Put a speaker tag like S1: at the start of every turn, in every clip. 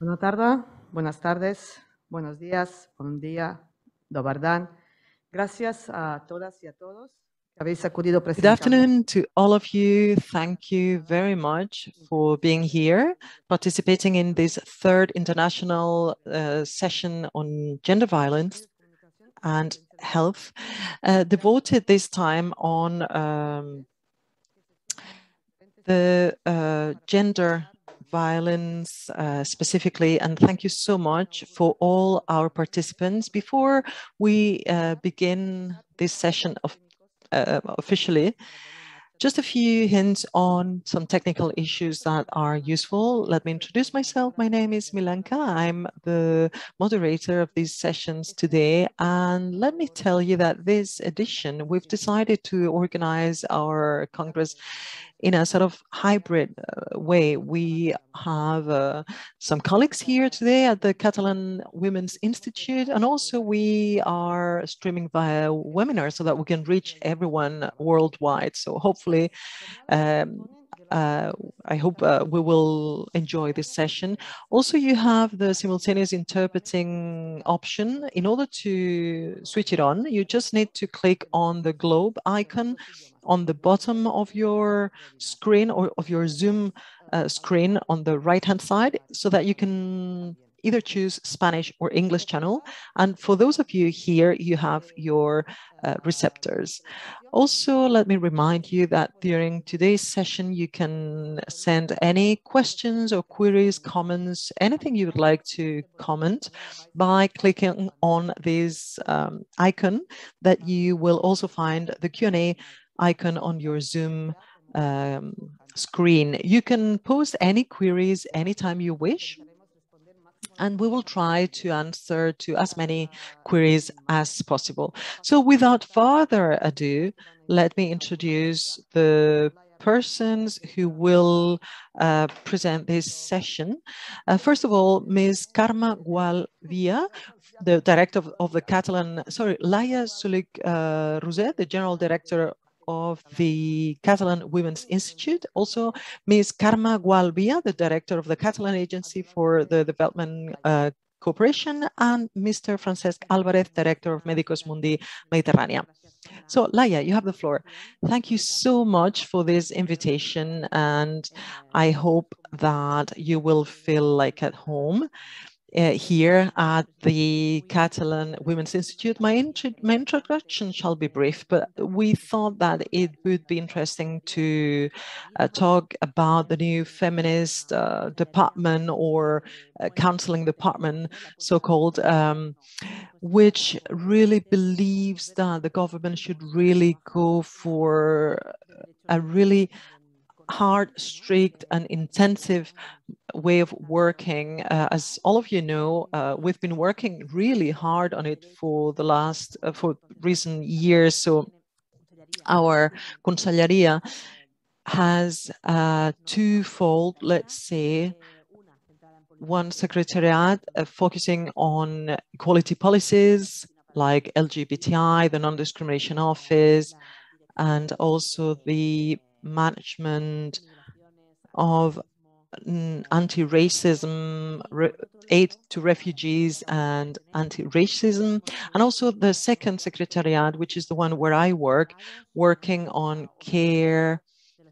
S1: Buenas tardes, buenas tardes, buenos días, buen día, dobar dan. Gracias a todas y a todos.
S2: Good afternoon to all of you. Thank you very much for being here, participating in this third international uh, session on gender violence and health, uh, devoted this time on um, the uh, gender violence uh, specifically, and thank you so much for all our participants. Before we uh, begin this session of, uh, officially, just a few hints on some technical issues that are useful. Let me introduce myself. My name is Milanka. I'm the moderator of these sessions today. And let me tell you that this edition, we've decided to organize our Congress in a sort of hybrid uh, way. We have uh, some colleagues here today at the Catalan Women's Institute, and also we are streaming via webinar so that we can reach everyone worldwide. So hopefully, um, uh, I hope uh, we will enjoy this session. Also, you have the simultaneous interpreting option. In order to switch it on, you just need to click on the globe icon on the bottom of your screen or of your Zoom uh, screen on the right-hand side so that you can either choose Spanish or English channel. And for those of you here, you have your uh, receptors. Also, let me remind you that during today's session, you can send any questions or queries, comments, anything you would like to comment by clicking on this um, icon that you will also find the Q&A icon on your Zoom um, screen. You can post any queries anytime you wish, and we will try to answer to as many queries as possible. So without further ado, let me introduce the persons who will uh, present this session. Uh, first of all, Ms. Carme Gual Via, the director of, of, the Catalan, sorry, Laia Rosich uh, the general director of the Catalan Women's Institute. Also, Ms. Carme Gual Via, the director of the Catalan Agency for the Development uh, Cooperation, and Mr. Francesc Alvarez, director of Medicus Mundi Mediterrània. So, Laia, you have the floor. Thank you so much for this invitation, and I hope that you will feel like at home uh, here at the Catalan Women's Institute. My, intro my, introduction shall be brief, but we thought that it would be interesting to uh, talk about the new feminist uh, department or uh, counseling department, so-called, um, which really believes that the government should really go for a really hard, strict, and intensive way of working. Uh, as all of you know, uh, we've been working really hard on it for the last, uh, for recent years. So our Conselleria has a twofold, let's say, one secretariat uh, focusing on equality policies like LGBTI, the non-discrimination office, and also the management of anti-racism, aid to refugees and anti-racism, and also the second secretariat, which is the one where I work, working on care,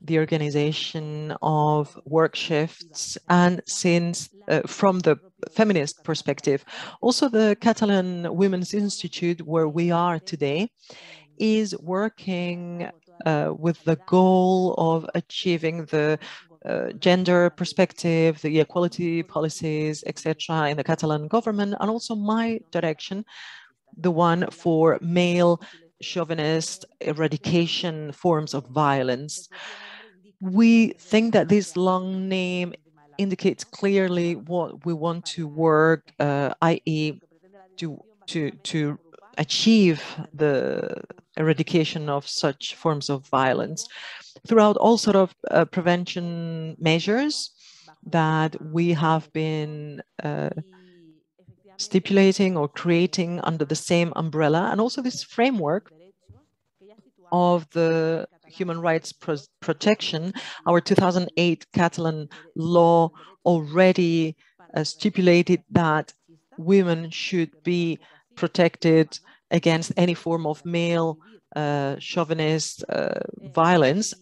S2: the organization of work shifts, and since uh, from the feminist perspective, also the Catalan Women's Institute, where we are today, is working uh, with the goal of achieving the uh, gender perspective, the equality policies, etc., in the Catalan government, and also my direction, the one for male chauvinist eradication forms of violence. We think that this long name indicates clearly what we want to work, uh, i.e., to to to achieve the eradication of such forms of violence. Throughout all sort of uh, prevention measures that we have been uh, stipulating or creating under the same umbrella and also this framework of the human rights pro protection our 2008 catalan law already uh, stipulated that women should be protected against any form of male uh, chauvinist uh, violence.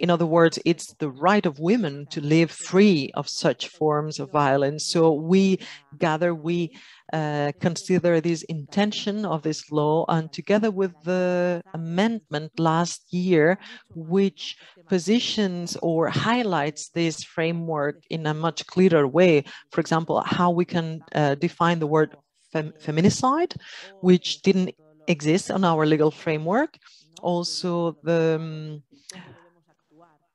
S2: In other words, it's the right of women to live free of such forms of violence. So we gather, we uh, consider this intention of this law and together with the amendment last year, which positions or highlights this framework in a much clearer way. For example, how we can uh, define the word fem feminicide, which didn't exist on our legal framework. Also the um,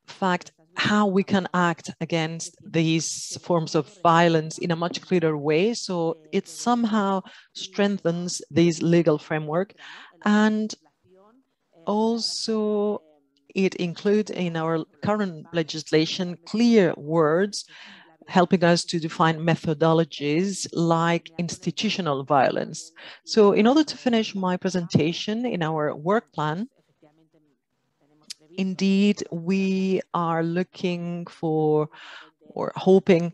S2: fact how we can act against these forms of violence in a much clearer way. So it somehow strengthens this legal framework and also it includes in our current legislation clear words helping us to define methodologies like institutional violence. So in order to finish my presentation in our work plan, indeed, we are looking for or hoping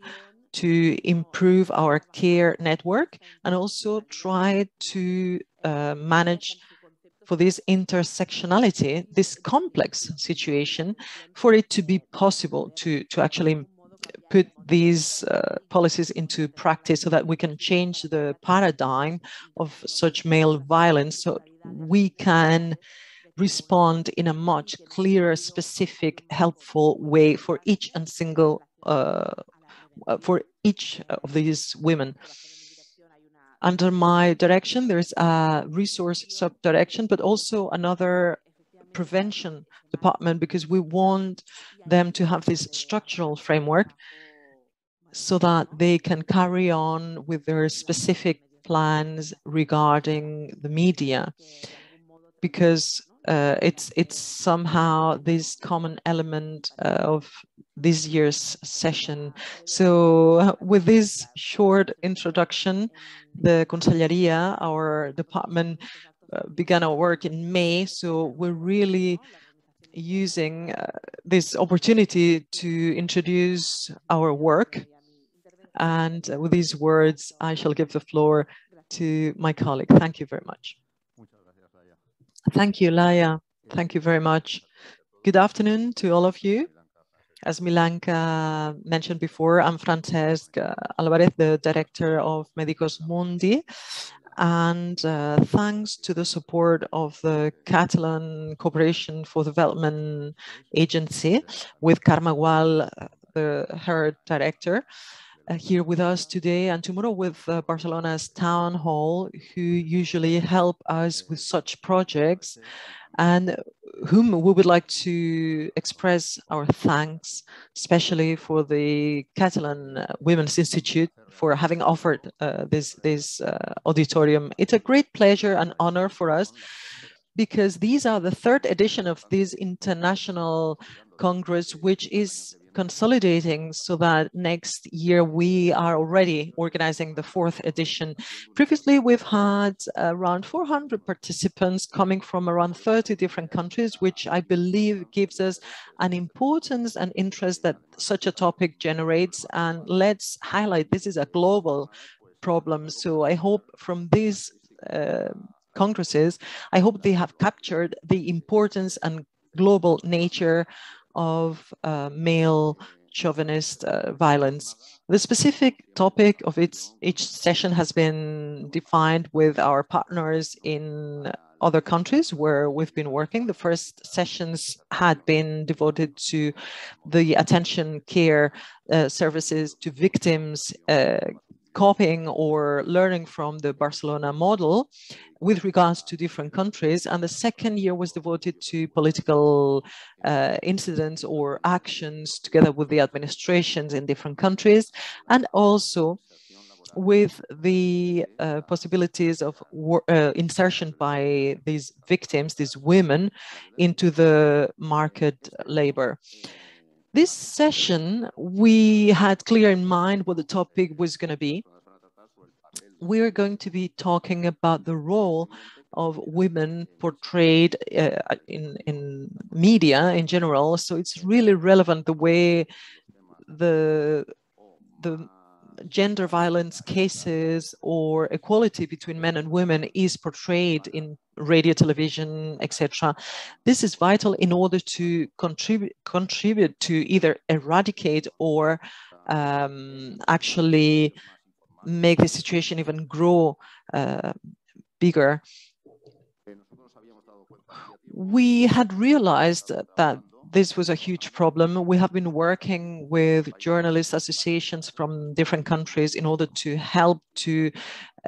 S2: to improve our care network and also try to uh, manage for this intersectionality, this complex situation, for it to be possible to, to actually put these uh, policies into practice so that we can change the paradigm of such male violence so we can respond in a much clearer, specific, helpful way for each and single, uh, uh for each of these women. Under my direction, there's a resource sub-direction, but also another prevention department because we want them to have this structural framework so that they can carry on with their specific plans regarding the media because uh, it's it's somehow this common element uh, of this year's session. So with this short introduction, the Conselleria, our department, began our work in May. So we're really using uh, this opportunity to introduce our work. And with these words, I shall give the floor to my colleague. Thank you very much. Thank you, Laia. Thank you very much. Good afternoon to all of you. As Milanka mentioned before, I'm Francesc Alvarez, the director of Medicus Mundi. And uh, thanks to the support of the Catalan Cooperation for Development Agency with Carme Gual, the, her director, uh, here with us today and tomorrow with uh, Barcelona's town hall, who usually help us with such projects and whom we would like to express our thanks, especially for the Catalan Women's Institute for having offered uh, this, this uh, auditorium. It's a great pleasure and honor for us because these are the third edition of this international congress, which is consolidating so that next year we are already organizing the fourth edition. Previously, we've had around 400 participants coming from around 30 different countries, which I believe gives us an importance and interest that such a topic generates. And let's highlight this is a global problem. So I hope from these uh, congresses, I hope they have captured the importance and global nature of uh, male chauvinist uh, violence. The specific topic of its, each session has been defined with our partners in other countries where we've been working. The first sessions had been devoted to the attention care uh, services to victims uh, copying or learning from the Barcelona model with regards to different countries. And the second year was devoted to political uh, incidents or actions together with the administrations in different countries, and also with the uh, possibilities of uh, insertion by these victims, these women, into the market labor. This session, we had clear in mind what the topic was going to be. We're going to be talking about the role of women portrayed uh, in, in media in general. So it's really relevant the way the, the gender violence cases or equality between men and women is portrayed in radio, television, etc. This is vital in order to contribute contribute to either eradicate or um, actually make the situation even grow uh, bigger. We had realized that this was a huge problem. We have been working with journalist associations from different countries in order to help to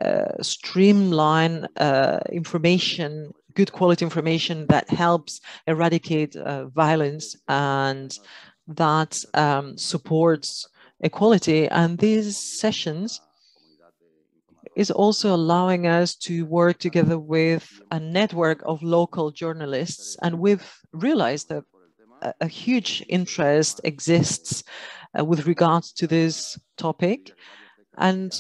S2: uh, streamline uh, information, good quality information that helps eradicate uh, violence and that um, supports equality. And these sessions is also allowing us to work together with a network of local journalists. And we've realized that a, huge interest exists uh, with regards to this topic. And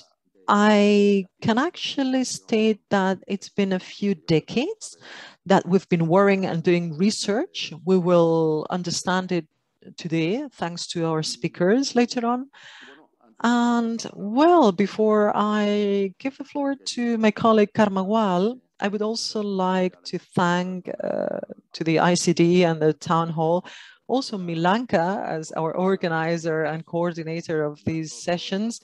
S2: I can actually state that it's been a few decades that we've been worrying and doing research. We will understand it today, thanks to our speakers later on. And well, before I give the floor to my colleague Carme Gual, I would also like to thank uh, to the ICD and the town hall, also Milanka as our organizer and coordinator of these sessions,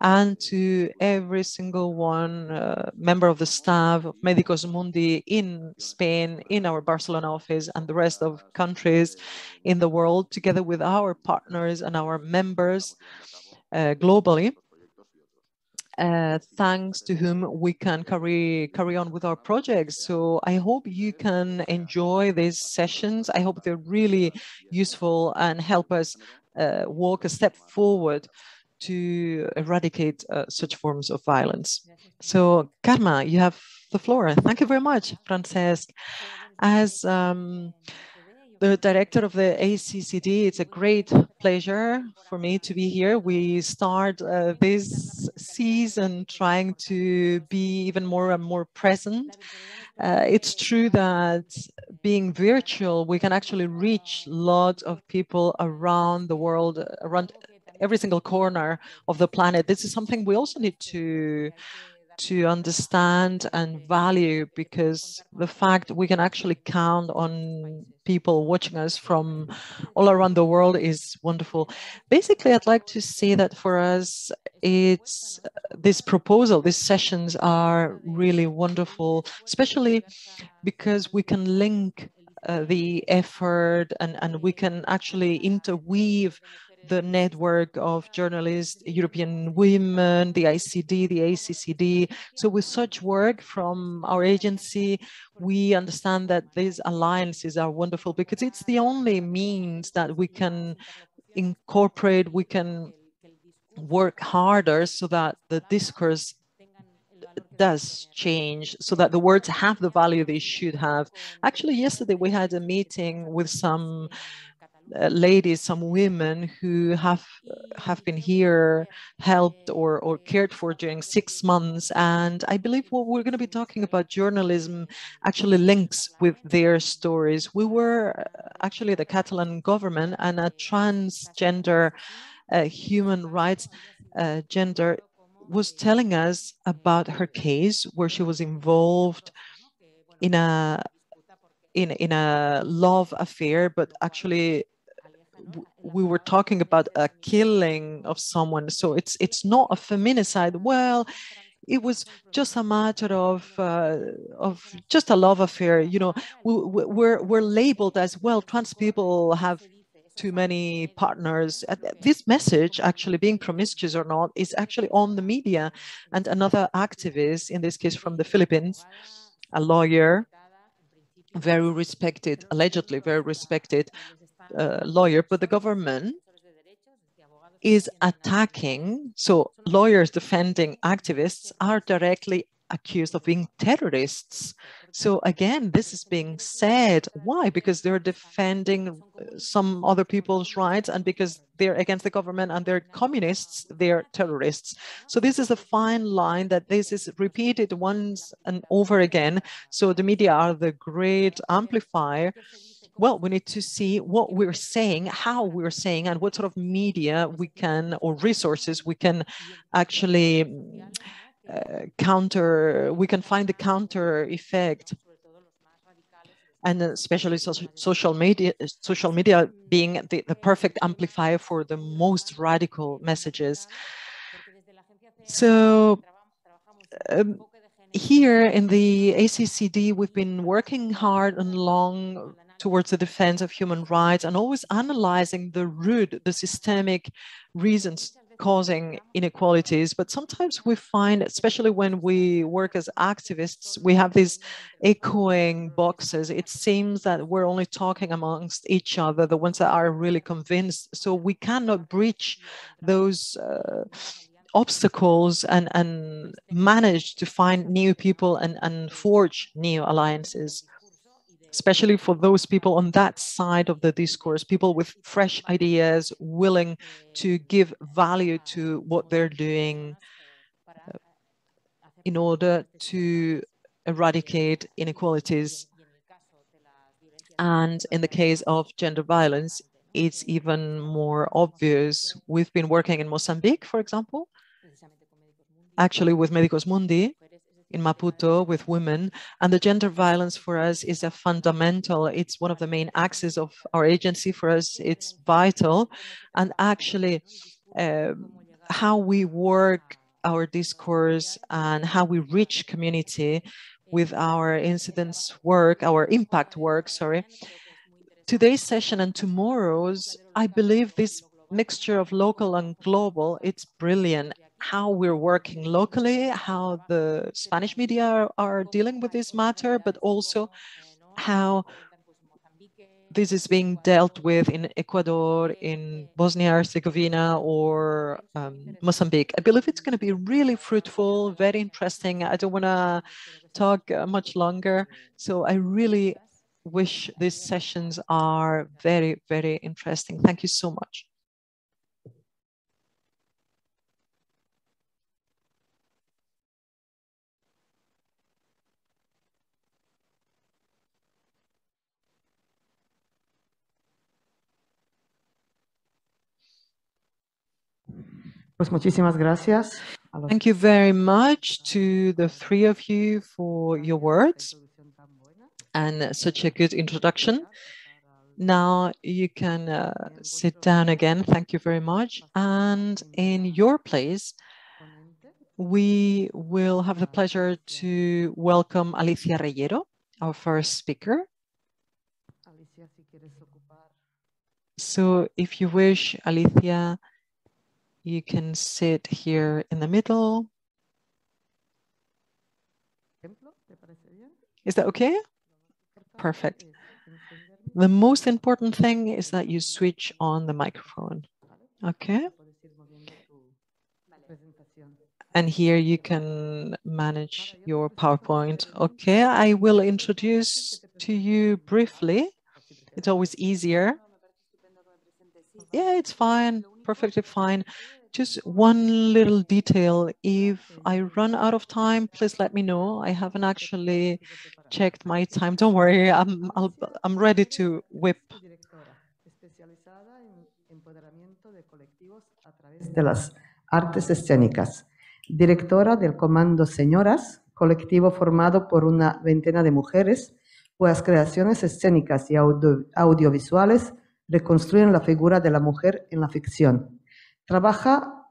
S2: and to every single one uh, member of the staff of Medicus Mundi in Spain, in our Barcelona office, and the rest of countries in the world, together with our partners and our members uh, globally. Uh, thanks to whom we can carry carry on with our projects. So I hope you can enjoy these sessions. I hope they're really useful and help us uh, walk a step forward to eradicate uh, such forms of violence. So Carme, you have the floor. Thank you very much, Francesc. As um, the director of the ACCD. It's a great pleasure for me to be here. We start uh, this season trying to be even more and more present. Uh, it's true that being virtual, we can actually reach lots of people around the world, around every single corner of the planet. This is something we also need to to understand and value because the fact we can actually count on people watching us from all around the world is wonderful. Basically, I'd like to say that for us, it's this proposal, these sessions are really wonderful, especially because we can link uh, the effort and, and we can actually interweave the network of journalists, European women, the ICD, the ACCD. So with such work from our agency, we understand that these alliances are wonderful because it's the only means that we can incorporate, we can work harder so that the discourse does change so that the words have the value they should have. Actually, yesterday we had a meeting with some ladies, some women who have have been here, helped or or cared for during six months, and I believe what we're going to be talking about journalism actually links with their stories. We were uh, actually the Catalan government and a transgender uh, human rights uh, gender was telling us about her case where she was involved in a in in a love affair, but actually we were talking about a killing of someone. So it's it's not a feminicide. Well, it was just a matter of uh, of just a love affair. You know, we, we're we're labeled as well. Trans people have too many partners. This message, actually being promiscuous or not, is actually on the media. And another activist, in this case from the Philippines, a lawyer, very respected, allegedly very respected, uh, lawyer, but the government is attacking. So lawyers defending activists are directly accused of being terrorists. So again, this is being said. Why? Because they're defending uh, some other people's rights and because they're against the government and they're communists, they're terrorists. So this is a fine line that this is repeated once and over again. So the media are the great amplifier well, we need to see what we're saying, how we're saying, and what sort of media we can, or resources we can actually uh, counter, we can find the counter effect and especially social media, social media being the, the perfect amplifier for the most radical messages. So um, here in the ACCD, we've been working hard and long towards the defense of human rights and always analyzing the root, the systemic reasons causing inequalities. But sometimes we find, especially when we work as activists, we have these echoing boxes. It seems that we're only talking amongst each other, the ones that are really convinced. So we cannot breach those uh, obstacles and, and manage to find new people and, and forge new alliances especially for those people on that side of the discourse, people with fresh ideas, willing to give value to what they're doing uh, in order to eradicate inequalities. And in the case of gender violence, it's even more obvious. We've been working in Mozambique, for example, actually with Medicus Mundi in Maputo with women. And the gender violence for us is a fundamental, it's one of the main axes of our agency. For us, it's vital. And actually, uh, how we work our discourse and how we reach community with our incidents work, our impact work, sorry. Today's session and tomorrow's, I believe this mixture of local and global, it's brilliant how we're working locally, how the Spanish media are, are dealing with this matter, but also how this is being dealt with in Ecuador, in Bosnia-Herzegovina, or um, Mozambique. I believe it's going to be really fruitful, very interesting. I don't want to talk uh, much longer. So I really wish these sessions are very, very interesting. Thank you so much.
S1: Pues muchísimas gracias.
S2: Thank you very much to the three of you for your words and such a good introduction. Now you can uh, sit down again. Thank you very much. And in your place, we will have the pleasure to welcome Alicia Reyero, our first speaker. So if you wish, Alicia, you can sit here in the middle. Is that okay? Perfect. The most important thing is that you switch on the microphone. Okay. And here you can manage your PowerPoint. Okay, I will introduce to you briefly. It's always easier. Yeah, it's fine perfectly fine. Just one little detail. If I run out of time, please let me know. I haven't actually checked my time. Don't worry, I'm, I'll, I'm ready to whip.
S1: de las artes escénicas, directora del Comando Señoras, colectivo formado por una veintena de mujeres, cuyas creaciones escénicas y audio, audiovisuales reconstruyen la figura de la mujer en la ficción. Trabaja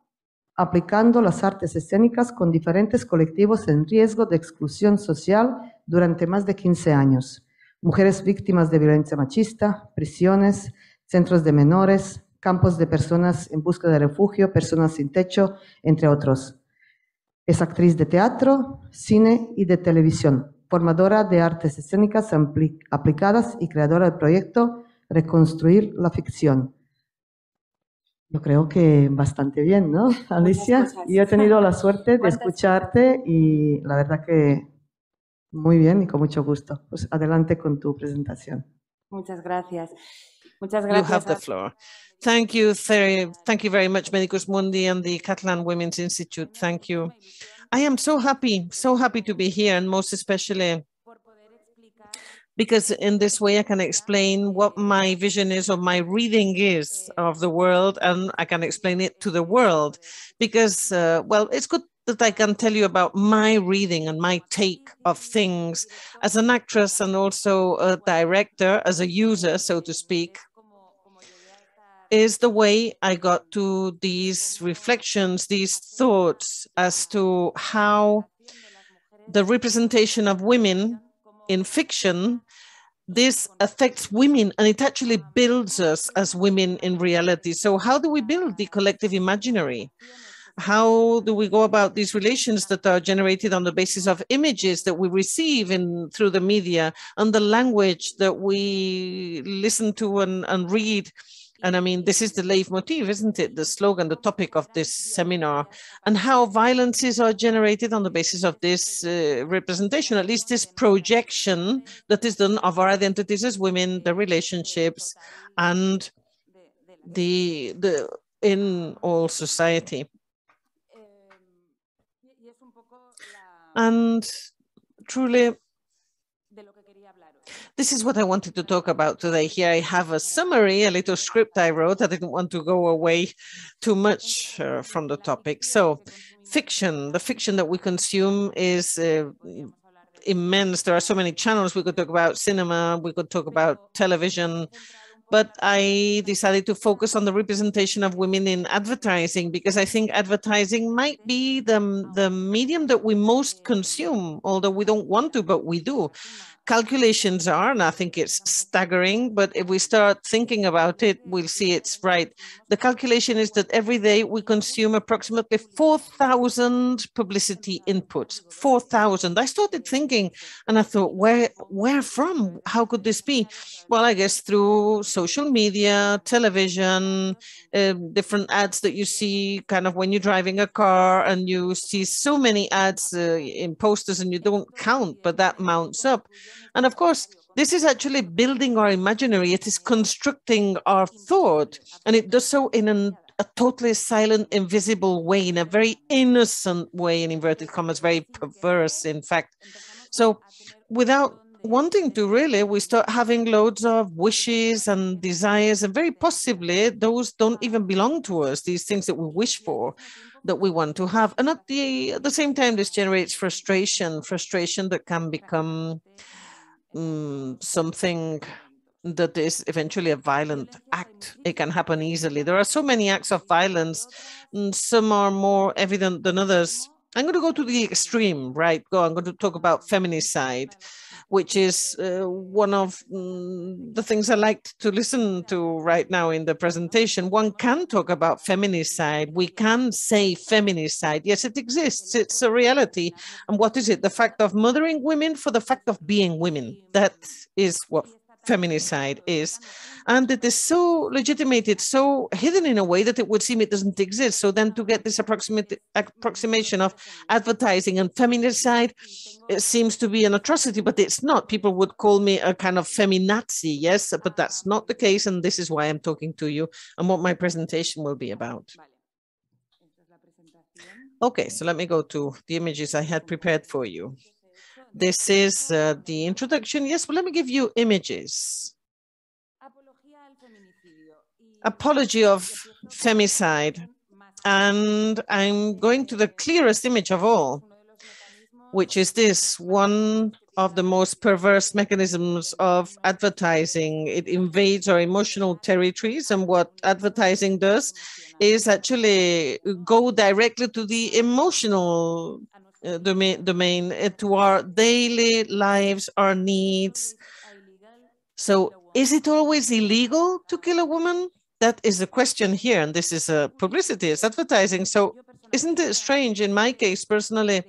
S1: aplicando las artes escénicas con diferentes colectivos en riesgo de exclusión social durante más de 15 años. Mujeres víctimas de violencia machista, prisiones, centros de menores, campos de personas en busca de refugio, personas sin techo, entre otros. Es actriz de teatro, cine y de televisión, formadora de artes escénicas aplicadas y creadora del proyecto reconstruir la ficción. Yo creo que bastante bien, ¿no, Alicia? Yo he tenido la suerte de escucharte y la verdad que muy bien y con mucho gusto. Pues adelante con tu presentación.
S3: Muchas gracias. Muchas gracias.
S4: You have the floor. Thank you, thank you very much, Medicus Mundi and the Catalan Women's Institute. Thank you. I am so happy, so happy to be here, and most especially because in this way I can explain what my vision is or my reading is of the world and I can explain it to the world. Because, uh, well, it's good that I can tell you about my reading and my take of things as an actress and also a director, as a user, so to speak, is the way I got to these reflections, these thoughts as to how the representation of women in fiction, this affects women and it actually builds us as women in reality. So how do we build the collective imaginary? How do we go about these relations that are generated on the basis of images that we receive in through the media and the language that we listen to and, and read and I mean, this is the leitmotif, isn't it? The slogan, the topic of this seminar, and how violences are generated on the basis of this uh, representation, at least this projection that is done of our identities as women, the relationships, and the the in all society. And truly, this is what I wanted to talk about today. Here I have a summary, a little script I wrote. I didn't want to go away too much uh, from the topic. So fiction, the fiction that we consume is uh, immense. There are so many channels. We could talk about cinema, we could talk about television, but I decided to focus on the representation of women in advertising because I think advertising might be the, the medium that we most consume, although we don't want to, but we do calculations are, and I think it's staggering, but if we start thinking about it, we'll see it's right. The calculation is that every day we consume approximately 4,000 publicity inputs, 4,000. I started thinking and I thought, where, where from? How could this be? Well, I guess through social media, television, uh, different ads that you see kind of when you're driving a car and you see so many ads uh, in posters and you don't count, but that mounts up. And of course, this is actually building our imaginary. It is constructing our thought, and it does so in an, a totally silent, invisible way, in a very innocent way, in inverted commas, very perverse, in fact. So, without wanting to really, we start having loads of wishes and desires, and very possibly those don't even belong to us, these things that we wish for that we want to have. And at the, at the same time, this generates frustration, frustration that can become um, something that is eventually a violent act. It can happen easily. There are so many acts of violence, some are more evident than others. I'm going to go to the extreme, right? Go. I'm going to talk about feminicide, which is uh, one of mm, the things I like to listen to right now in the presentation. One can talk about feminicide. We can say feminicide. Yes, it exists. It's a reality. And what is it? The fact of mothering women for the fact of being women. That is what feminicide is. And it is so legitimated, so hidden in a way that it would seem it doesn't exist. So then to get this approximate approximation of advertising and feminicide, it seems to be an atrocity, but it's not. People would call me a kind of feminazi, yes, but that's not the case. And this is why I'm talking to you and what my presentation will be about. Okay, so let me go to the images I had prepared for you. This is uh, the introduction. Yes, well, let me give you images. Apology of femicide. And I'm going to the clearest image of all, which is this one of the most perverse mechanisms of advertising. It invades our emotional territories. And what advertising does is actually go directly to the emotional uh, domain, domain uh, to our daily lives, our needs. So is it always illegal to kill a woman? That is the question here. And this is a uh, publicity, it's advertising. So isn't it strange? In my case, personally,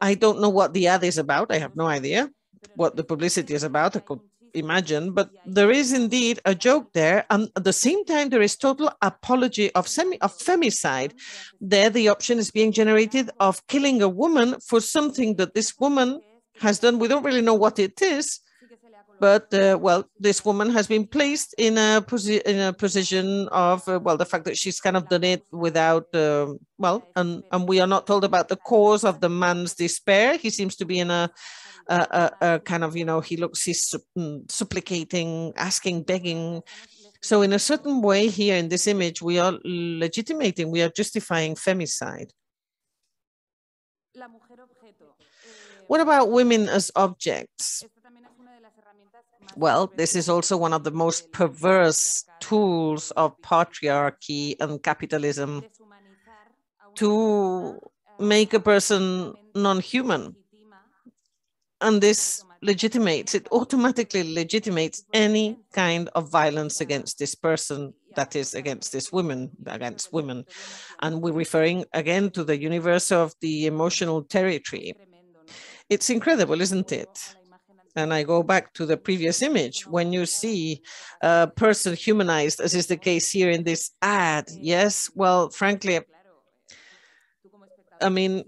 S4: I don't know what the ad is about. I have no idea what the publicity is about. I could imagine, but there is indeed a joke there. And at the same time, there is total apology of semi of femicide. There, the option is being generated of killing a woman for something that this woman has done. We don't really know what it is, but uh, well, this woman has been placed in a, in a position of uh, well, the fact that she's kind of done it without uh, well, and and we are not told about the cause of the man's despair. He seems to be in a a, a, a kind of you know he looks he's mm, supplicating, asking, begging. So in a certain way here in this image, we are legitimating, we are justifying femicide. What about women as objects? Well, this is also one of the most perverse tools of patriarchy and capitalism to make a person non-human. And this legitimates, it automatically legitimates any kind of violence against this person that is against this woman, against women. And we're referring again to the universe of the emotional territory. It's incredible, isn't it? and I go back to the previous image, when you see a person humanized, as is the case here in this ad, yes, well, frankly, I mean,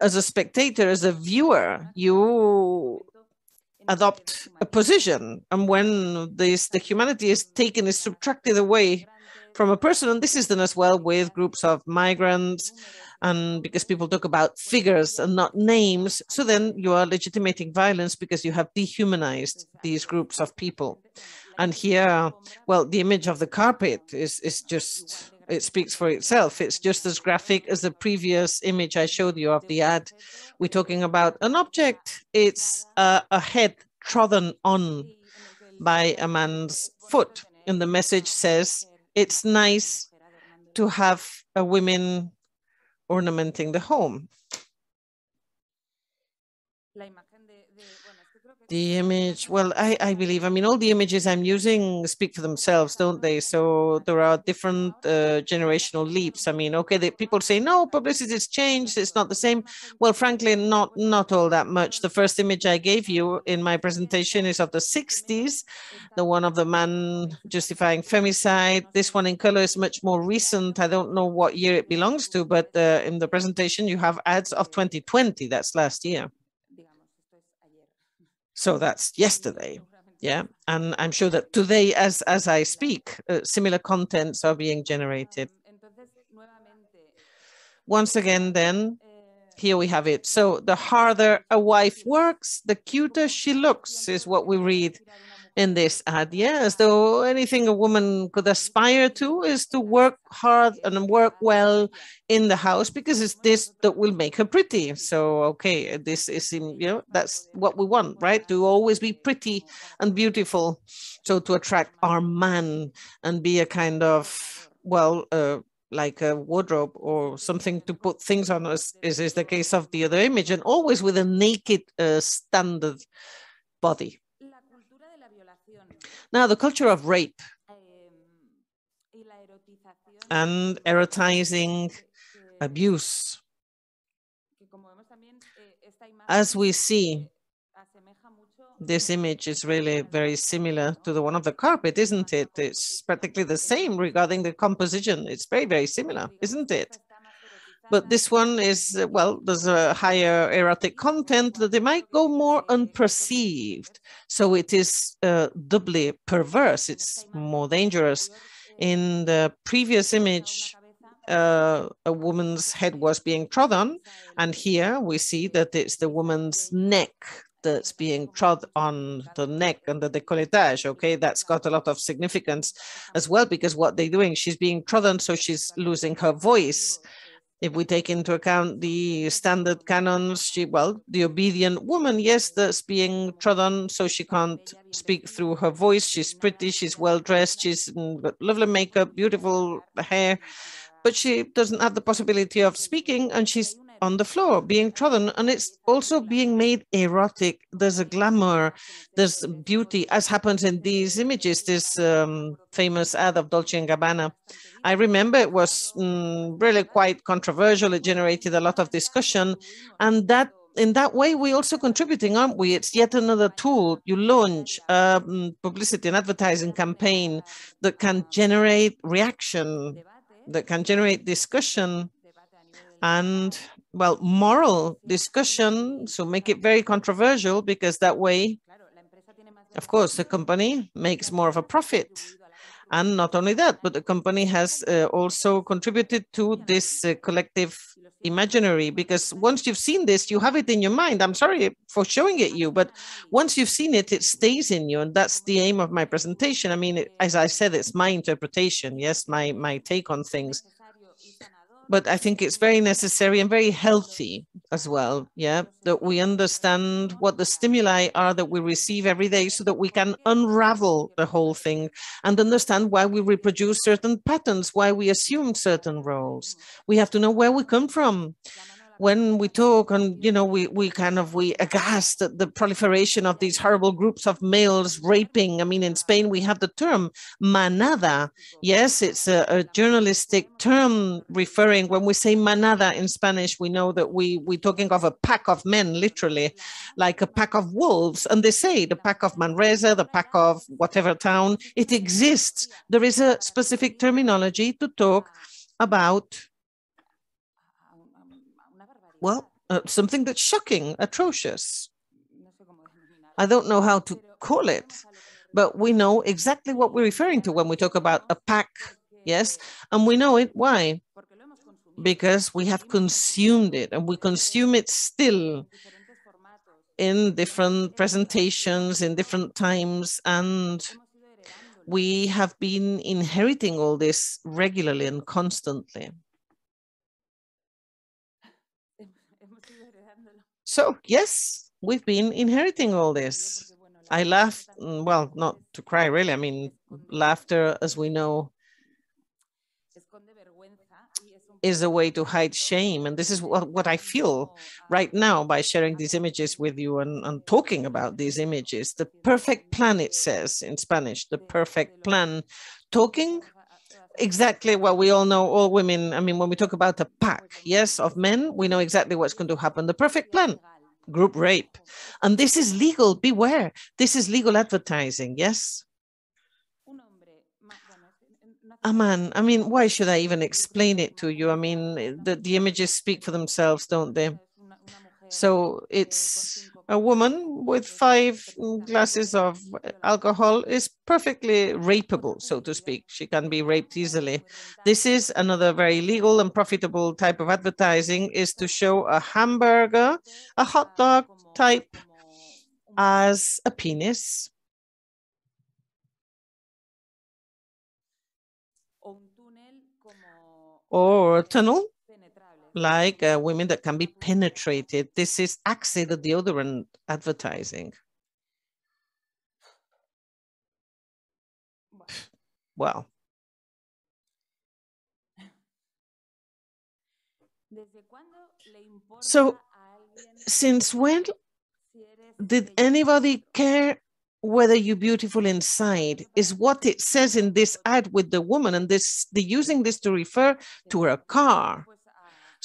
S4: as a spectator, as a viewer, you adopt a position. And when this the humanity is taken, is subtracted away from a person, and this is done as well with groups of migrants, and because people talk about figures and not names, so then you are legitimating violence because you have dehumanized these groups of people. And here, well, the image of the carpet is, is just, it speaks for itself. It's just as graphic as the previous image I showed you of the ad. We're talking about an object. It's a, a head trodden on by a man's foot. And the message says, it's nice to have a women ornamenting the home. The image, well, I, I believe, I mean, all the images I'm using speak for themselves, don't they? So there are different uh, generational leaps. I mean, okay, the, people say, no, publicity has changed, it's not the same. Well, frankly, not, not all that much. The first image I gave you in my presentation is of the 60s, the one of the man justifying femicide. This one in color is much more recent. I don't know what year it belongs to, but uh, in the presentation, you have ads of 2020, that's last year. So that's yesterday. Yeah, and I'm sure that today, as as I speak, uh, similar contents are being generated. Once again, then, here we have it. So the harder a wife works, the cuter she looks, is what we read in this ad. Yeah, as though anything a woman could aspire to is to work hard and work well in the house because it's this that will make her pretty. So, okay, this is, in, you know, that's what we want, right? To always be pretty and beautiful. So to attract our man and be a kind of, well, uh, like a wardrobe or something to put things on us is, is the case of the other image and always with a naked uh, standard body. Now, the culture of rape and erotizing abuse. As we see, this image is really very similar to the one of the carpet, isn't it? It's practically the same regarding the composition. It's very, very similar, isn't it? But this one is, uh, well, there's a higher erotic content that they might go more unperceived. So it is uh, doubly perverse. It's more dangerous. In the previous image, uh, a woman's head was being trodden. And here we see that it's the woman's neck that's being trod on the neck and the décolletage. Okay, that's got a lot of significance as well because what they're doing, she's being trodden, so she's losing her voice if we take into account the standard canons, she, well, the obedient woman, yes, that's being trodden, so she can't speak through her voice. She's pretty, she's well dressed, she's got lovely makeup, beautiful hair, but she doesn't have the possibility of speaking, and she's on the floor being trodden and it's also being made erotic there's a glamour there's beauty as happens in these images this um, famous ad of dolce gabbana i remember it was mm, really quite controversial it generated a lot of discussion and that in that way, we're also contributing, aren't we? It's yet another tool. You launch a um, publicity and advertising campaign that can generate reaction, that can generate discussion, and well, moral discussion, so make it very controversial because that way of course, the company makes more of a profit. And not only that, but the company has uh, also contributed to this uh, collective imaginary because once you've seen this, you have it in your mind. I'm sorry for showing it you, but once you've seen it, it stays in you. And that's the aim of my presentation. I mean, as I said, it's my interpretation. Yes, my, my take on things but I think it's very necessary and very healthy as well. Yeah, that we understand what the stimuli are that we receive every day so that we can unravel the whole thing and understand why we reproduce certain patterns, why we assume certain roles. We have to know where we come from when we talk and you know we we kind of we aghast at the proliferation of these horrible groups of males raping. I mean in spain we have the term manada. Yes it's a, a journalistic term referring when we say manada in spanish we know that we we're talking of a pack of men literally like a pack of wolves. And they say the pack of manresa the pack of whatever town it exists. There is a specific terminology to talk about well, uh, something that's shocking, atrocious. I don't know how to call it, but we know exactly what we're referring to when we talk about a pack, yes? And we know it. Why? Because we have consumed it and we consume it still in different presentations, in different times, and we have been inheriting all this regularly and constantly. So yes, we've been inheriting all this. I laugh, mm, well, not to cry really. I mean, laughter, as we know, is a way to hide shame. And this is what, what I feel right now by sharing these images with you and, and talking about these images. The perfect plan, it says in Spanish, the perfect plan. Talking exactly what we all know, all women, I mean, when we talk about a pack, yes, of men, we know exactly what's going to happen. The perfect plan, group rape. And this is legal, beware. This is legal advertising, yes? A man, I mean, why should I even explain it to you? I mean, the, the images speak for themselves, don't they? So it's a woman with five glasses of alcohol is perfectly rapeable, so to speak. She can be raped easily. This is another very legal and profitable type of advertising is to show a hamburger, a hot dog type as a penis. Or a tunnel like uh, women that can be penetrated. This is Axe the deodorant advertising. Well. So, since when did anybody care whether you're beautiful inside is what it says in this ad with the woman and this they're using this to refer to her car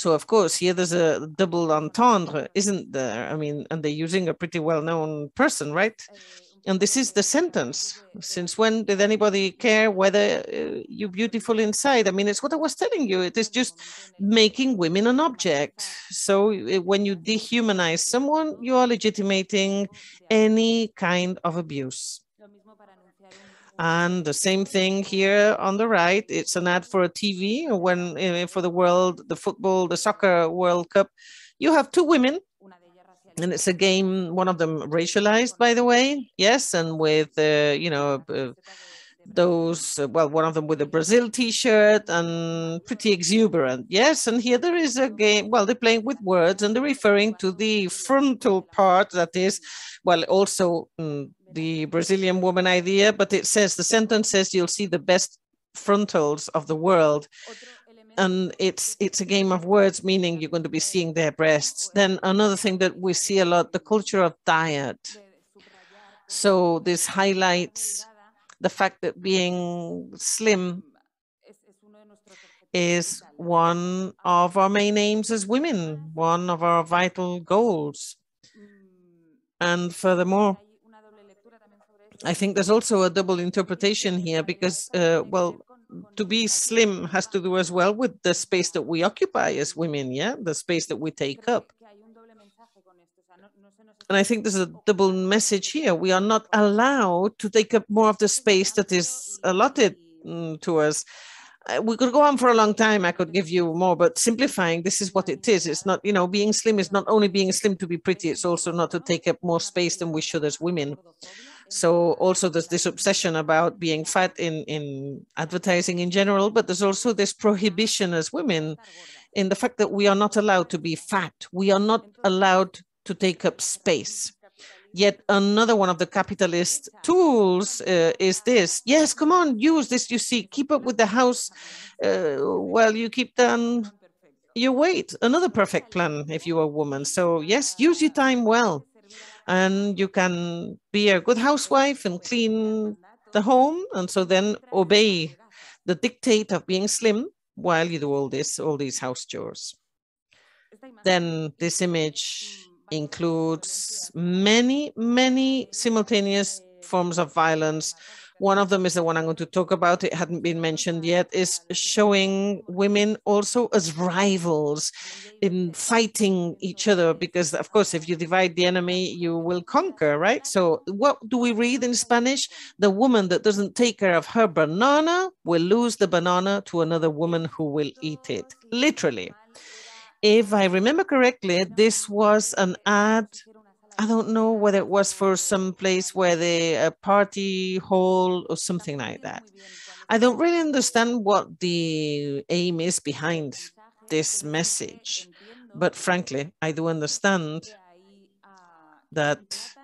S4: so of course here there's a double entendre, isn't there? I mean, and they're using a pretty well-known person, right? And this is the sentence. Since when did anybody care whether uh, you're beautiful inside? I mean, it's what I was telling you. It is just making women an object. So uh, when you dehumanize someone, you are legitimating any kind of abuse. And the same thing here on the right, it's an ad for a TV when uh, for the world, the football, the soccer World Cup. You have two women and it's a game, one of them racialized, by the way. Yes, and with, uh, you know, uh, those, uh, well, one of them with a Brazil t-shirt and pretty exuberant. Yes, and here there is a game, well, they're playing with words and they're referring to the frontal part that is, well, also mm, the Brazilian woman idea, but it says the sentence says you'll see the best frontals of the world. And it's it's a game of words, meaning you're going to be seeing their breasts. Then another thing that we see a lot, the culture of diet. So this highlights the fact that being slim is one of our main aims as women, one of our vital goals. And furthermore, I think there's also a double interpretation here because, uh, well, to be slim has to do as well with the space that we occupy as women, yeah, the space that we take up. and I think there's a double message here. We are not allowed to take up more of the space that is allotted mm, to us. Uh, we could go on for a long time. I could give you more, but simplifying, this is what it is. It's not, you know, being slim is not only being slim to be pretty, it's also not to take up more space than we should as women. So also there's this obsession about being fat in, in advertising in general, but there's also this prohibition as women in the fact that we are not allowed to be fat. We are not allowed to take up space. Yet another one of the capitalist tools uh, is this. Yes, come on, use this. You see, keep up with the house uh, while you keep down your weight. Another perfect plan if you're a woman. So yes, use your time well. And you can be a good housewife and clean the home. And so then obey the dictate of being slim while you do all this, all these house chores. Then this image includes many, many simultaneous forms of violence. One of them is the one I'm going to talk about. It hadn't been mentioned yet, is showing women also as rivals in fighting each other. Because, of course, if you divide the enemy, you will conquer, right? So, what do we read in Spanish? The woman that doesn't take care of her banana will lose the banana to another woman who will eat it. Literally if I remember correctly, this was an ad. I don't know whether it was for some place where the a party hall or something like that. I don't really understand what the aim is behind this message, but frankly, I do understand that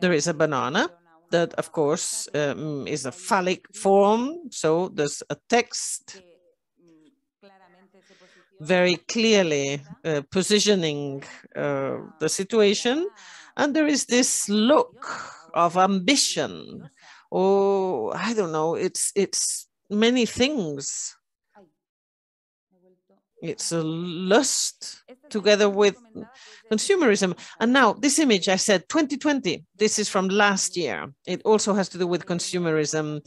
S4: there is a banana that, of course, um, is a phallic form. So there's a text very clearly uh, positioning uh, the situation. And there is this look of ambition. Oh, I don't know, it's, it's many things. It's a lust together with consumerism. And now this image, I said 2020, this is from last year. It also has to do with consumerism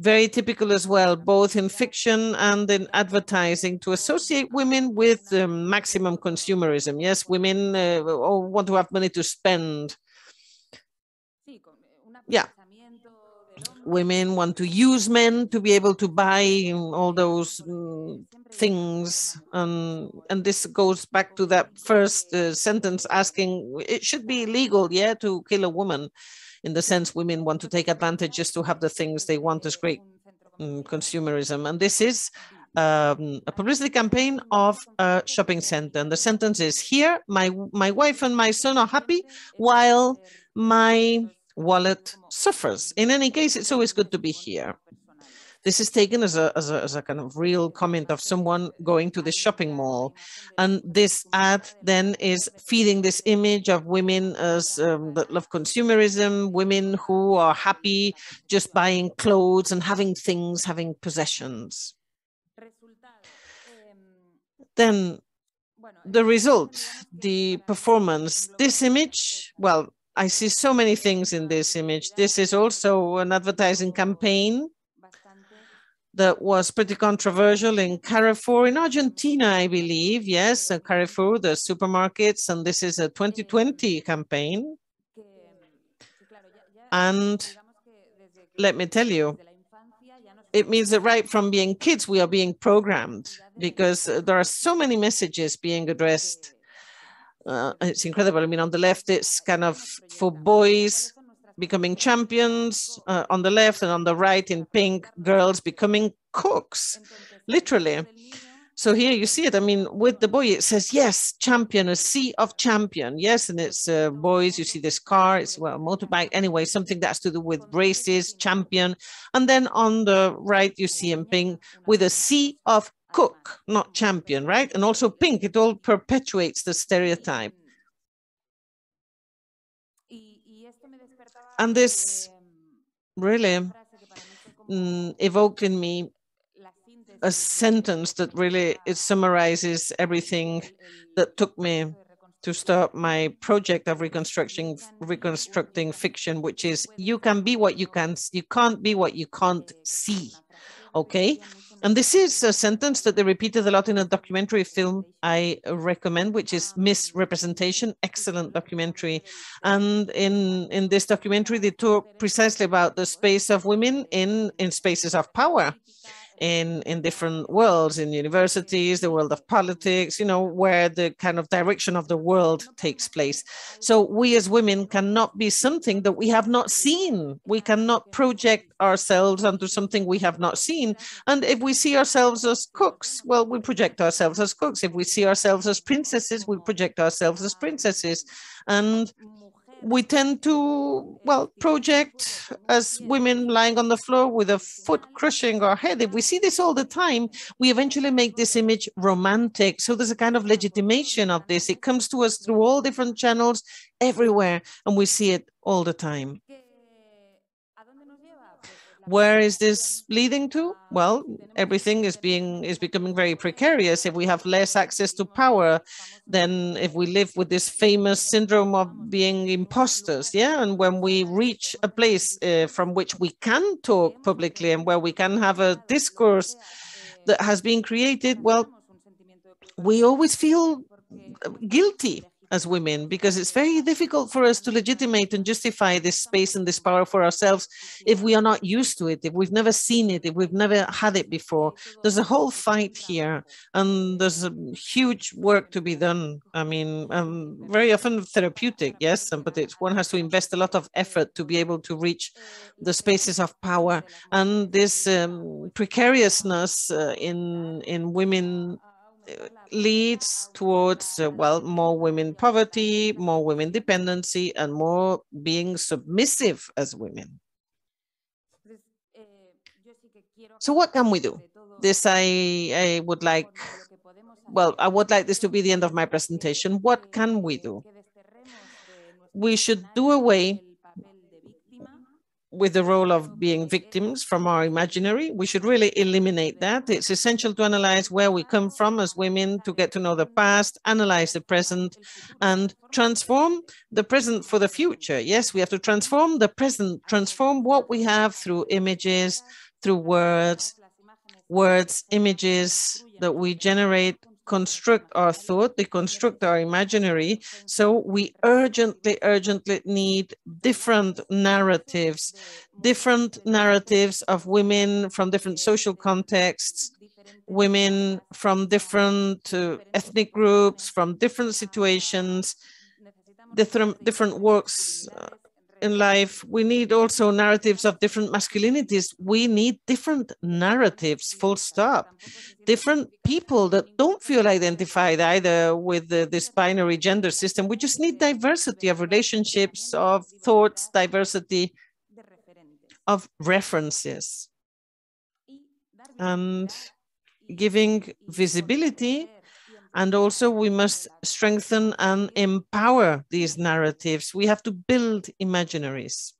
S4: very typical as well, both in fiction and in advertising, to associate women with um, maximum consumerism. Yes, women uh, want to have money to spend. Yeah. Women want to use men to be able to buy all those um, things. Um, and this goes back to that first uh, sentence asking, it should be illegal, yeah, to kill a woman in the sense women want to take advantage just to have the things they want as great um, consumerism. And this is um, a publicity campaign of a shopping center. And the sentence is here, my, my wife and my son are happy while my wallet suffers. In any case, it's always good to be here. This is taken as a, as a, as a kind of real comment of someone going to the shopping mall. And this ad then is feeding this image of women as um, that love consumerism, women who are happy just buying clothes and having things, having possessions. Then the result, the performance, this image, well, I see so many things in this image. This is also an advertising campaign that was pretty controversial in Carrefour in Argentina, I believe. Yes, Carrefour, the supermarkets, and this is a 2020 campaign. And let me tell you, it means that right from being kids, we are being programmed because there are so many messages being addressed. Uh, it's incredible. I mean, on the left, it's kind of for boys becoming champions uh, on the left and on the right in pink, girls becoming cooks, literally. So here you see it. I mean, with the boy, it says, yes, champion, a sea of champion. Yes, and it's uh, boys, you see this car, it's well, a motorbike. Anyway, something that has to do with races, champion. And then on the right, you see him pink with a sea of cook, not champion, right? And also pink, it all perpetuates the stereotype. And this really mm, evoked in me a sentence that really it summarizes everything that took me to start my project of reconstructing reconstructing fiction, which is you can be what you can you can't be what you can't see. Okay. And this is a sentence that they repeated a lot in a documentary film I recommend, which is Miss Representation, excellent documentary. And in, in this documentary, they talk precisely about the space of women in, in spaces of power in in different worlds in universities the world of politics you know where the kind of direction of the world takes place. So we as women cannot be something that we have not seen. We cannot project ourselves onto something we have not seen. And if we see ourselves as cooks well we project ourselves as cooks. If we see ourselves as princesses we project ourselves as princesses. And we tend to, well, project as women lying on the floor with a foot crushing our head. If we see this all the time, we eventually make this image romantic. So there's a kind of legitimation of this. It comes to us through all different channels everywhere, and we see it all the time. Where is this leading to? Well, everything is being is becoming very precarious. If we have less access to power, then if we live with this famous syndrome of being imposters, yeah, and when we reach a place uh, from which we can talk publicly and where we can have a discourse that has been created, well, we always feel guilty as women because it's very difficult for us to legitimate and justify this space and this power for ourselves if we are not used to it, if we've never seen it, if we've never had it before. There's a whole fight here and there's a huge work to be done. I mean, um, very often therapeutic, yes, but it's, one has to invest a lot of effort to be able to reach the spaces of power and this um, precariousness uh, in, in women leads towards, uh, well, more women poverty, more women dependency, and more being submissive as women. So what can we do? This I, I would like, well, I would like this to be the end of my presentation. What can we do? We should do away with the role of being victims from our imaginary. We should really eliminate that. It's essential to analyze where we come from as women, to get to know the past, analyze the present, and transform the present for the future. Yes, we have to transform the present, transform what we have through images, through words, words, images that we generate construct our thought, they construct our imaginary. So we urgently, urgently need different narratives, different narratives of women from different social contexts, women from different uh, ethnic groups, from different situations, different, different works uh, in life, we need also narratives of different masculinities. We need different narratives, full stop. Different people that don't feel identified either with the, this binary gender system. We just need diversity of relationships, of thoughts, diversity of references. And giving visibility and also we must strengthen and empower these narratives. We have to build imaginaries.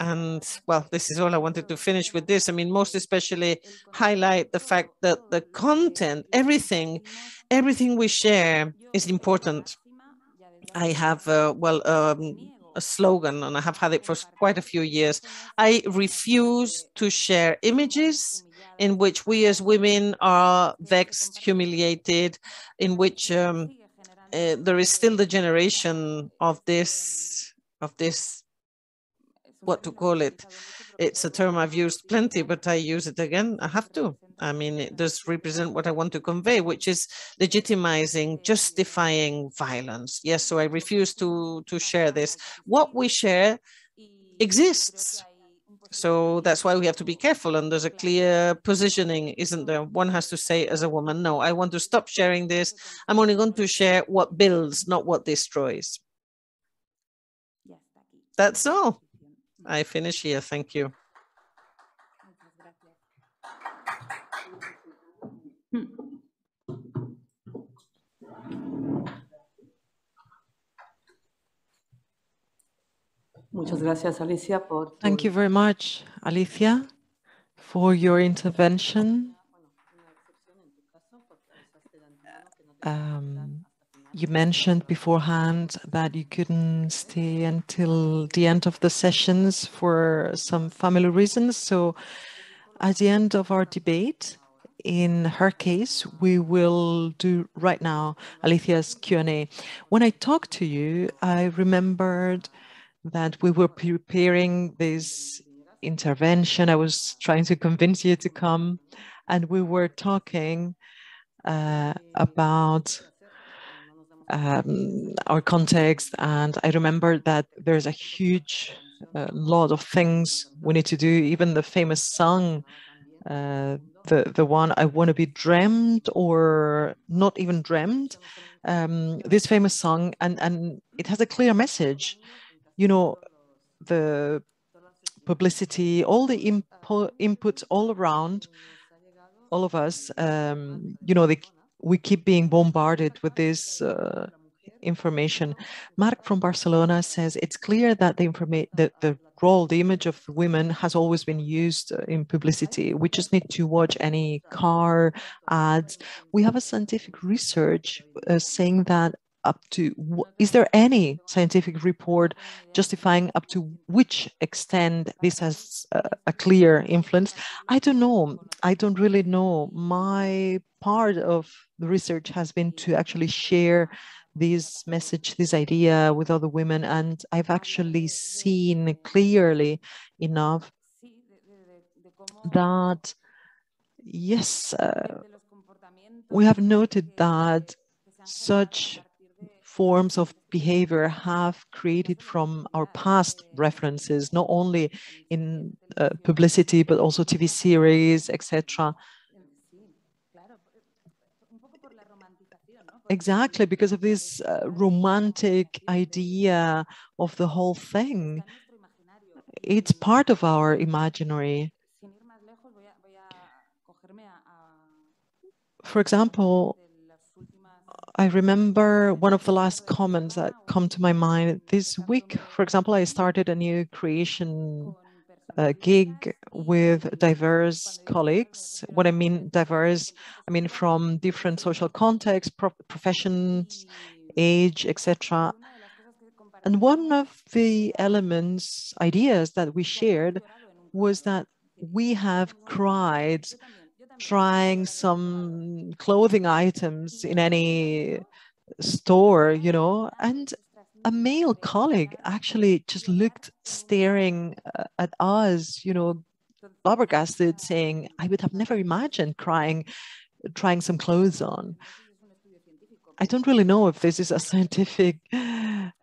S4: And well, this is all I wanted to finish with this. I mean, most especially highlight the fact that the content, everything, everything we share is important. I have, uh, well, um, a slogan, and I have had it for quite a few years. I refuse to share images in which we as women are vexed, humiliated, in which um, uh, there is still the generation of this, of this, what to call it. It's a term I've used plenty, but I use it again. I have to. I mean, it does represent what I want to convey, which is legitimizing, justifying violence. Yes, so I refuse to, to share this. What we share exists so that's why we have to be careful. And there's a clear positioning, isn't there? One has to say as a woman, no, I want to stop sharing this. I'm only going to share what builds, not what destroys. Yes. That's all. I finish here. Thank you.
S1: Muchas gracias, Alicia, por
S2: Thank you very much, Alicia, for your intervention. Um, you mentioned beforehand that you couldn't stay until the end of the sessions for some family reasons. So at the end of our debate, in her case, we will do right now Alicia's Q&A. When I talked to you, I remembered that we were preparing this intervention. I was trying to convince you to come and we were talking uh, about um, our context. And I remember that there's a huge uh, lot of things we need to do, even the famous song, uh, the, the one I want to be dreamed or not even dreamed, um, this famous song, and, and it has a clear message. You know, the publicity, all the input, inputs all around, all of us, um, you know, they we keep being bombarded with this uh, information. Mark from Barcelona says it's clear that the the role, the image of women has always been used uh, in publicity. We just need to watch any car ads. We have a scientific research uh, saying that up to, is there any scientific report justifying up to which extent this has a, a clear influence? I don't know. I don't really know. My part of the research has been to actually share this message, this idea with other women, and I've actually seen clearly enough that, yes, uh, we have noted that such forms of behavior have created from our past references, not only in uh, publicity, but also TV series, etc. Exactly, because of this uh, romantic idea of the whole thing. It's part of our imaginary. For example, I remember one of the last comments that come to my mind this week. For example, I started a new creation uh, gig with diverse colleagues. What I mean diverse, I mean from different social contexts, pro professions, age, etc. And one of the elements, ideas that we shared was that we have cried trying some clothing items in any store, you know, and a male colleague actually just looked staring uh, at us, you know, flabbergasted, saying, I would have never imagined crying, trying some clothes on. I don't really know if this is a scientific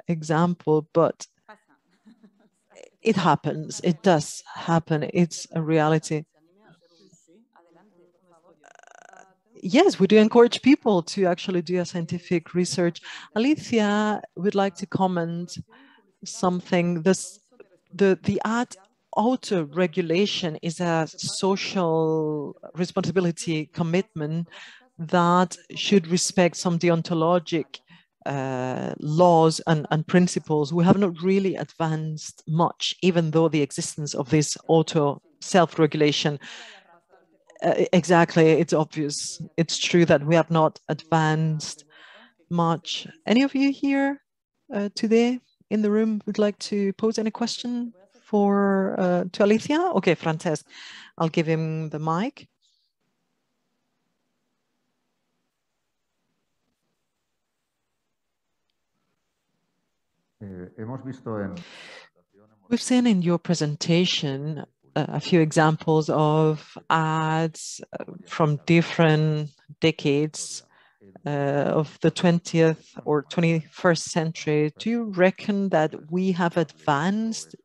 S2: example, but it happens. It does happen. It's a reality. Yes, we do encourage people to actually do a scientific research. Alicia would like to comment something. This, the, the ad auto regulation is a social responsibility commitment that should respect some deontologic uh, laws and, and principles. We have not really advanced much, even though the existence of this auto self-regulation uh, exactly, it's obvious. It's true that we have not advanced much. Any of you here uh, today in the room would like to pose any question for uh, to Alicia? Okay, Francesc, I'll give him the mic. Eh, We've seen in your presentation a few examples of ads uh, from different decades uh, of the 20th or 21st century. Do you reckon that we have advanced?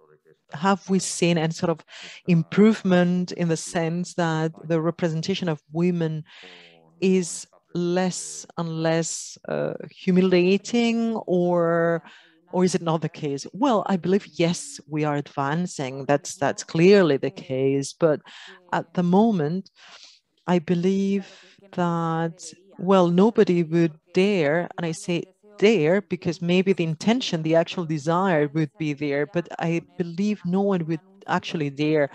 S2: Have we seen any sort of improvement in the sense that the representation of women is less and less uh, humiliating or or is it not the case? Well, I believe yes, we are advancing. That's that's clearly the case. But at the moment, I believe that well, nobody would dare, and I say dare because maybe the intention, the actual desire would be there, but I believe no one would actually dare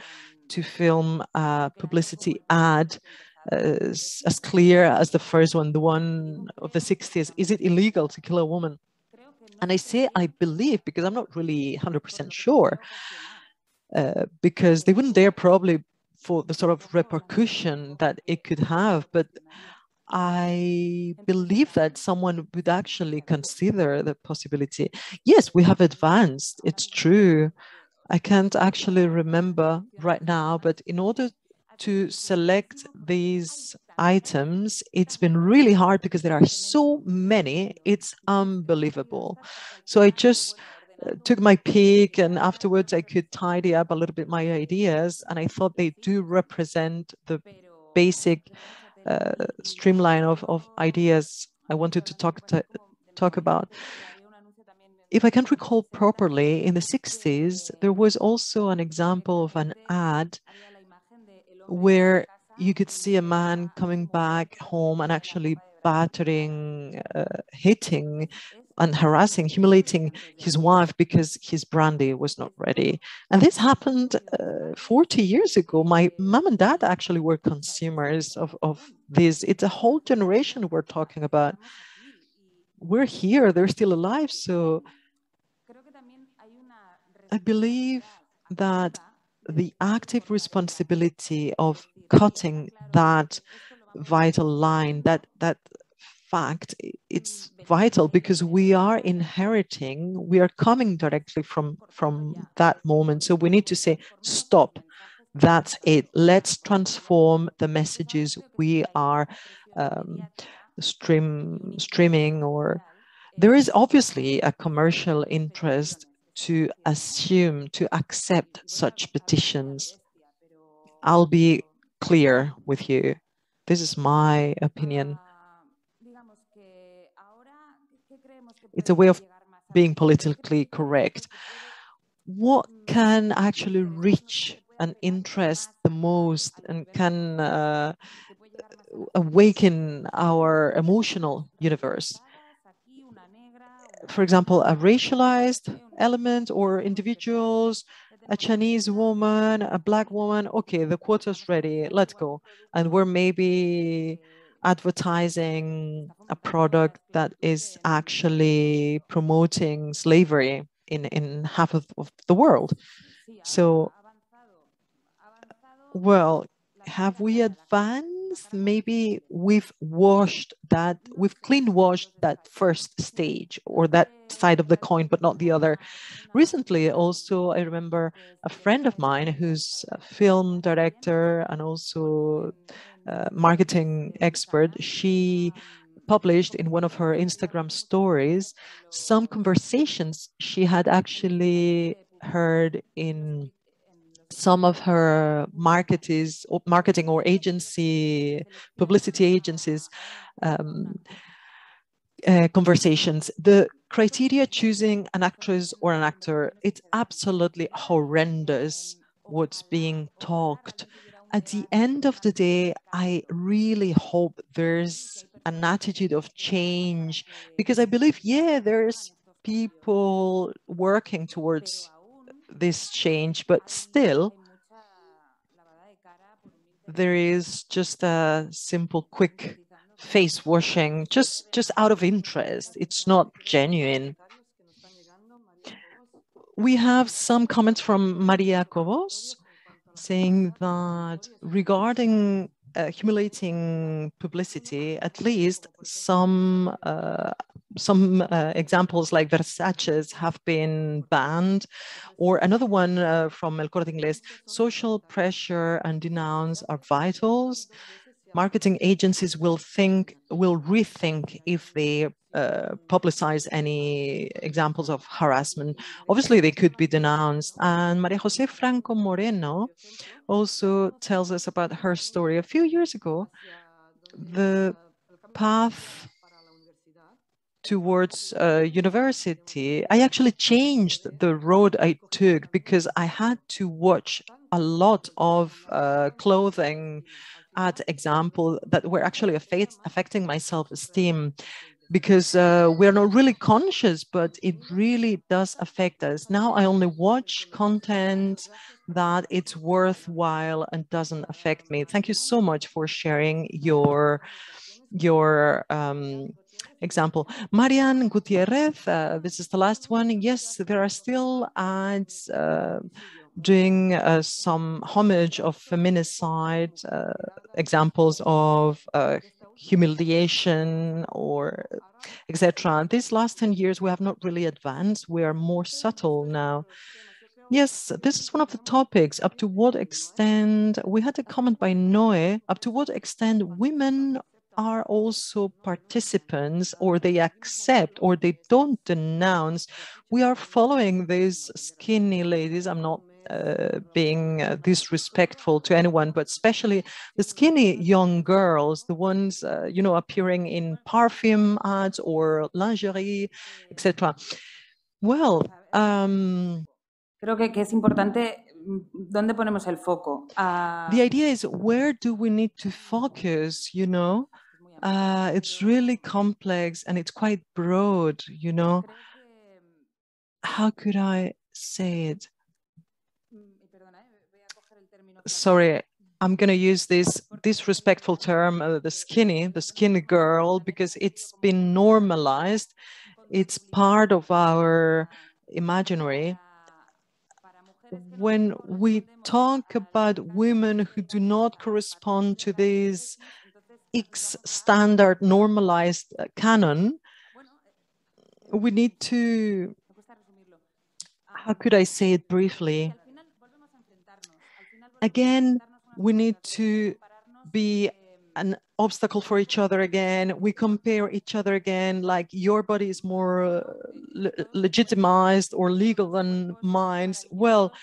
S2: to film a publicity ad uh, as, as clear as the first one, the one of the 60s. Is it illegal to kill a woman? And I say I believe because I'm not really 100% sure, uh, because they wouldn't dare probably for the sort of repercussion that it could have. But I believe that someone would actually consider the possibility. Yes, we have advanced, it's true. I can't actually remember right now, but in order to select these items, it's been really hard because there are so many, it's unbelievable. So I just uh, took my pick and afterwards I could tidy up a little bit my ideas and I thought they do represent the basic uh, streamline of, of ideas I wanted to talk to, talk about. If I can't recall properly, in the 60s, there was also an example of an ad where you could see a man coming back home and actually battering, uh, hitting and harassing, humiliating his wife because his brandy was not ready. And this happened uh, 40 years ago. My mom and dad actually were consumers of, of this. It's a whole generation we're talking about. We're here, they're still alive. So I believe that the active responsibility of cutting that vital line, that that fact, it's vital because we are inheriting, we are coming directly from, from that moment. So we need to say, stop, that's it. Let's transform the messages we are um, stream streaming or there is obviously a commercial interest to assume, to accept such petitions. I'll be clear with you. This is my opinion. It's a way of being politically correct. What can actually reach and interest the most and can uh, awaken our emotional universe? For example, a racialized element or individuals, a Chinese woman, a black woman, okay, the quota's ready, let's go. And we're maybe advertising a product that is actually promoting slavery in, in half of, of the world. So, well, have we advanced? Maybe we've washed that, we've clean washed that first stage or that side of the coin, but not the other. Recently, also, I remember a friend of mine who's a film director and also uh, marketing expert, she published in one of her Instagram stories some conversations she had actually heard in some of her marketing or agency, publicity agencies um, uh, conversations. The criteria choosing an actress or an actor, it's absolutely horrendous what's being talked at the end of the day, I really hope there's an attitude of change because I believe, yeah, there's people working towards this change, but still, there is just a simple, quick face washing, just just out of interest. It's not genuine. We have some comments from Maria Cobos saying that regarding uh, humiliating publicity, at least some uh, some uh, examples like Versace's have been banned, or another one uh, from El Corte Inglés, social pressure and denounce are vitals. Marketing agencies will think, will rethink if they uh, publicize any examples of harassment. Obviously, they could be denounced. And Maria Jose Franco Moreno also tells us about her story. A few years ago, the path towards uh, university, I actually changed the road I took because I had to watch a lot of uh, clothing ad example that were actually affecting my self-esteem because uh, we're not really conscious, but it really does affect us. Now I only watch content that it's worthwhile and doesn't affect me. Thank you so much for sharing your your um, example. Marian Gutierrez, uh, this is the last one. Yes, there are still ads uh, doing uh, some homage of feminicide, uh, examples of uh, humiliation or etc. These last 10 years, we have not really advanced. We are more subtle now. Yes, this is one of the topics. Up to what extent, we had a comment by Noe, up to what extent women are also participants or they accept or they don't denounce. We are following these skinny ladies. I'm not being uh, disrespectful to anyone, but especially the skinny young girls, the ones, uh, you know, appearing in perfume ads or lingerie, etc. Well, um,
S3: Creo que, que es importante dónde ponemos el foco. Uh,
S2: the idea is where do we need to focus, you know? Uh, it's really complex and it's quite broad, you know? How could I say it? Sorry, I'm going to use this disrespectful term, uh, the skinny, the skinny girl, because it's been normalized. It's part of our imaginary. When we talk about women who do not correspond to this X standard normalized uh, canon, we need to, how could I say it briefly? Again, we need to be an obstacle for each other again. We compare each other again, like your body is more uh, le legitimized or legal than mine. Well,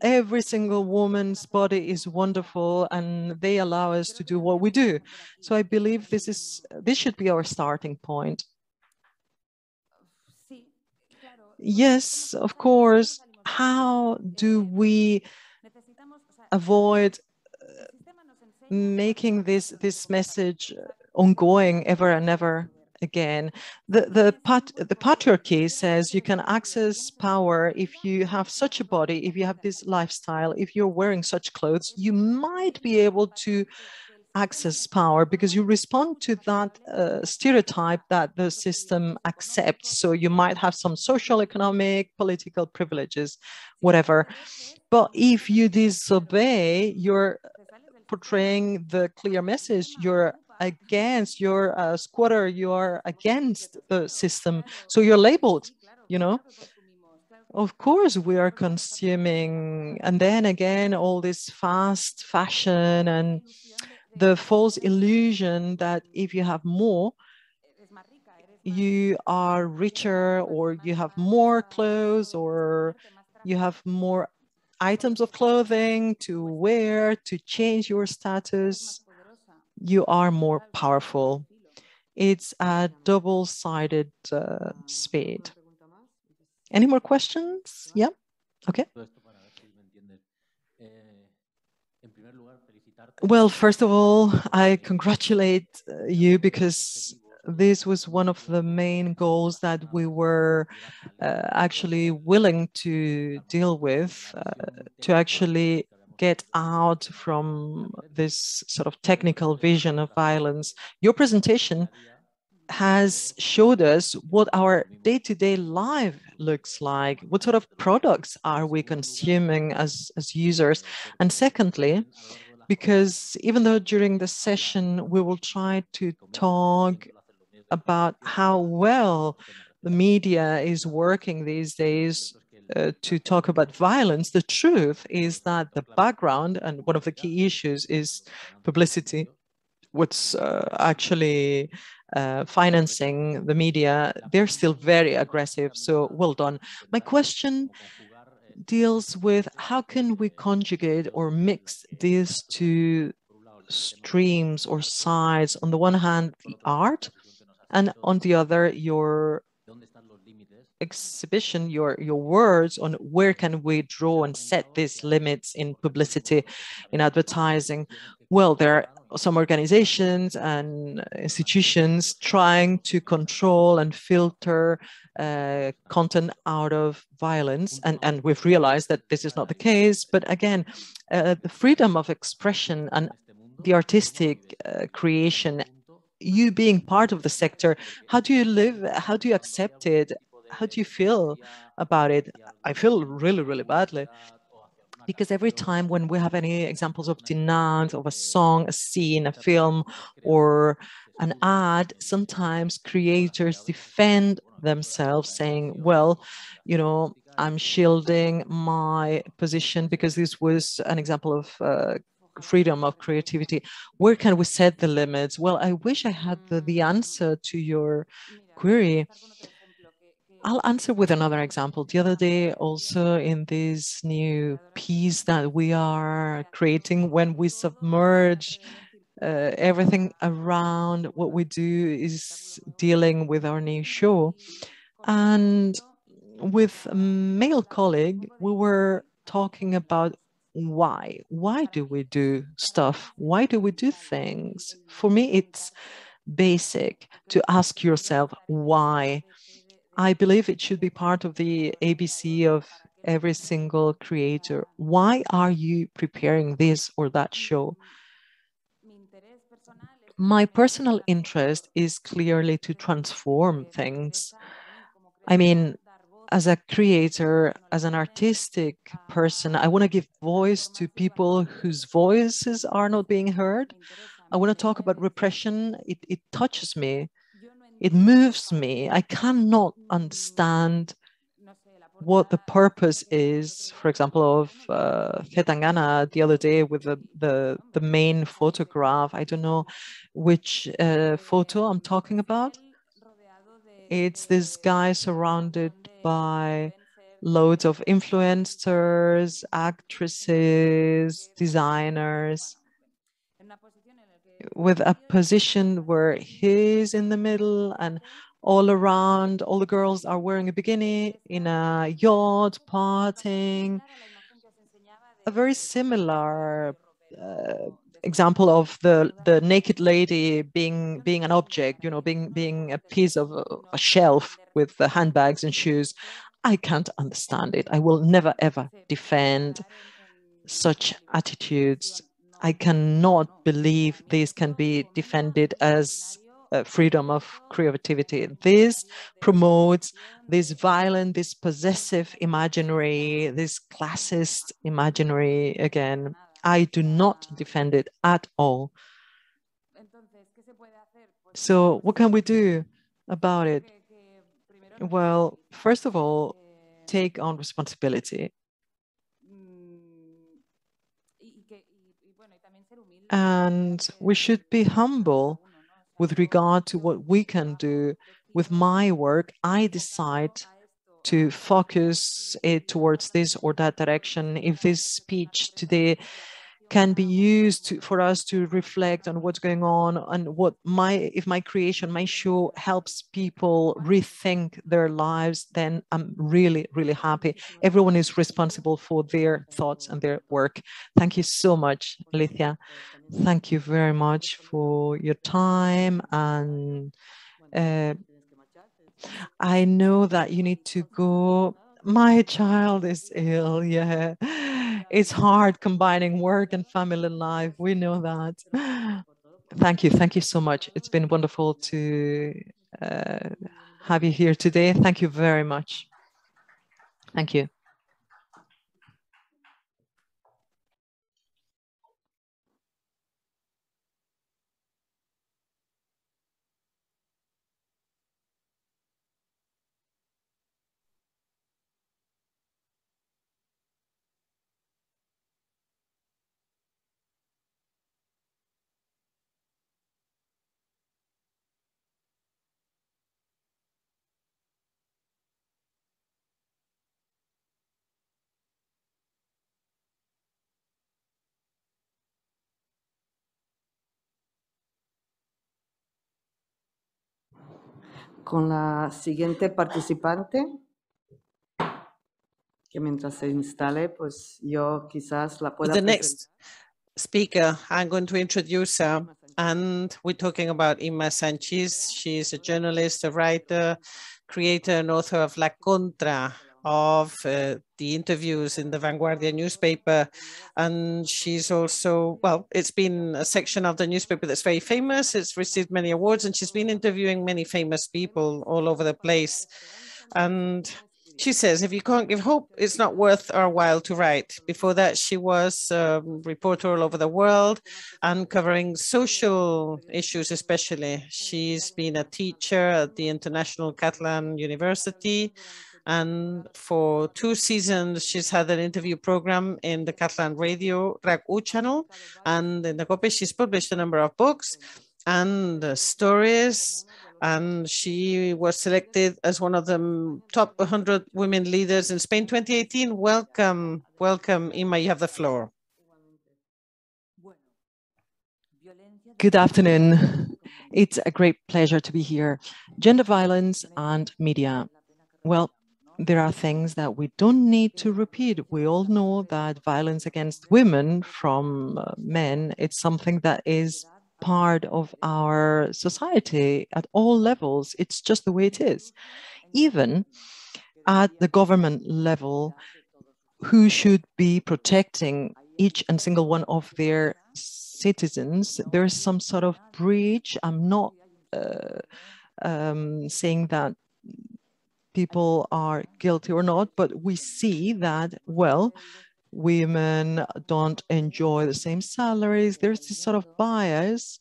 S2: every single woman's body is wonderful and they allow us to do what we do. So I believe this is this should be our starting point. Yes, of course. How do we avoid uh, making this this message ongoing ever and ever again. The the pat, the patriarchy says you can access power if you have such a body, if you have this lifestyle, if you're wearing such clothes, you might be able to access power because you respond to that uh, stereotype that the system accepts. So you might have some social, economic, political privileges, whatever. But if you disobey, you're portraying the clear message. You're against, you're a squatter, you're against the system. So you're labeled, you know? Of course, we are consuming, and then again, all this fast fashion and the false illusion that if you have more, you are richer or you have more clothes or you have more items of clothing to wear to change your status, you are more powerful. It's a double-sided uh, spade. Any more questions? Yeah, okay. Well, first of all, I congratulate uh, you because this was one of the main goals that we were uh, actually willing to deal with, uh, to actually get out from this sort of technical vision of violence. Your presentation has showed us what our day-to-day -day life looks like. What sort of products are we consuming as, as users? And secondly, because even though during the session we will try to talk about how well the media is working these days uh, to talk about violence, the truth is that the background and one of the key issues is publicity. What's uh, actually uh, financing the media, they're still very aggressive. So well done. My question deals with how can we conjugate or mix these two streams or sides. On the one hand, the art, and on the other, your exhibition, your your words on where can we draw and set these limits in publicity, in advertising. Well, there are some organizations and institutions trying to control and filter uh, content out of violence. And, and we've realized that this is not the case. But again, uh, the freedom of expression and the artistic uh, creation you being part of the sector, how do you live? How do you accept it? How do you feel about it? I feel really, really badly. Because every time when we have any examples of denounce of a song, a scene, a film, or an ad, sometimes creators defend themselves saying, well, you know, I'm shielding my position because this was an example of uh, freedom of creativity. Where can we set the limits? Well, I wish I had the, the answer to your query. I'll answer with another example. The other day, also in this new piece that we are creating, when we submerge uh, everything around what we do is dealing with our new show. And with a male colleague, we were talking about why. Why do we do stuff? Why do we do things? For me, it's basic to ask yourself why. I believe it should be part of the ABC of every single creator. Why are you preparing this or that show? My personal interest is clearly to transform things. I mean, as a creator, as an artistic person, I want to give voice to people whose voices are not being heard. I want to talk about repression. It, it touches me. It moves me. I cannot understand what the purpose is, for example, of uh, the other day with the, the, the main photograph. I don't know which uh, photo I'm talking about. It's this guy surrounded by loads of influencers, actresses, designers, with a position where he's in the middle and all around, all the girls are wearing a bikini in a yacht, partying. A very similar uh, example of the the naked lady being being an object, you know, being being a piece of a, a shelf with the handbags and shoes. I can't understand it. I will never ever defend such attitudes. I cannot believe these can be defended as uh, freedom of creativity. This promotes this violent, this possessive imaginary, this classist imaginary again I do not defend it at all. So what can we do about it? Well, first of all, take on responsibility. And we should be humble with regard to what we can do. With my work, I decide to focus it towards this or that direction. If this speech today can be used to, for us to reflect on what's going on and what my if my creation my show helps people rethink their lives then i'm really really happy everyone is responsible for their thoughts and their work thank you so much alicia thank you very much for your time and uh, I know that you need to go. My child is ill. Yeah. It's hard combining work and family life. We know that. Thank you. Thank you so much. It's been wonderful to uh, have you here today. Thank you very much. Thank you.
S1: con la siguiente participante, que mientras se instale, pues yo quizás la pueda.
S4: The next speaker, I'm going to introduce her, and we're talking about Ima Sanchez. She's a journalist, a writer, creator, and author of La Contra, of uh, the interviews in the Vanguardia newspaper. And she's also, well, it's been a section of the newspaper that's very famous. It's received many awards, and she's been interviewing many famous people all over the place. And she says, if you can't give hope, it's not worth our while to write. Before that, she was a reporter all over the world and covering social issues, especially. She's been a teacher at the International Catalan University. And for two seasons, she's had an interview program in the Catalan radio RAC1 channel. And in the COPE, she's published a number of books and uh, stories and she was selected as one of the top 100 women leaders in Spain 2018. Welcome, welcome, Ima, you have the floor.
S2: Good afternoon. It's a great pleasure to be here. Gender violence and media. Well, there are things that we don't need to repeat. We all know that violence against women from uh, men, it's something that is part of our society at all levels. It's just the way it is. Even at the government level, who should be protecting each and single one of their citizens, there's some sort of breach. I'm not uh, um, saying that people are guilty or not, but we see that, well, women don't enjoy the same salaries. There's this sort of bias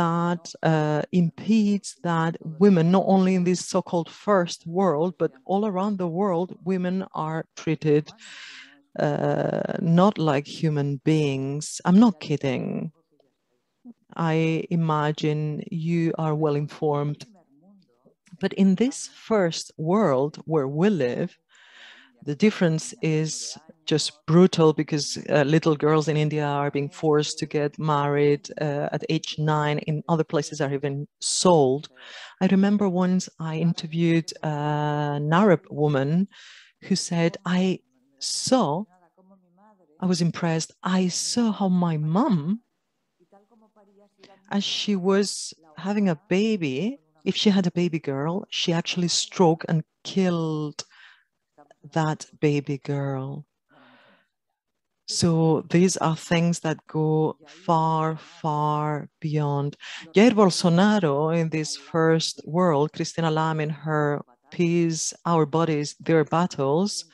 S2: that uh, impedes that women, not only in this so-called first world, but all around the world, women are treated uh, not like human beings. I'm not kidding. I imagine you are well informed. But in this first world where we live, the difference is just brutal because uh, little girls in India are being forced to get married uh, at age nine. In other places are even sold. I remember once I interviewed an Arab woman who said, I saw, I was impressed, I saw how my mom, as she was having a baby, if she had a baby girl, she actually stroked and killed that baby girl. So these are things that go far, far beyond. Jair Bolsonaro in this first world, Christina Lamb in her piece, Our Bodies, Their Battles,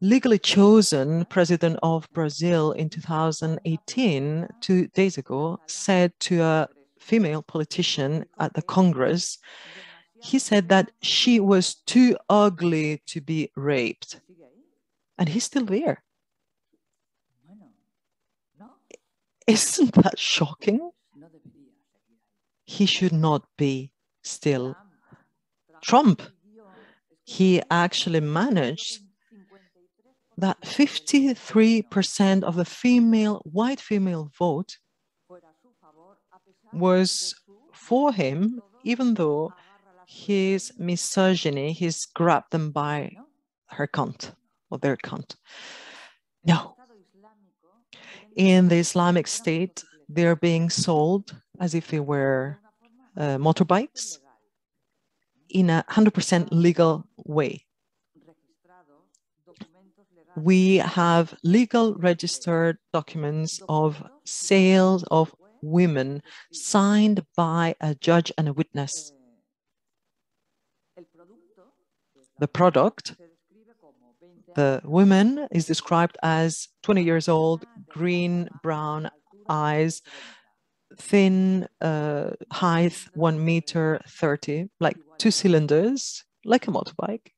S2: legally chosen president of Brazil in 2018, two days ago, said to a female politician at the Congress, he said that she was too ugly to be raped. And he's still there. Isn't that shocking? He should not be still. Trump, he actually managed that 53% of the female, white female vote was for him, even though his misogyny, he's grabbed them by her cunt or their cunt. No. In the Islamic State, they're being sold as if they were uh, motorbikes in a 100% legal way. We have legal registered documents of sales of women signed by a judge and a witness. The product, the woman is described as 20 years old, green, brown eyes, thin uh, height, one meter 30, like two cylinders, like a motorbike.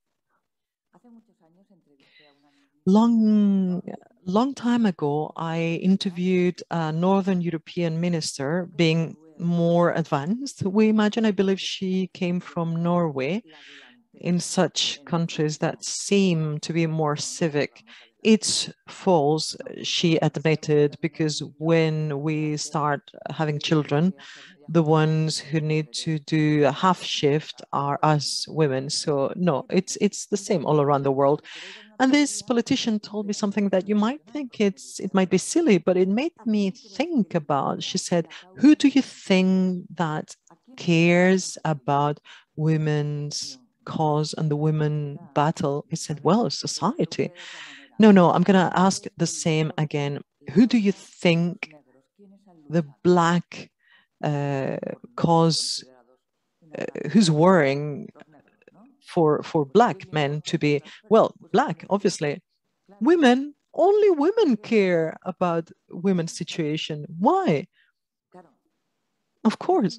S2: Long, long time ago, I interviewed a Northern European minister being more advanced. We imagine, I believe she came from Norway in such countries that seem to be more civic. It's false, she admitted, because when we start having children, the ones who need to do a half shift are us women. So no, it's it's the same all around the world. And this politician told me something that you might think it's it might be silly, but it made me think about. She said, "Who do you think that cares about women's cause and the women battle?" I said, "Well, society." No, no, I'm going to ask the same again. Who do you think the black uh, cause uh, who's worrying for for black men to be well black obviously. Women only women care about women's situation. Why? Of course.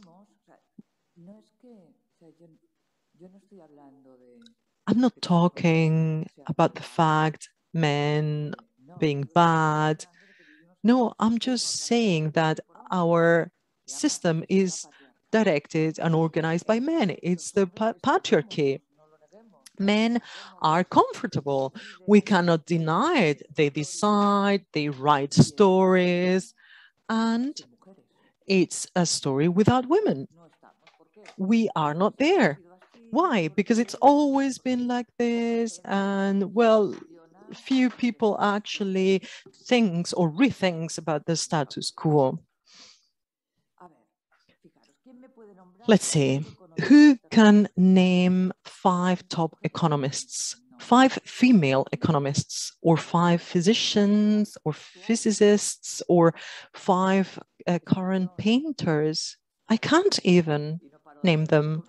S2: I'm not talking about the fact men being bad. No i'm just saying that our system is directed and organized by men. It's the patriarchy. Men are comfortable. We cannot deny it. They decide, they write stories, and it's a story without women. We are not there. Why? Because it's always been like this, and well, few people actually thinks or rethinks about the status quo. Let's see, who can name five top economists, five female economists, or five physicians, or physicists, or five uh, current painters? I can't even name them.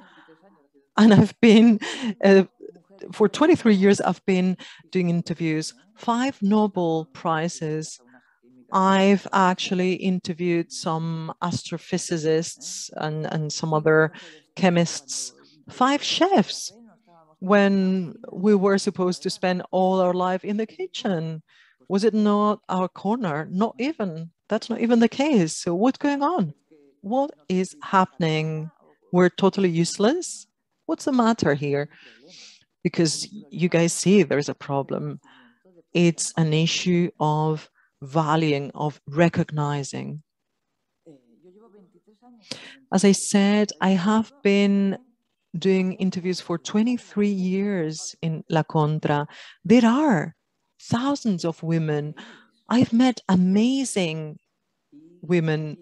S2: And I've been, uh, for 23 years, I've been doing interviews, five Nobel Prizes, I've actually interviewed some astrophysicists and, and some other chemists, five chefs, when we were supposed to spend all our life in the kitchen. Was it not our corner? Not even. That's not even the case. So what's going on? What is happening? We're totally useless? What's the matter here? Because you guys see there's a problem. It's an issue of valuing, of recognizing. As I said, I have been doing interviews for 23 years in La Contra. There are thousands of women. I've met amazing women.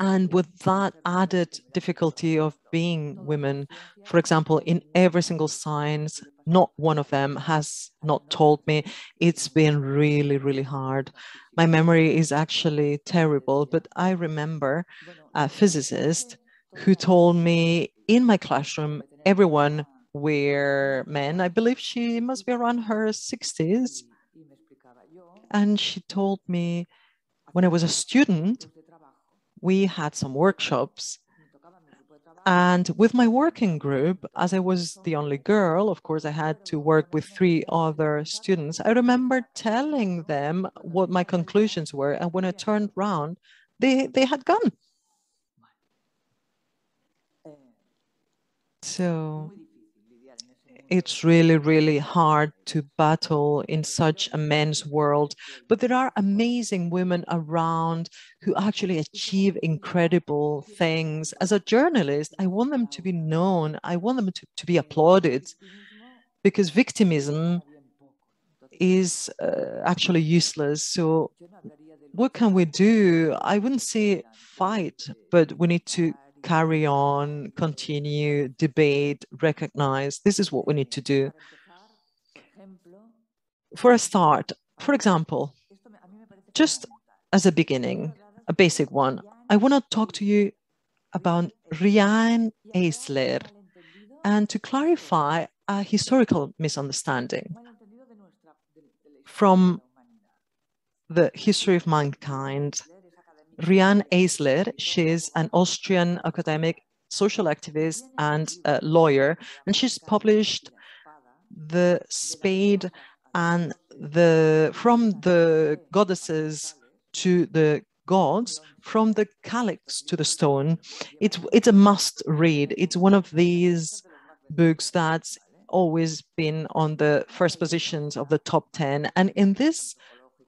S2: And with that added difficulty of being women, for example, in every single science, not one of them has not told me it's been really, really hard. My memory is actually terrible, but I remember a physicist who told me in my classroom, everyone were men. I believe she must be around her 60s. And she told me when I was a student, we had some workshops and with my working group, as I was the only girl, of course, I had to work with three other students. I remember telling them what my conclusions were. And when I turned around, they, they had gone. So it's really, really hard to battle in such a men's world. But there are amazing women around who actually achieve incredible things. As a journalist, I want them to be known. I want them to, to be applauded because victimism is uh, actually useless. So what can we do? I wouldn't say fight, but we need to carry on, continue, debate, recognize. This is what we need to do. For a start, for example, just as a beginning, a basic one, I want to talk to you about Riane Eisler and to clarify a historical misunderstanding from the history of mankind Riane Eisler. She's an Austrian academic, social activist, and lawyer, and she's published the spade and the from the goddesses to the gods, from the calyx to the stone. It's it's a must read. It's one of these books that's always been on the first positions of the top 10. And in this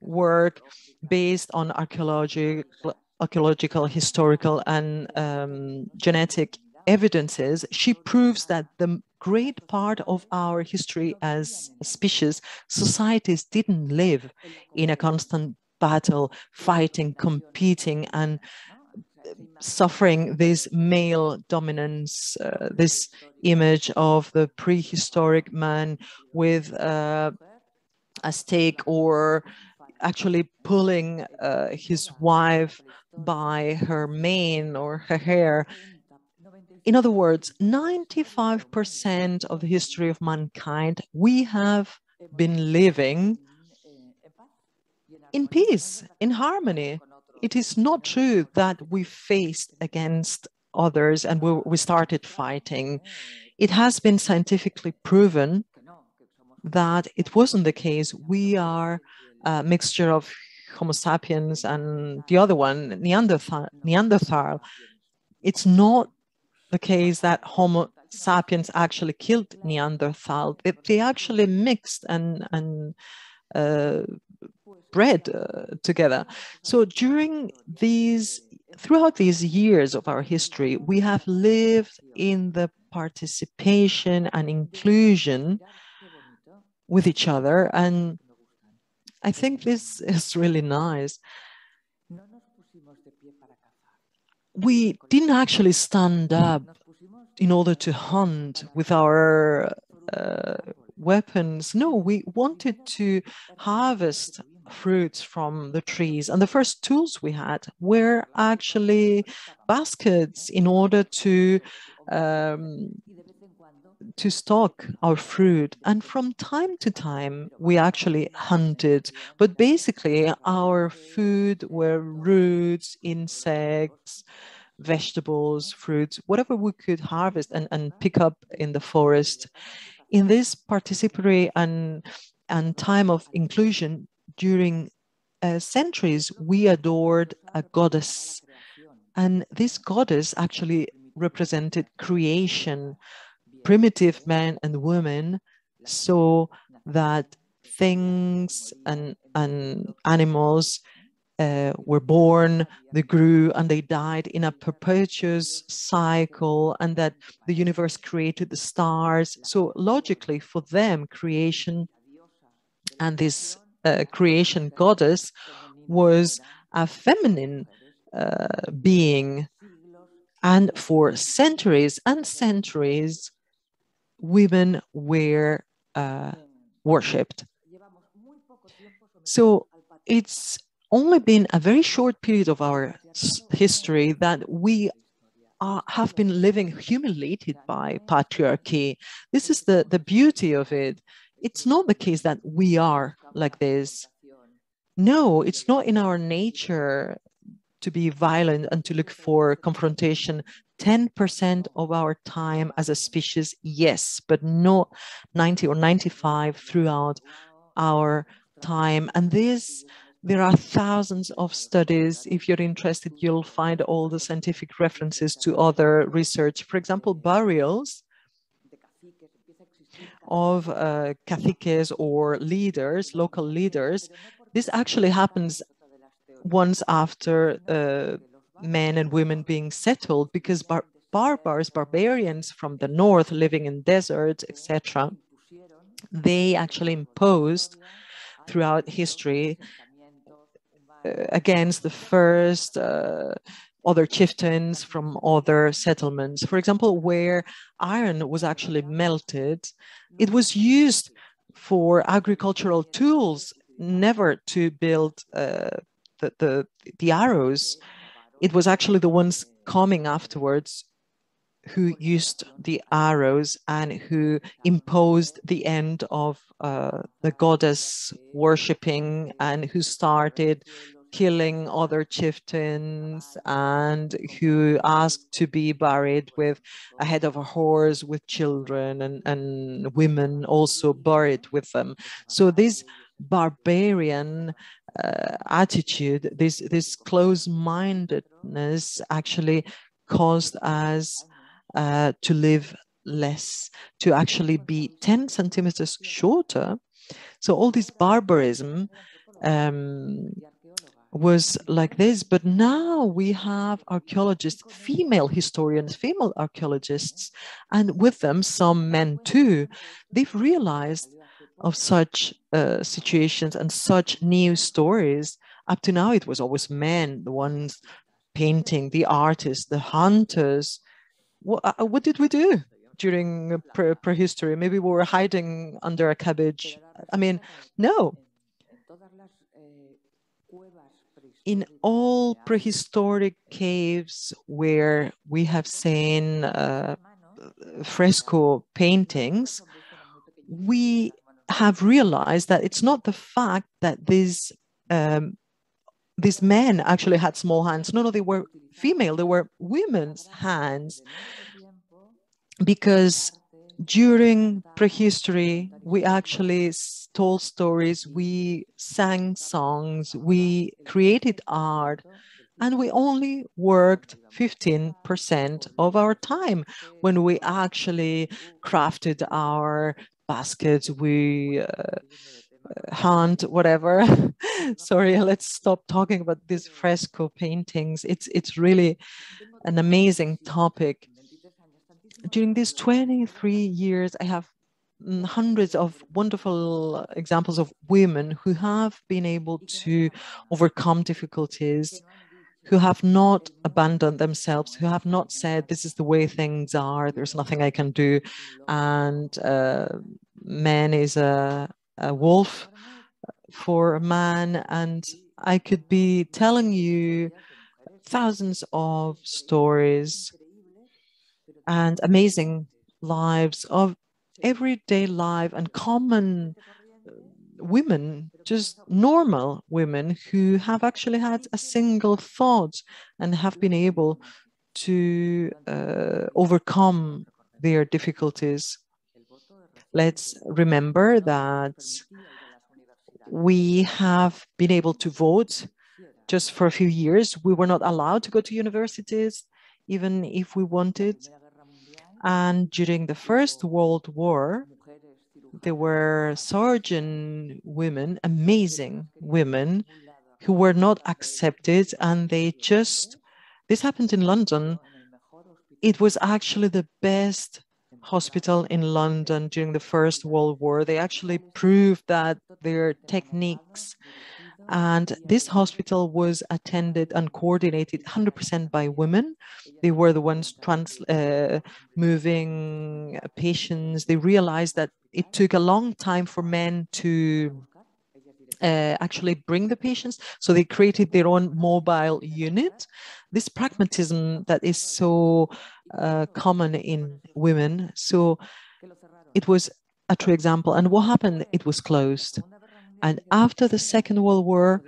S2: work, based on archaeological archaeological, historical, and um, genetic evidences, she proves that the great part of our history as a species, societies didn't live in a constant battle, fighting, competing, and suffering this male dominance, uh, this image of the prehistoric man with uh, a stake or actually pulling uh, his wife by her mane or her hair. In other words, 95% of the history of mankind, we have been living in peace, in harmony. It is not true that we faced against others and we, we started fighting. It has been scientifically proven that it wasn't the case. We are a mixture of Homo sapiens and the other one, Neanderthal. Neanderthal. It's not the case that Homo sapiens actually killed Neanderthal. They, they actually mixed and, and uh, bred uh, together. So during these, throughout these years of our history, we have lived in the participation and inclusion with each other. And I think this is really nice. We didn't actually stand up in order to hunt with our uh, weapons. No, we wanted to harvest fruits from the trees. And the first tools we had were actually baskets in order to um, to stock our fruit. And from time to time, we actually hunted. But basically, our food were roots, insects, vegetables, fruits, whatever we could harvest and, and pick up in the forest. In this participatory and, and time of inclusion during uh, centuries, we adored a goddess. And this goddess actually represented creation, primitive men and women saw that things and, and animals uh, were born, they grew, and they died in a perpetuous cycle, and that the universe created the stars. So, logically, for them, creation and this uh, creation goddess was a feminine uh, being. And for centuries and centuries, women were uh, worshipped. So it's only been a very short period of our history that we are, have been living humiliated by patriarchy. This is the, the beauty of it. It's not the case that we are like this. No, it's not in our nature to be violent and to look for confrontation. 10% of our time as a species, yes, but not 90 or 95 throughout our time. And this, there are thousands of studies. If you're interested, you'll find all the scientific references to other research. For example, burials of uh, caciques or leaders, local leaders. This actually happens once after uh, men and women being settled because bar barbars, barbarians from the north living in deserts, etc., they actually imposed throughout history uh, against the first uh, other chieftains from other settlements. For example, where iron was actually melted, it was used for agricultural tools, never to build uh, the, the, the arrows it was actually the ones coming afterwards who used the arrows and who imposed the end of uh, the goddess worshipping and who started killing other chieftains and who asked to be buried with a head of a horse with children and, and women also buried with them. So this barbarian uh, attitude, this, this close-mindedness actually caused us uh, to live less, to actually be 10 centimeters shorter. So all this barbarism um, was like this, but now we have archaeologists, female historians, female archaeologists, and with them some men too. They've realized of such uh, situations and such new stories. Up to now, it was always men, the ones painting, the artists, the hunters. What, uh, what did we do during pre prehistory? Maybe we were hiding under a cabbage. I mean, no, in all prehistoric caves where we have seen uh, fresco paintings, we have realized that it's not the fact that these um, these men actually had small hands. No, no, they were female. They were women's hands because during prehistory, we actually told stories, we sang songs, we created art, and we only worked 15% of our time when we actually crafted our baskets, we uh, hunt, whatever. Sorry, let's stop talking about these fresco paintings. It's, it's really an amazing topic. During these 23 years, I have mm, hundreds of wonderful examples of women who have been able to overcome difficulties, who have not abandoned themselves, who have not said, this is the way things are, there's nothing I can do, and uh, man is a, a wolf for a man. And I could be telling you thousands of stories and amazing lives of everyday life and common women, just normal women who have actually had a single thought and have been able to uh, overcome their difficulties. Let's remember that we have been able to vote just for a few years. We were not allowed to go to universities, even if we wanted. And during the First World War, there were surgeon women, amazing women, who were not accepted and they just, this happened in London. It was actually the best hospital in London during the First World War. They actually proved that their techniques and this hospital was attended and coordinated 100% by women. They were the ones trans, uh, moving patients. They realized that it took a long time for men to uh, actually bring the patients. So they created their own mobile unit. This pragmatism that is so uh, common in women. So it was a true example. And what happened? It was closed. And after the Second World War,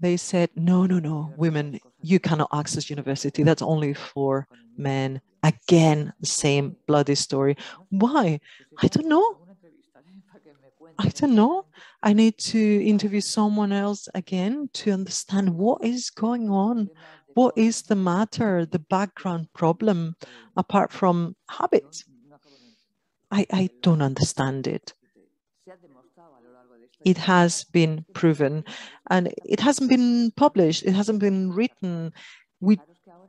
S2: they said, no, no, no, women, you cannot access university. That's only for men. Again, the same bloody story. Why? I don't know. I don't know. I need to interview someone else again to understand what is going on. What is the matter, the background problem, apart from habit? I, I don't understand it it has been proven and it hasn't been published, it hasn't been written. We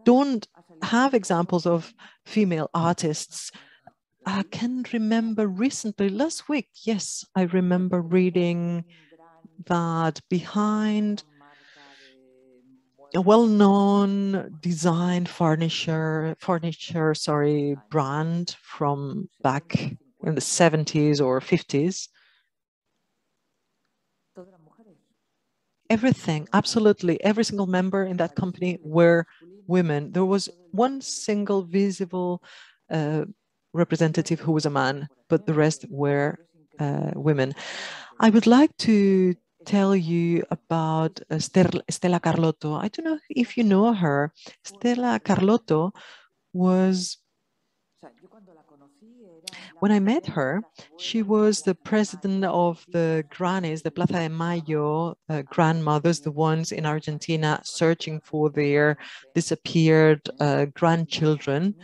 S2: don't have examples of female artists. I can remember recently, last week, yes, I remember reading that behind a well-known design furniture, furniture, sorry, brand from back in the 70s or 50s, everything, absolutely every single member in that company were women. There was one single visible uh, representative who was a man, but the rest were uh, women. I would like to tell you about uh, Stella Carlotto. I don't know if you know her. Stella Carlotto was When I met her, she was the president of the grannies, the Plaza de Mayo uh, grandmothers, the ones in Argentina searching for their disappeared uh, grandchildren.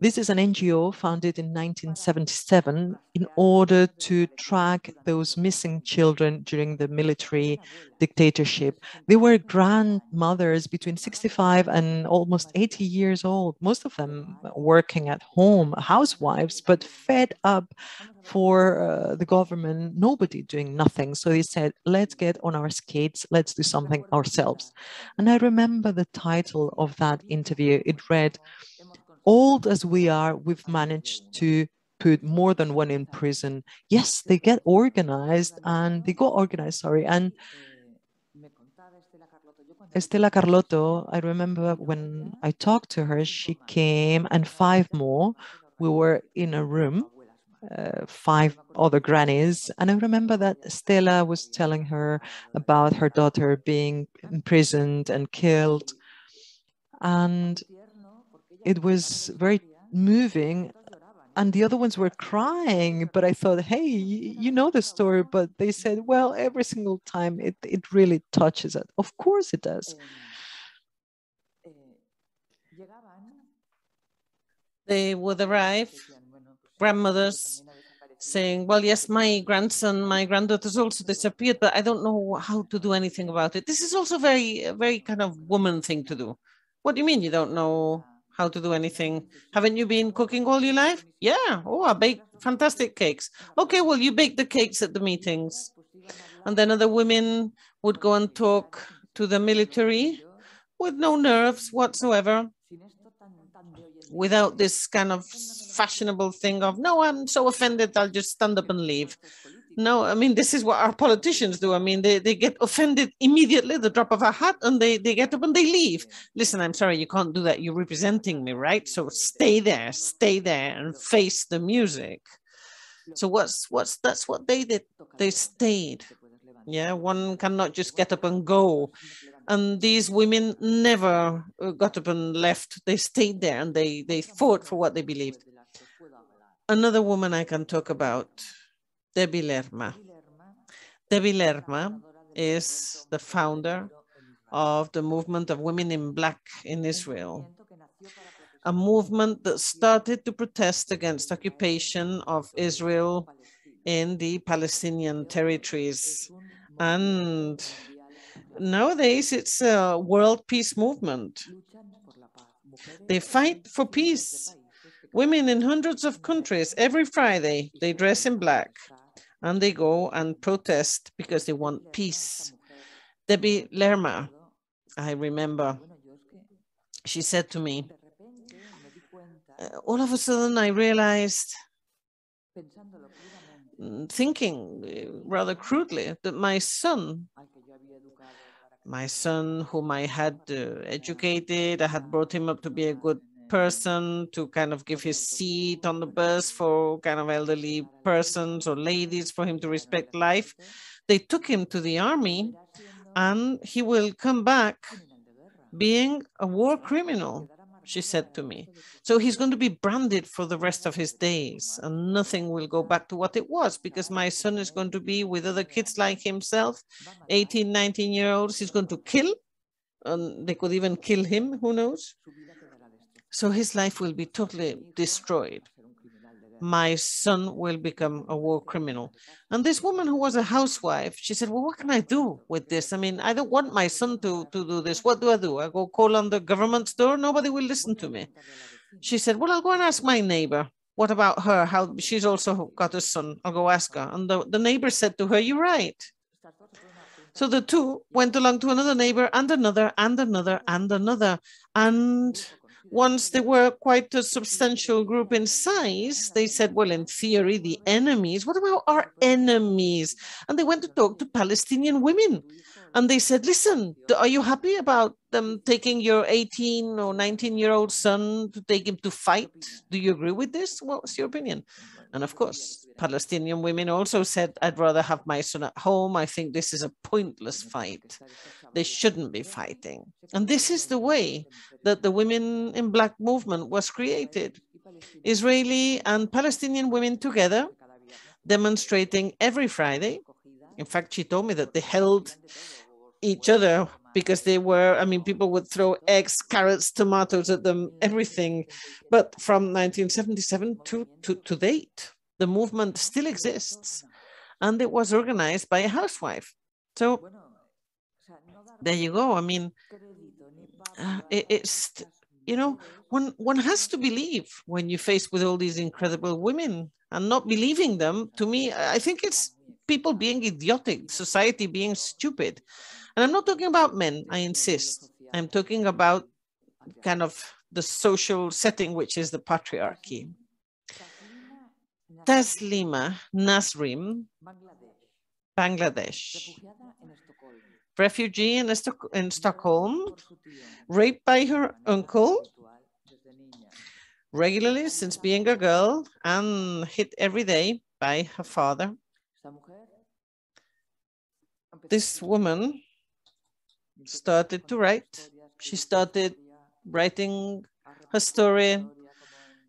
S2: This is an NGO founded in 1977 in order to track those missing children during the military dictatorship. They were grandmothers between 65 and almost 80 years old, most of them working at home, housewives, but fed up for uh, the government, nobody doing nothing. So they said, let's get on our skates, let's do something ourselves. And I remember the title of that interview. It read, old as we are, we've managed to put more than one in prison. Yes, they get organized and they go organized, sorry. And Estela Carlotto, I remember when I talked to her, she came and five more. We were in a room, uh, five other grannies. And I remember that Stella was telling her about her daughter being imprisoned and killed. And it was very moving and the other ones were crying but i thought hey you know the story but they said well every single time it, it really touches it of course it does
S4: they would arrive grandmothers saying well yes my grandson my granddaughter's also disappeared but i don't know how to do anything about it this is also very very kind of woman thing to do what do you mean you don't know how to do anything. Haven't you been cooking all your life? Yeah. Oh, I bake fantastic cakes. Okay, well, you bake the cakes at the meetings. And then other women would go and talk to the military with no nerves whatsoever, without this kind of fashionable thing of, no, I'm so offended, I'll just stand up and leave. No, I mean, this is what our politicians do. I mean, they, they get offended immediately, the drop of a hat, and they, they get up and they leave. Listen, I'm sorry, you can't do that. You're representing me, right? So stay there, stay there and face the music. So what's what's that's what they did. They stayed. Yeah, one cannot just get up and go. And these women never uh, got up and left. They stayed there and they they fought for what they believed. Another woman I can talk about Debbie Lerma. Debbie Lerma is the founder of the movement of women in black in Israel, a movement that started to protest against occupation of Israel in the Palestinian territories. And nowadays it's a world peace movement. They fight for peace. Women in hundreds of countries, every Friday, they dress in black and they go and protest because they want peace. Debbie Lerma, I remember, she said to me, uh, all of a sudden I realized, mm, thinking uh, rather crudely, that my son, my son whom I had uh, educated, I had brought him up to be a good person to kind of give his seat on the bus for kind of elderly persons or ladies for him to respect life. They took him to the army and he will come back being a war criminal, she said to me. So he's going to be branded for the rest of his days and nothing will go back to what it was because my son is going to be with other kids like himself, 18, 19 year olds. He's going to kill and they could even kill him, who knows? So his life will be totally destroyed. My son will become a war criminal. And this woman who was a housewife, she said, well, what can I do with this? I mean, I don't want my son to, to do this. What do I do? I go call on the government door? Nobody will listen to me. She said, well, I'll go and ask my neighbor. What about her? How she's also got a son. I'll go ask her. And the, the neighbor said to her, you're right. So the two went along to another neighbor and another and another and another. And once they were quite a substantial group in size, they said, well, in theory, the enemies, what about our enemies? And they went to talk to Palestinian women. And they said, listen, are you happy about them taking your 18 or 19 year old son to take him to fight? Do you agree with this? What's your opinion? And of course, Palestinian women also said, I'd rather have my son at home. I think this is a pointless fight. They shouldn't be fighting. And this is the way that the Women in Black movement was created Israeli and Palestinian women together, demonstrating every Friday. In fact, she told me that they held each other because they were, I mean, people would throw eggs, carrots, tomatoes at them, everything. But from 1977 to, to, to date, the movement still exists. And it was organized by a housewife. So there you go. I mean, uh, it, it's, you know, one, one has to believe when you're faced with all these incredible women and not believing them, to me, I think it's people being idiotic, society being stupid. And I'm not talking about men, I insist. I'm talking about kind of the social setting, which is the patriarchy. Taslima Nasrin, Bangladesh, refugee in, in Stockholm, raped by her uncle regularly since being a girl and hit every day by her father. This woman started to write. She started writing her story.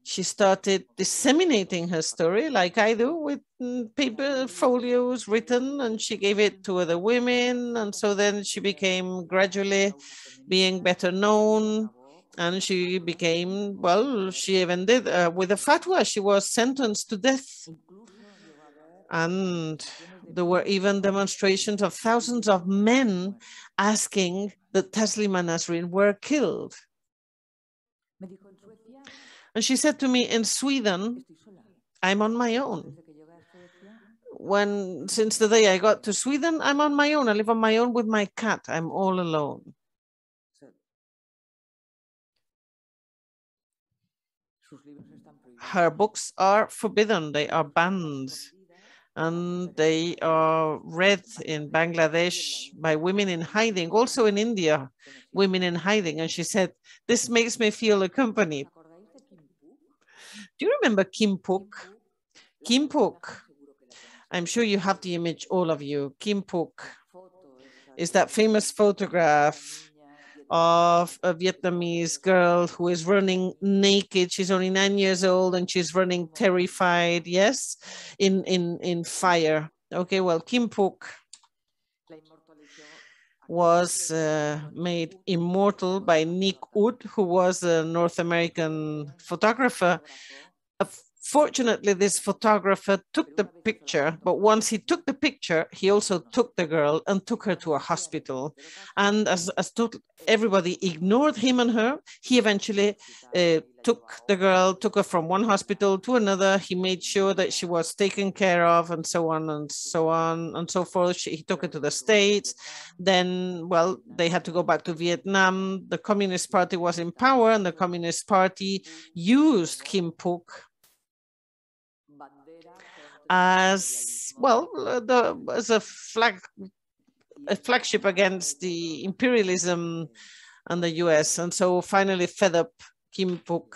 S4: She started disseminating her story like I do with mm, paper folios written and she gave it to other women. And so then she became gradually being better known and she became, well, she even did uh, with a fatwa, she was sentenced to death. And there were even demonstrations of thousands of men asking that Taslima Nasrin were killed. And she said to me, in Sweden, I'm on my own. When, since the day I got to Sweden, I'm on my own. I live on my own with my cat. I'm all alone. Her books are forbidden. They are banned and they are read in Bangladesh by women in hiding, also in India, women in hiding. And she said, this makes me feel accompanied. Do you remember Kim Phuc? Kim Phuc, I'm sure you have the image, all of you. Kim Phuc is that famous photograph of a Vietnamese girl who is running naked. She's only nine years old and she's running terrified, yes, in, in, in fire. Okay, well, Kim Phuc was uh, made immortal by Nick Ut, who was a North American photographer. Fortunately, this photographer took the picture, but once he took the picture, he also took the girl and took her to a hospital. And as, as total, everybody ignored him and her, he eventually uh, took the girl, took her from one hospital to another. He made sure that she was taken care of and so on and so on and so forth. She, he took her to the States. Then, well, they had to go back to Vietnam. The Communist Party was in power and the Communist Party used Kim Phuc as well the, as a flag a flagship against the imperialism and the US. And so finally fed up, Kim Phuc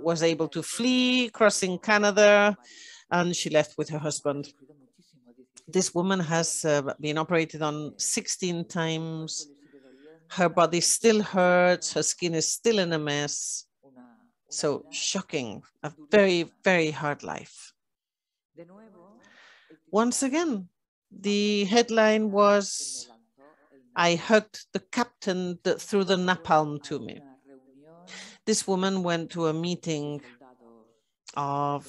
S4: was able to flee, crossing Canada, and she left with her husband. This woman has uh, been operated on 16 times. Her body still hurts, her skin is still in a mess. So shocking, a very, very hard life. Once again, the headline was, I hugged the captain that threw the napalm to me. This woman went to a meeting of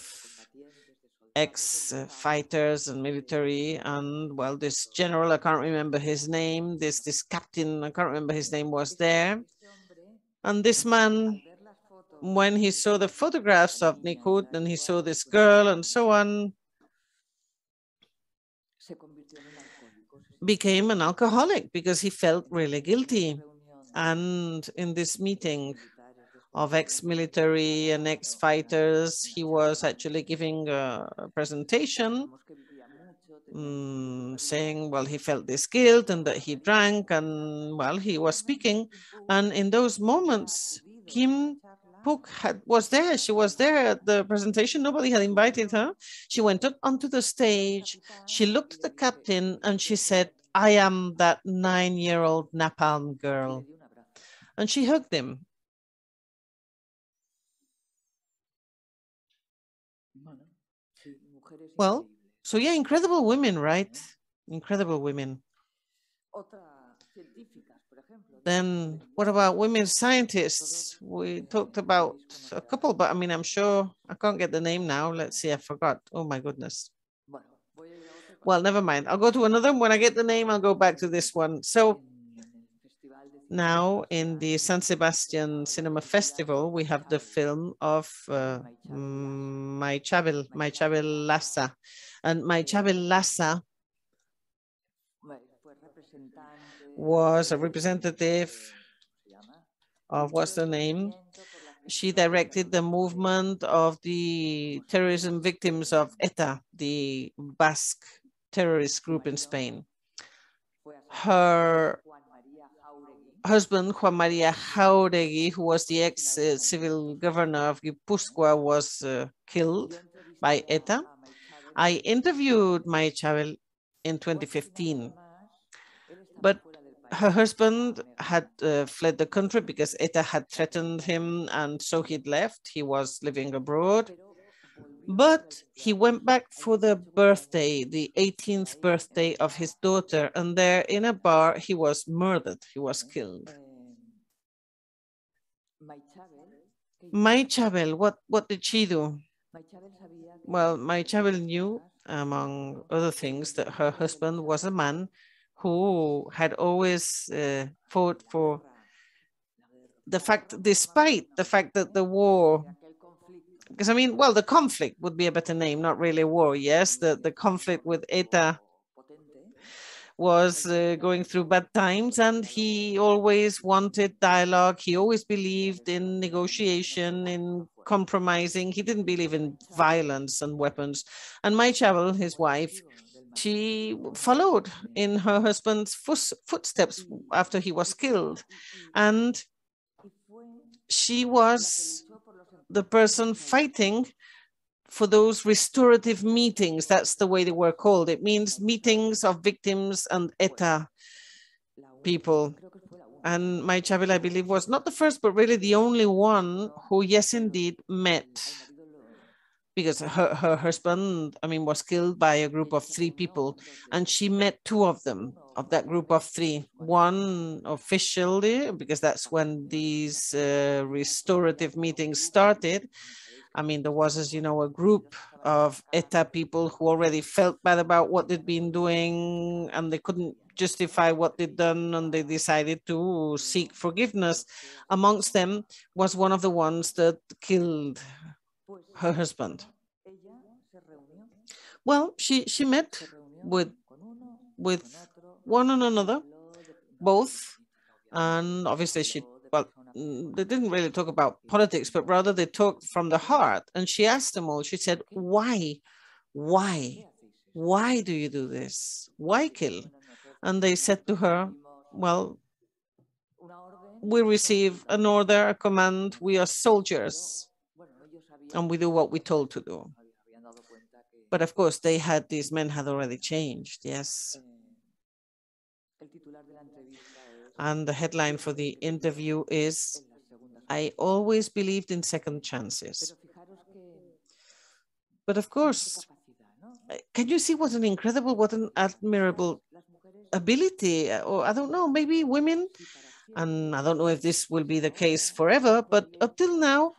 S4: ex-fighters and military and well this general i can't remember his name this this captain i can't remember his name was there and this man when he saw the photographs of Nick Ut and he saw this girl and so on became an alcoholic because he felt really guilty. And in this meeting of ex-military and ex-fighters, he was actually giving a presentation um, saying, well, he felt this guilt and that he drank and, well, he was speaking. And in those moments, Kim Phuc had, was there. She was there at the presentation. Nobody had invited her. She went up onto the stage. She looked at the captain and she said, I am that nine-year-old napalm girl. And she hugged him. Well, so yeah, incredible women, right? Incredible women. Then what about women scientists? We talked about a couple, but I mean, I'm sure I can't get the name now. Let's see, I forgot. Oh my goodness. Well, never mind. I'll go to another. one. When I get the name, I'll go back to this one. So now in the San Sebastian Cinema Festival, we have the film of uh, Maixabel, Maixabel Lasa. And Maixabel Lasa was a representative of what's the name? She directed the movement of the terrorism victims of ETA, the Basque terrorist group in Spain. Her husband, Juan Maria Jauregui, who was the ex-civil governor of Guipúzcoa, was uh, killed by ETA. I interviewed Maixabel in 2015, but her husband had uh, fled the country because ETA had threatened him and so he'd left. He was living abroad. But he went back for the birthday, the 18th birthday of his daughter, and there in a bar he was murdered, he was killed. Maixabel, what, what did she do? Well, Maixabel knew, among other things, that her husband was a man who had always uh, fought for the fact, despite the fact that the war because I mean, well, the conflict would be a better name, not really war. Yes, the, the conflict with ETA was uh, going through bad times and he always wanted dialogue. He always believed in negotiation, in compromising. He didn't believe in violence and weapons. And Maixabel, his wife, she followed in her husband's footsteps after he was killed. And she was the person fighting for those restorative meetings. That's the way they were called. It means meetings of victims and ETA people. And Maixabel, I believe, was not the first, but really the only one who, yes, indeed, met because her, her husband, I mean, was killed by a group of three people, and she met two of them, of that group of three. One officially, because that's when these uh, restorative meetings started. I mean, there was, as you know, a group of ETA people who already felt bad about what they'd been doing, and they couldn't justify what they'd done, and they decided to seek forgiveness. Amongst them was one of the ones that killed her husband? Well, she, she met with, with one and another, both, and obviously she, well, mm, they didn't really talk about politics, but rather they talked from the heart. And she asked them all, she said, why, why, why do you do this? Why kill? And they said to her, well, we receive an order, a command, we are soldiers and we do what we told to do. But of course, they had, these men had already changed, yes. And the headline for the interview is, I always believed in second chances. But of course, can you see what an incredible, what an admirable ability, or I don't know, maybe women, and I don't know if this will be the case forever, but up till now,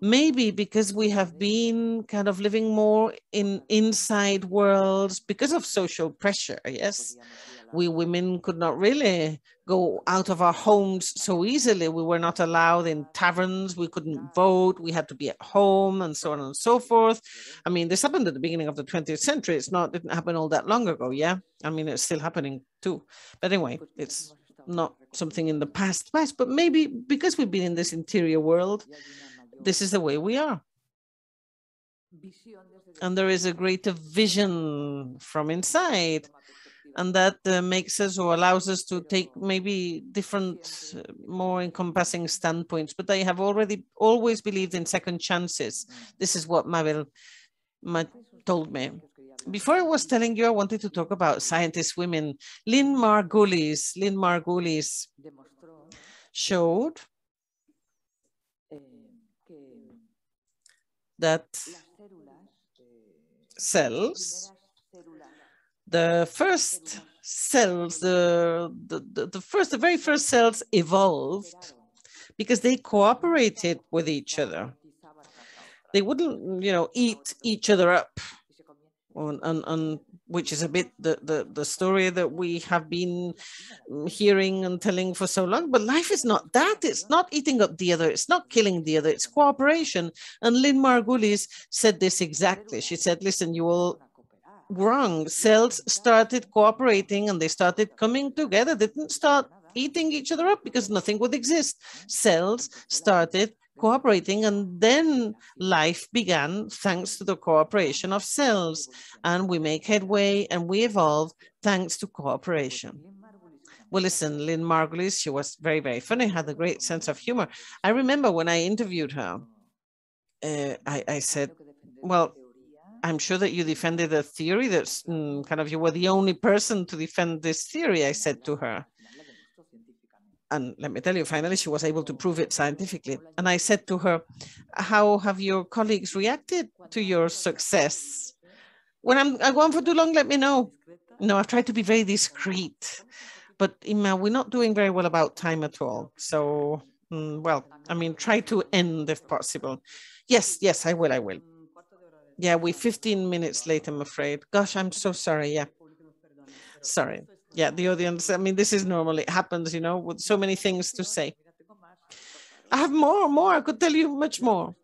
S4: maybe because we have been kind of living more in inside worlds because of social pressure yes. We women could not really go out of our homes so easily. We were not allowed in taverns. We couldn't vote. We had to be at home and so on and so forth. I mean this happened at the beginning of the 20th century. It's not didn't happen all that long ago yeah? I mean it's still happening too. But anyway it's not something in the past past. But maybe because we've been in this interior world this is the way we are. And there is a greater vision from inside. And that uh, makes us or allows us to take maybe different, uh, more encompassing standpoints. But I have already always believed in second chances. This is what Mabel told me. Before I was telling you, I wanted to talk about scientist women. Lynn Margulis, Lynn Margulis showed that cells, the first cells, the, the, the, first, the very first cells evolved because they cooperated with each other. They wouldn't, you know, eat each other up on, on, on which is a bit the, the, the story that we have been hearing and telling for so long. But life is not that. It's not eating up the other. It's not killing the other. It's cooperation. And Lynn Margulis said this exactly. She said, listen, you all wrong. Cells started cooperating and they started coming together. They didn't start eating each other up because nothing would exist. Cells started cooperating and then life began thanks to the cooperation of cells and we make headway and we evolve thanks to cooperation. Well, listen, Lynn Margulis, she was very, very funny, had a great sense of humor. I remember when I interviewed her, uh, I, I said, well, I'm sure that you defended a theory that's mm, kind of, you were the only person to defend this theory, I said to her and let me tell you, finally, she was able to prove it scientifically. And I said to her, how have your colleagues reacted to your success? When I'm, I go on for too long, let me know. No, I've tried to be very discreet, but Ima, we're not doing very well about time at all. So, mm, well, I mean, try to end if possible. Yes, yes, I will, I will. Yeah, we're 15 minutes late, I'm afraid. Gosh, I'm so sorry, yeah. Sorry yeah, the audience, I mean, this is normal. It happens, you know, with so many things to say. I have more, more. I could tell you much more.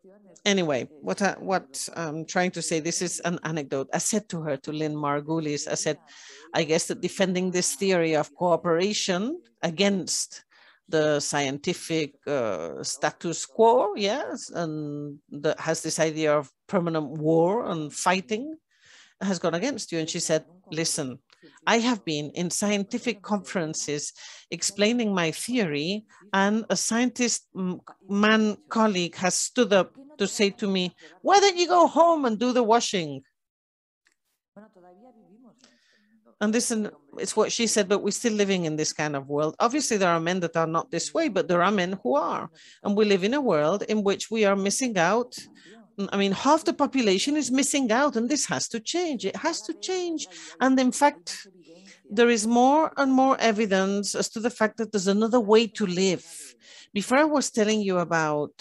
S4: Anyway, what I, what I'm trying to say, this is an anecdote. I said to her, to Lynn Margulis, I said, I guess that defending this theory of cooperation against the scientific uh, status quo, yes, and that has this idea of permanent war and fighting, has gone against you. And she said, listen, I have been in scientific conferences explaining my theory, and a scientist man colleague has stood up to say to me, why don't you go home and do the washing? And this is what she said, but we're still living in this kind of world. Obviously, there are men that are not this way, but there are men who are. And we live in a world in which we are missing out I mean, half the population is missing out, and this has to change. It has to change. And in fact, there is more and more evidence as to the fact that there's another way to live. Before I was telling you about,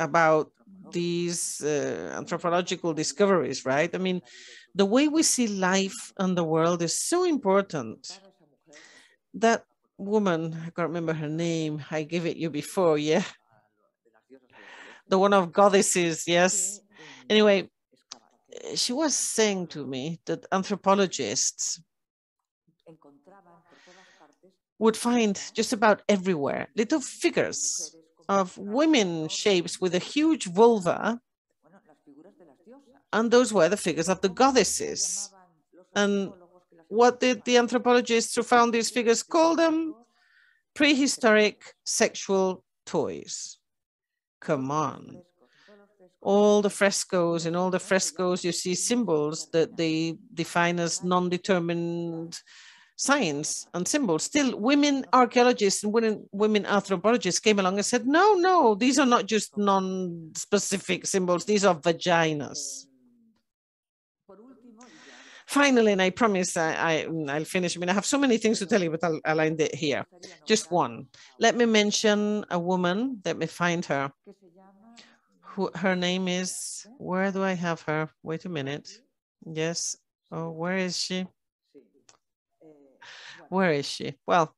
S4: about these uh, anthropological discoveries, right? I mean, the way we see life and the world is so important. That woman, I can't remember her name, I gave it you before, yeah? The one of goddesses, yes. Anyway, eh, she was saying to me that anthropologists would find just about everywhere little figures of women shapes with a huge vulva, and those were the figures of the goddesses. And what did the anthropologists who found these figures call them? Prehistoric sexual toys. Come on. All the frescoes, in all the frescoes, you see symbols that they define as non-determined signs and symbols. Still, women archaeologists and women, women anthropologists came along and said, no, no, these are not just non-specific symbols, these are vaginas. Finally, and I promise I, I, will finish. I mean, I have so many things to tell you, but I'll, I'll end it here. Just one. Let me mention a woman. Let me find her. Who, her name is, where do I have her? Wait a minute. Yes. Oh, where is she? Where is she? Well,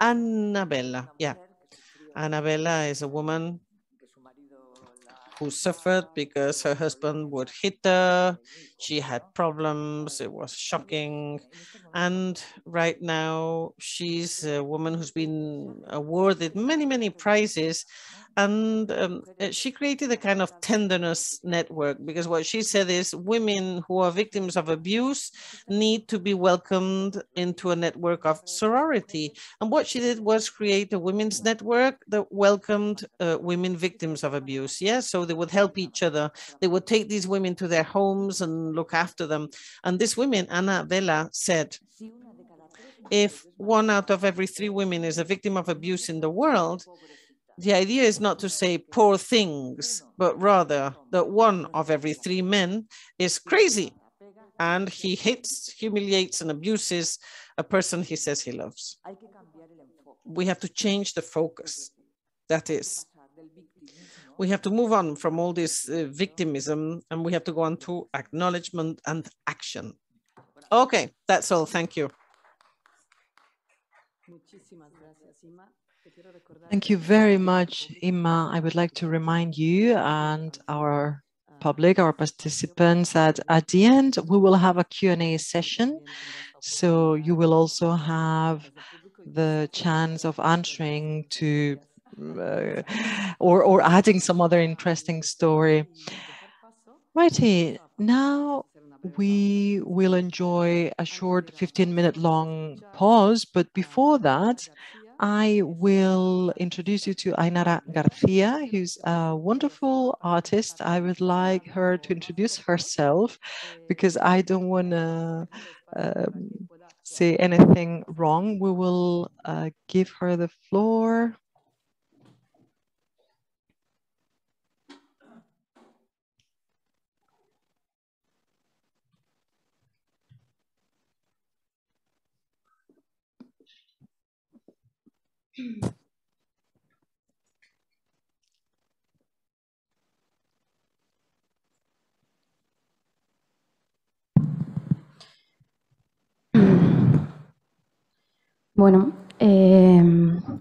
S4: Annabella. Yeah. Annabella is a woman who suffered because her husband would hit her. She had problems. It was shocking. And right now, she's a woman who's been awarded many, many prizes and um, uh, she created a kind of tenderness network because what she said is women who are victims of abuse need to be welcomed into a network of sorority. And what she did was create a women's network that welcomed uh, women victims of abuse. Yeah, so they would help each other. They would take these women to their homes and look after them. And this woman, Ana Bella, said, if one out of every three women is a victim of abuse in the world, the idea is not to say poor things, but rather that one of every three men is crazy and he hits, humiliates, and abuses a person he says he loves. We have to change the focus. That is, we have to move on from all this uh, victimism and we have to go on to acknowledgement and action. Okay, that's all. Thank you.
S2: Thank you very much, Ima. I would like to remind you and our public, our participants, that at the end, we will have a Q&A session. So you will also have the chance of answering to uh, or, or adding some other interesting story. Righty, now we will enjoy a short 15 minute long pause, but before that, I will introduce you to Ainara Garcia, who's a wonderful artist. I would like her to introduce herself because I don't want to um, say anything wrong. We will uh, give her the floor.
S5: Bueno, eh,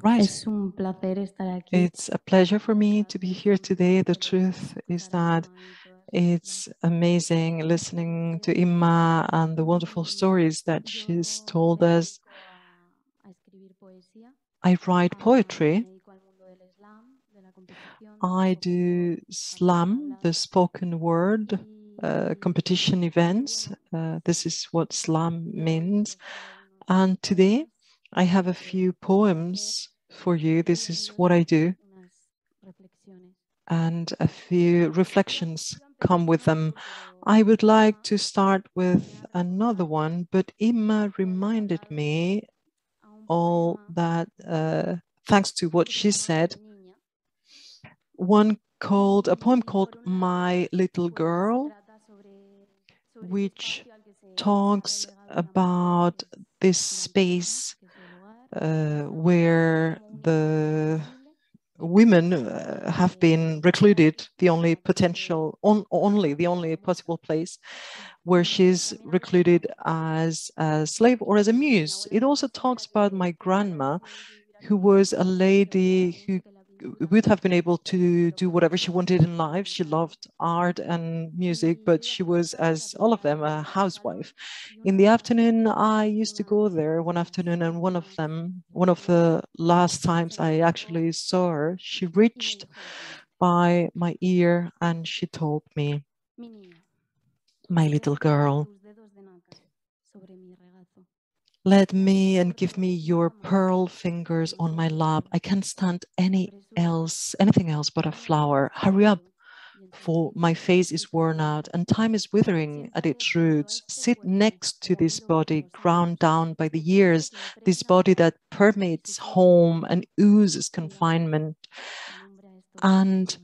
S2: Right.
S5: es un placer estar aquí.
S2: It's a pleasure for me to be here today. The truth is that it's amazing listening to Ima and the wonderful stories that she's told us. I write poetry. I do slam, the spoken word uh, competition events. Uh, this is what slam means. And today I have a few poems for you. This is what I do. and a few reflections come with them. I would like to start with another one, but Ima reminded me all that, uh, thanks to what she said, one called, a poem called My Little Girl, which talks about this space uh, where the women uh, have been recluded, the only potential, on, only the only possible place where she's recluded as a slave or as a muse. It also talks about my grandma, who was a lady who would have been able to do whatever she wanted in life. She loved art and music, but she was, as all of them, a housewife. In the afternoon, I used to go there one afternoon, and one of them, one of the last times I actually saw her, she reached by my ear and she told me, My little girl,
S5: tus dedos de nácar sobre mi regazo.
S2: let me and give me your pearl fingers on my lap. I can't stand any else, anything else but a flower. Hurry up, for my face is worn out and time is withering at its roots. Sit next to this body ground down by the years, this body that permeates home and oozes confinement. And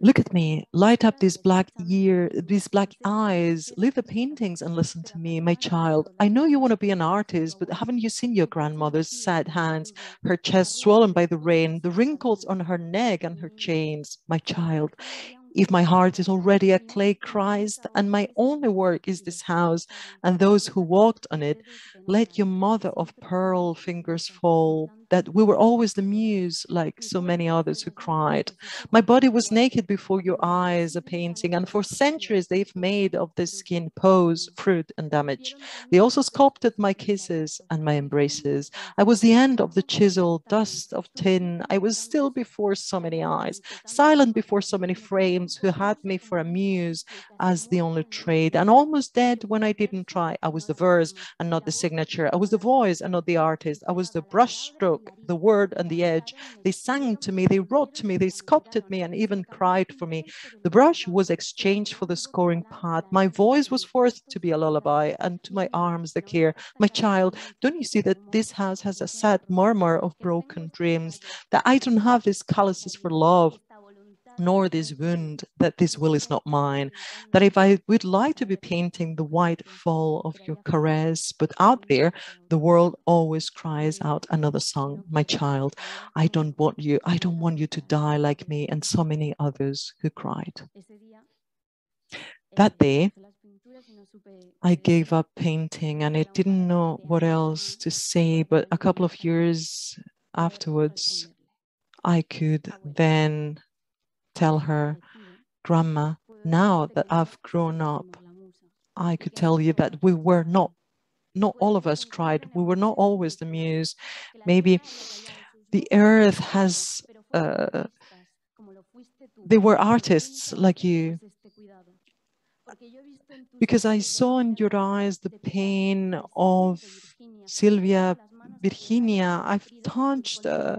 S2: Look at me, light up these black ear, these black eyes, leave the paintings and listen to me, my child. I know you want to be an artist, but haven't you seen your grandmother's sad hands, her chest swollen by the rain, the wrinkles on her neck and her chains? My child, if my heart is already a clay Christ and my only work is this house and those who walked on it, let your mother of pearl fingers fall, that we were always the muse like so many others who cried. My body was naked before your eyes, a painting, and for centuries they've made of this skin pose, fruit, and damage. They also sculpted my kisses and my embraces. I was the end of the chisel, dust of tin. I was still before so many eyes, silent before so many frames who had me for a muse as the only trade, and almost dead when I didn't try. I was the verse and not the signature. I was the voice and not the artist. I was the brushstroke the word and the edge. They sang to me, they wrote to me, they sculpted me and even cried for me. The brush was exchanged for the scoring pad. My voice was forced to be a lullaby and to my arms the care. My child, don't you see that this house has a sad murmur of broken dreams, that I don't have these calluses for love, nor this wound, that this will is not mine, that if I would like to be painting the white fall of your caress, but out there, the world always cries out another song, my child, I don't want you, I don't want you to die like me and so many others who cried. That day, I gave up painting and I didn't know what else to say, but a couple of years afterwards, I could then tell her, Grandma, now that I've grown up, I could tell you that we were not, not all of us cried. We were not always the muse. Maybe the earth has, uh, they were artists like you. Because I saw in your eyes the pain of Sylvia, Virginia. I've touched uh,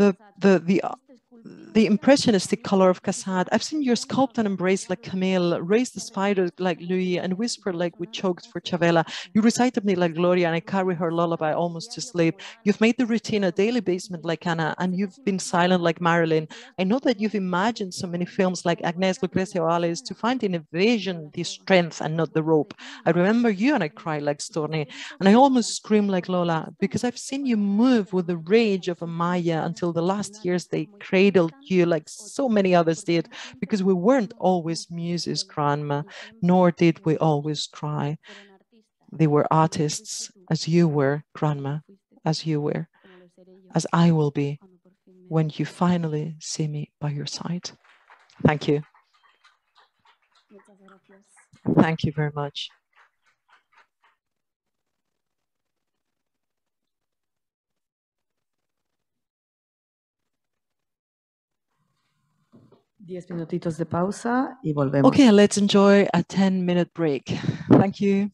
S2: the, the, the, the impressionistic color of Cassatt. I've seen you sculpt and embrace like Camille, raise the spider like Louise, and whisper like we choked for Chavela. You recited me like Gloria, and I carry her lullaby almost to sleep. You've made the routine a daily basement like Anna, and you've been silent like Marilyn. I know that you've imagined so many films like Agnes, Lucrecia, or Alice to find in evasion the strength and not the rope. I remember you and I cry like Storni, and I almost scream like Lola because I've seen you move with the rage of a Maya until the last years they you like so many others did, because we weren't always muses, grandma, nor did we always cry. They were artists, as you were, grandma, as you were, as I will be when you finally see me by your side. Thank you. Thank you very much.
S1: Diez minutitos de pausa y volvemos.
S2: Okay, let's enjoy a 10 minute break. Thank you.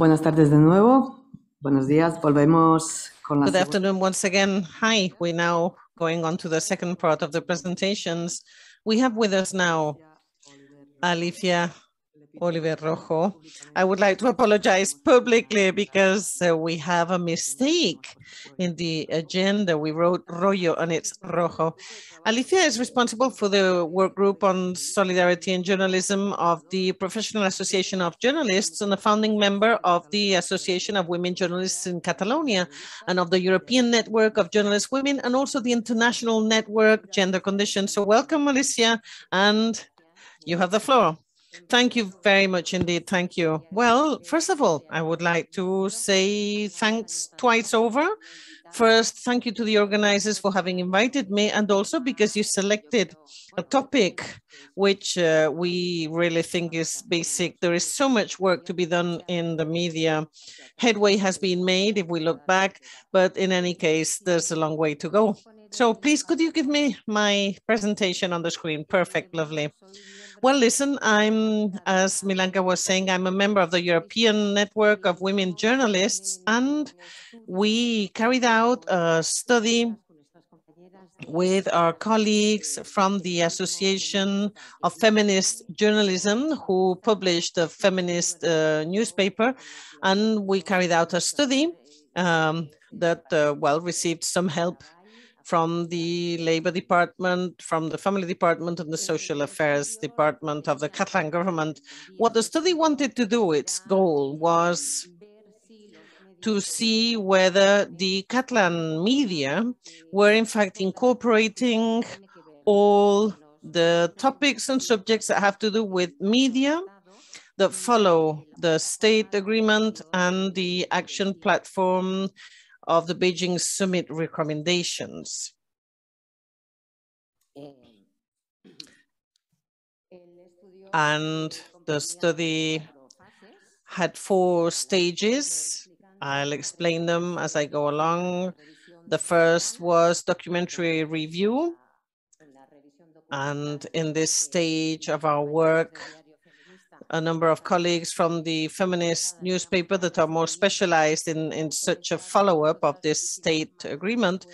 S1: Buenas tardes de nuevo. Buenos días. Volvemos con la
S4: Good afternoon once again. Hi, we're now going on to the second part of the presentations. We have with us now Alicia Oliver Rojo. I would like to apologize publicly because uh, we have a mistake in the agenda. We wrote Rollo and it's Rojo. Alicia is responsible for the work group on solidarity and journalism of the Professional Association of Journalists and a founding member of the Association of Women Journalists in Catalonia and of the European Network of Journalist Women and also the International Network Gender Conditions. So welcome, Alicia, and you have the floor. Thank you very much indeed. Thank you. Well, first of all, I would like to say thanks twice over. First, thank you to the organizers for having invited me and also because you selected a topic which uh, we really think is basic. There is so much work to be done in the media. Headway has been made if we look back, but in any case, there's a long way to go. So please, could you give me my presentation on the screen? Perfect, lovely. Well, listen, I'm, as Milanka was saying, I'm a member of the European Network of Women Journalists, and we carried out a study with our colleagues from the Association of Feminist Journalism, who published a feminist uh, newspaper, and we carried out a study um, that, uh, well, received some help from the Labor Department, from the Family Department, and the Social Affairs Department of the Catalan government. What the study wanted to do, its goal was to see whether the Catalan media were in fact incorporating all the topics and subjects that have to do with media that follow the state agreement and the action platform of the Beijing summit recommendations. And the study had four stages. I'll explain them as I go along. The first was documentary review. And in this stage of our work, a number of colleagues from the feminist newspaper that are more specialized in, in such a follow-up of this state agreement.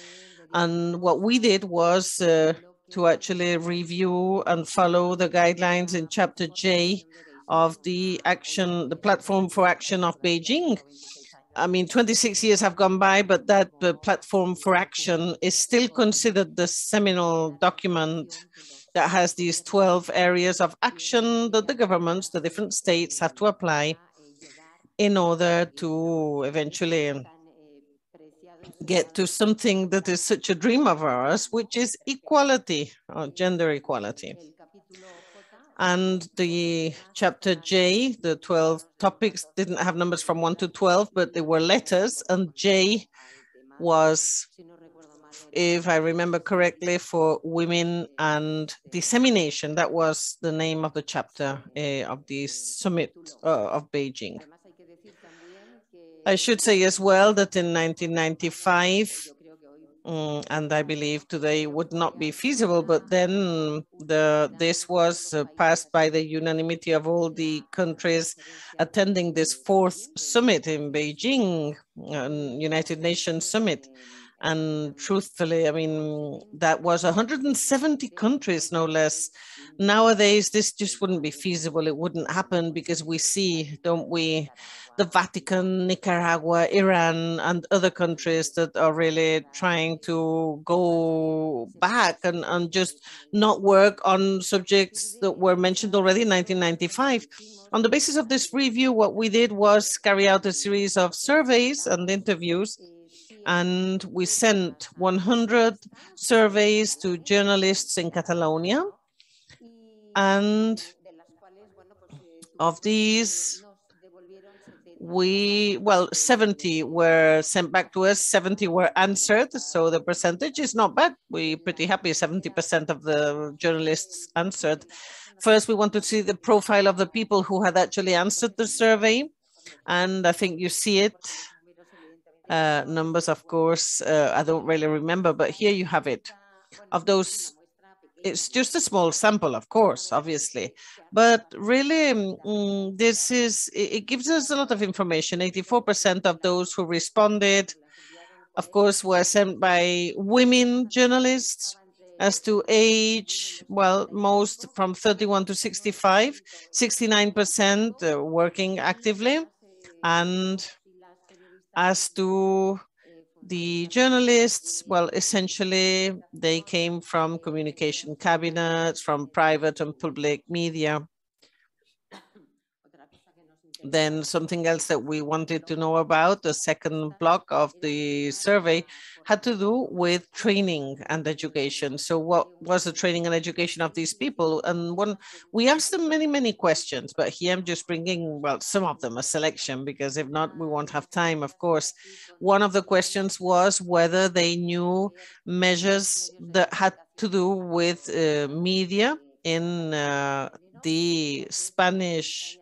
S4: And what we did was uh, to actually review and follow the guidelines in chapter J of the action, the platform for action of Beijing. I mean, 26 years have gone by, but that uh, platform for action is still considered the seminal document that has these 12 areas of action that the governments, the different states have to apply in order to eventually get to something that is such a dream of ours, which is equality, or gender equality. And the chapter J, the 12 topics didn't have numbers from one to 12, but they were letters and J was if I remember correctly, for women and dissemination. That was the name of the chapter uh, of the summit uh, of Beijing. I should say as well that in 1995, um, and I believe today would not be feasible, but then the this was uh, passed by the unanimity of all the countries attending this fourth summit in Beijing, United Nations summit. And truthfully, I mean, that was 170 countries, no less. Nowadays, this just wouldn't be feasible. It wouldn't happen because we see, don't we, the Vatican, Nicaragua, Iran, and other countries that are really trying to go back and, and just not work on subjects that were mentioned already in 1995. On the basis of this review, what we did was carry out a series of surveys and interviews and we sent 100 surveys to journalists in Catalonia. And of these, we, well, 70 were sent back to us, 70 were answered. So the percentage is not bad. We're pretty happy, 70% of the journalists answered. First, we want to see the profile of the people who had actually answered the survey. And I think you see it uh, numbers, of course, uh, I don't really remember, but here you have it. Of those it's just a small sample, of course, obviously, but really mm, this is, it, it gives us a lot of information. 84% of those who responded, of course, were sent by women journalists. As to age, well, most from 31 to 65, 69% uh, working actively. And as to the journalists, well, essentially they came from communication cabinets, from private and public media. Then something else that we wanted to know about, the second block of the survey had to do with training and education. So what was the training and education of these people? And when we asked them many, many questions, but here I'm just bringing, well, some of them, a selection, because if not, we won't have time, of course. One of the questions was whether they knew measures that had to do with uh, media in uh, the Spanish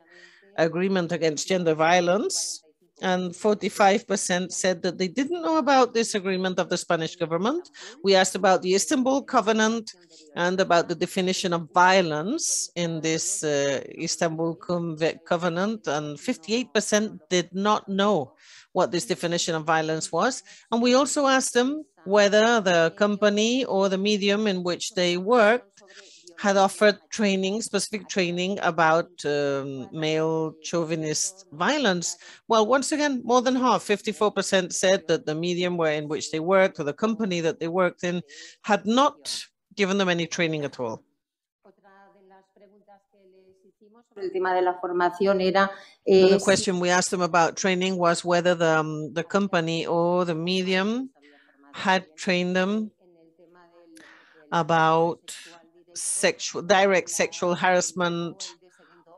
S4: agreement against gender violence. And 45% said that they didn't know about this agreement of the Spanish government. We asked about the Istanbul Covenant and about the definition of violence in this uh, Istanbul Covenant, and 58% did not know what this definition of violence was. And we also asked them whether the company or the medium in which they worked had offered training, specific training about um, male chauvinist violence. Well, once again, more than half, 54% said that the medium where in which they worked or the company that they worked in had not given them any training at all. Another question we asked them about training was whether the, um, the company or the medium had trained them about sexual, direct sexual harassment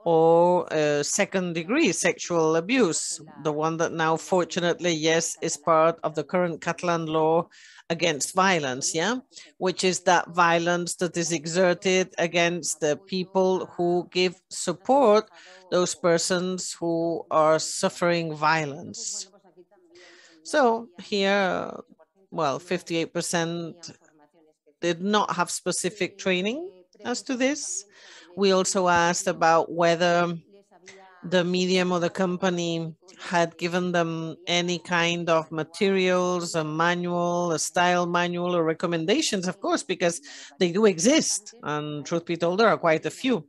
S4: or uh, second degree sexual abuse, the one that now fortunately, yes, is part of the current Catalan law against violence, yeah, which is that violence that is exerted against the people who give support those persons who are suffering violence. So here, well, 58% did not have specific training as to this. We also asked about whether the medium or the company had given them any kind of materials, a manual, a style manual, or recommendations, of course, because they do exist. And truth be told, there are quite a few.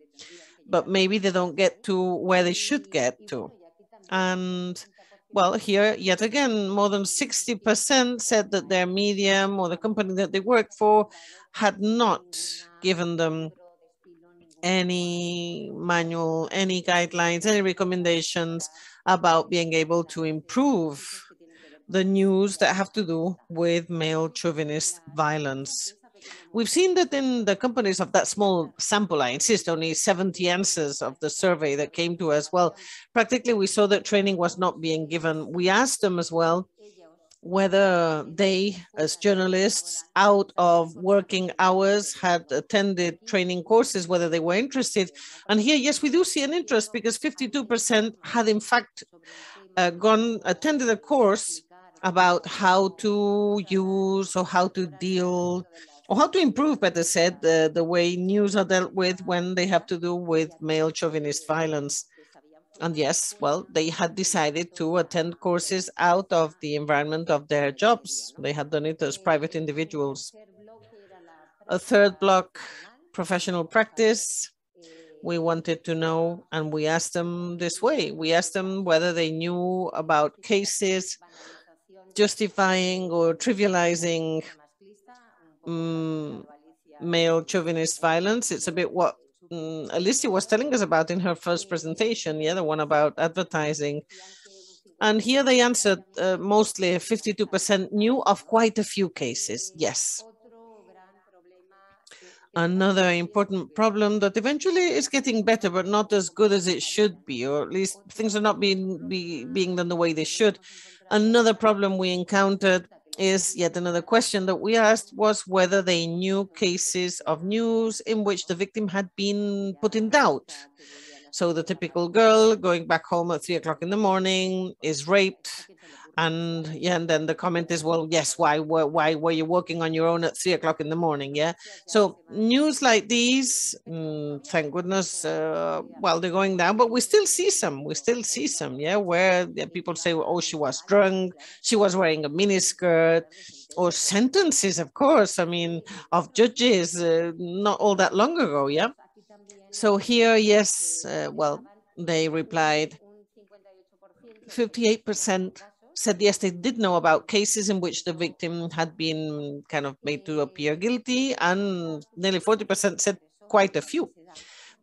S4: But maybe they don't get to where they should get to. And well, here, yet again, more than 60% said that their medium or the company that they work for had not given them any manual, any guidelines, any recommendations about being able to improve the news that have to do with male chauvinist violence. We've seen that in the companies of that small sample, I insist, only 70 answers of the survey that came to us. Well, practically we saw that training was not being given. We asked them as well whether they, as journalists, out of working hours, had attended training courses, whether they were interested. And here, yes, we do see an interest because 52% had in fact uh, gone, attended a course about how to use or how to deal or how to improve, better said, the, the way news are dealt with when they have to do with male chauvinist violence. And yes, well, they had decided to attend courses out of the environment of their jobs. They had done it as private individuals. A third block, professional practice. We wanted to know, and we asked them this way. We asked them whether they knew about cases justifying or trivializing um, male chauvinist violence. It's a bit what um, Alicia was telling us about in her first presentation, yeah, the one about advertising. And here they answered uh, mostly 52% knew of quite a few cases, yes. Another important problem that eventually is getting better, but not as good as it should be, or at least things are not being, be, being done the way they should. Another problem we encountered is yet another question that we asked was whether they knew cases of news in which the victim had been put in doubt. So the typical girl going back home at three o'clock in the morning is raped And yeah, and then the comment is, well, yes, why, why, why were you working on your own at three o'clock in the morning? Yeah. So news like these, mm, thank goodness, uh, well, they're going down, but we still see some, we still see some, yeah, where people say, oh, she was drunk, she was wearing a miniskirt, or sentences, of course, I mean, of judges uh, not all that long ago, yeah. So here, yes, uh, well, they replied 58% said yes, they did know about cases in which the victim had been kind of made to appear guilty, and nearly 40% said quite a few.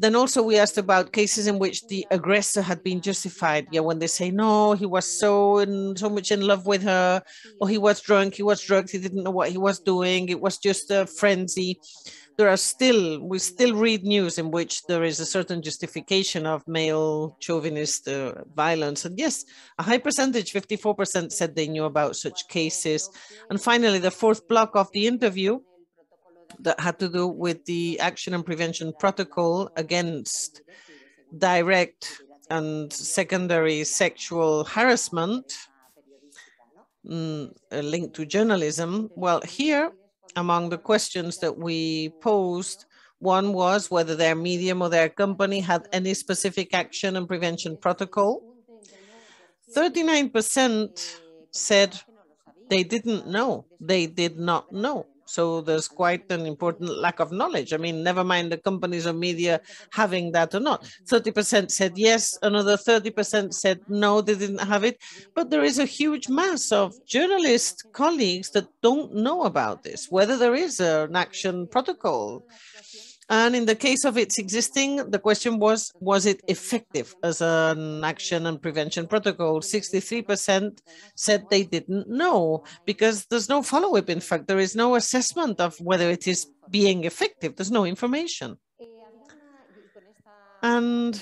S4: Then also we asked about cases in which the aggressor had been justified. Yeah, when they say, no, he was so in, so much in love with her, or he was drunk, he was drugged, he didn't know what he was doing, it was just a frenzy there are still, we still read news in which there is a certain justification of male chauvinist uh, violence. And yes, a high percentage, 54% said they knew about such cases. And finally, the fourth block of the interview that had to do with the action and prevention protocol against direct and secondary sexual harassment mm, linked to journalism. Well, here among the questions that we posed, one was whether their medium or their company had any specific action and prevention protocol. 39% said they didn't know, they did not know. So there's quite an important lack of knowledge. I mean, never mind the companies or media having that or not. 30% said yes, another 30% said no, they didn't have it. But there is a huge mass of journalist colleagues that don't know about this, whether there is an action protocol. And in the case of its existing, the question was, was it effective as an action and prevention protocol? 63% said they didn't know because there's no follow-up. In fact, there is no assessment of whether it is being effective. There's no information. And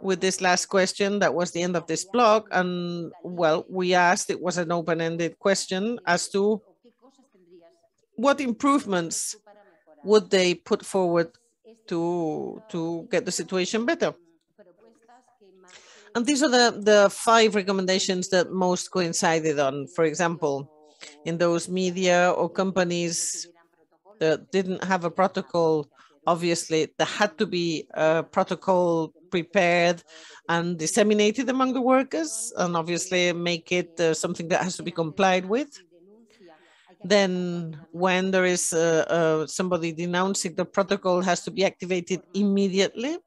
S4: with this last question, that was the end of this blog. And well, we asked, it was an open-ended question as to what improvements would they put forward to, to get the situation better. And these are the, the five recommendations that most coincided on. For example, in those media or companies that didn't have a protocol, obviously there had to be a protocol prepared and disseminated among the workers and obviously make it uh, something that has to be complied with. Then when there is uh, somebody denouncing, the protocol has to be activated immediately.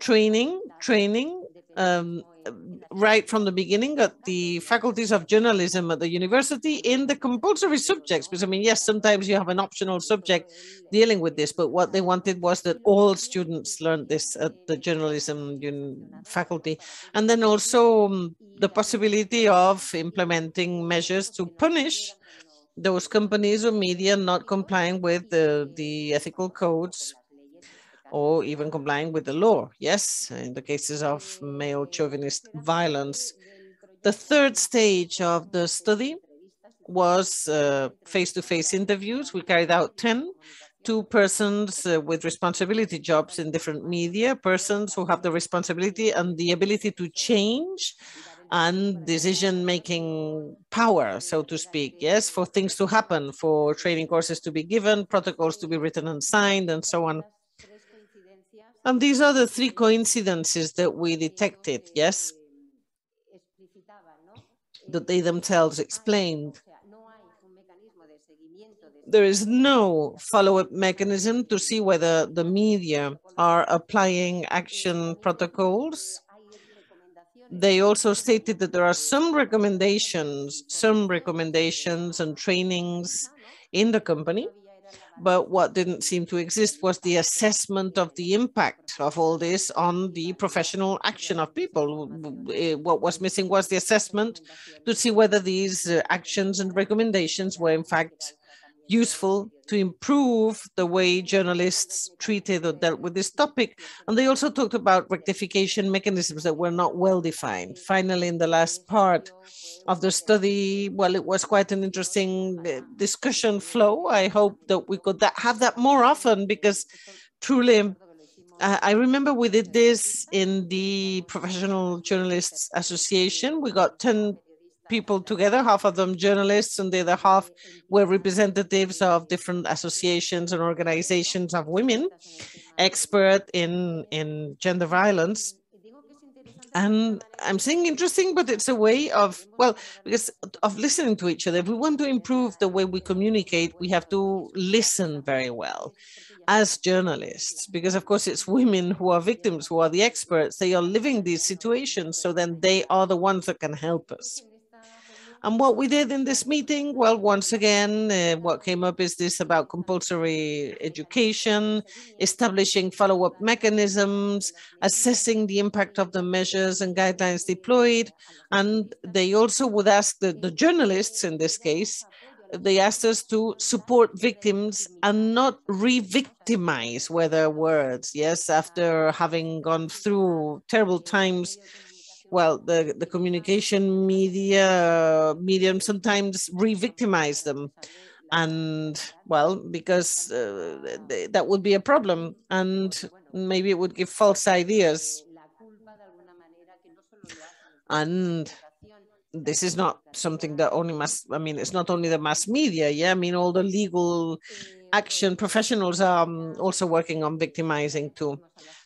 S4: Training, training, um, right from the beginning at the faculties of journalism at the university in the compulsory subjects. Because I mean, yes, sometimes you have an optional subject dealing with this, but what they wanted was that all students learned this at the journalism faculty. And then also um, the possibility of implementing measures to punish those companies or media not complying with the, the ethical codes or even complying with the law. Yes, in the cases of male chauvinist violence. The third stage of the study was uh, face-to-face -face interviews. We carried out 10, two persons uh, with responsibility jobs in different media, persons who have the responsibility and the ability to change and decision-making power, so to speak, yes, for things to happen, for training courses to be given, protocols to be written and signed, and so on. And these are the three coincidences that we detected, yes, that they themselves explained. There is no follow-up mechanism to see whether the media are applying action protocols they also stated that there are some recommendations, some recommendations and trainings in the company, but what didn't seem to exist was the assessment of the impact of all this on the professional action of people. Eh, what was missing was the assessment to see whether these actions and recommendations were in fact useful to improve the way journalists treated or dealt with this topic. And they also talked about rectification mechanisms that were not well defined. Finally, in the last part of the study, well, it was quite an interesting uh, discussion flow. I hope that we could that, have that more often because truly, I remember we did this in the Professional Journalists Association. We got 10 people together, half of them journalists and the other half were representatives of different associations and organizations of women, expert in, in gender violence. And I'm saying interesting, but it's a way of, well, because of listening to each other. If we want to improve the way we communicate, we have to listen very well as journalists, because of course it's women who are victims, who are the experts. They are living these situations, so then they are the ones that can help us. And what we did in this meeting, well, once again, uh, what came up is this about compulsory education, establishing follow-up mechanisms, assessing the impact of the measures and guidelines deployed. And they also would ask the, the journalists in this case, they asked us to support victims and not re-victimize were their words. Yes, after having gone through terrible times, well, the, the communication media medium sometimes re-victimize them. And well, because uh, th that would be a problem and maybe it would give false ideas. And this is not something that only mass, I mean, it's not only the mass media, yeah, I mean, all the legal action professionals are um, also working on victimizing too.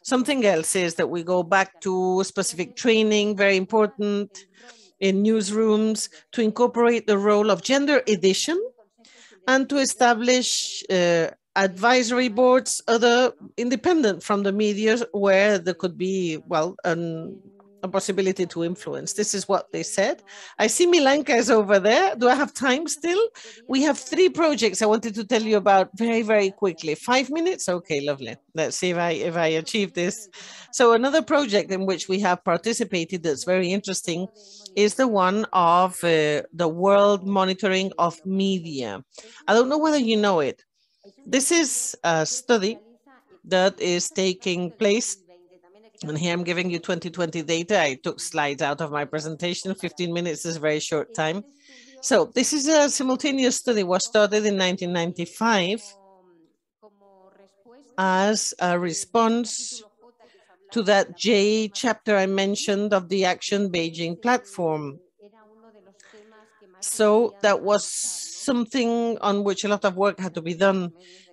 S4: Something else is that we go back to specific training, very important in newsrooms to incorporate the role of gender edition and to establish uh, advisory boards, other independent from the media where there could be, well, an a possibility to influence. This is what they said. I see Milanka is over there. Do I have time still? We have three projects I wanted to tell you about very, very quickly. Five minutes? Okay, lovely. Let's see if I, if I achieve this. So another project in which we have participated that's very interesting is the one of uh, the World Monitoring of Media. I don't know whether you know it. This is a study that is taking place and here I'm giving you 2020 data. I took slides out of my presentation. 15 minutes is a very short time. So this is a simultaneous study was started in 1995 as a response to that J chapter I mentioned of the Action Beijing platform. So that was something on which a lot of work had to be done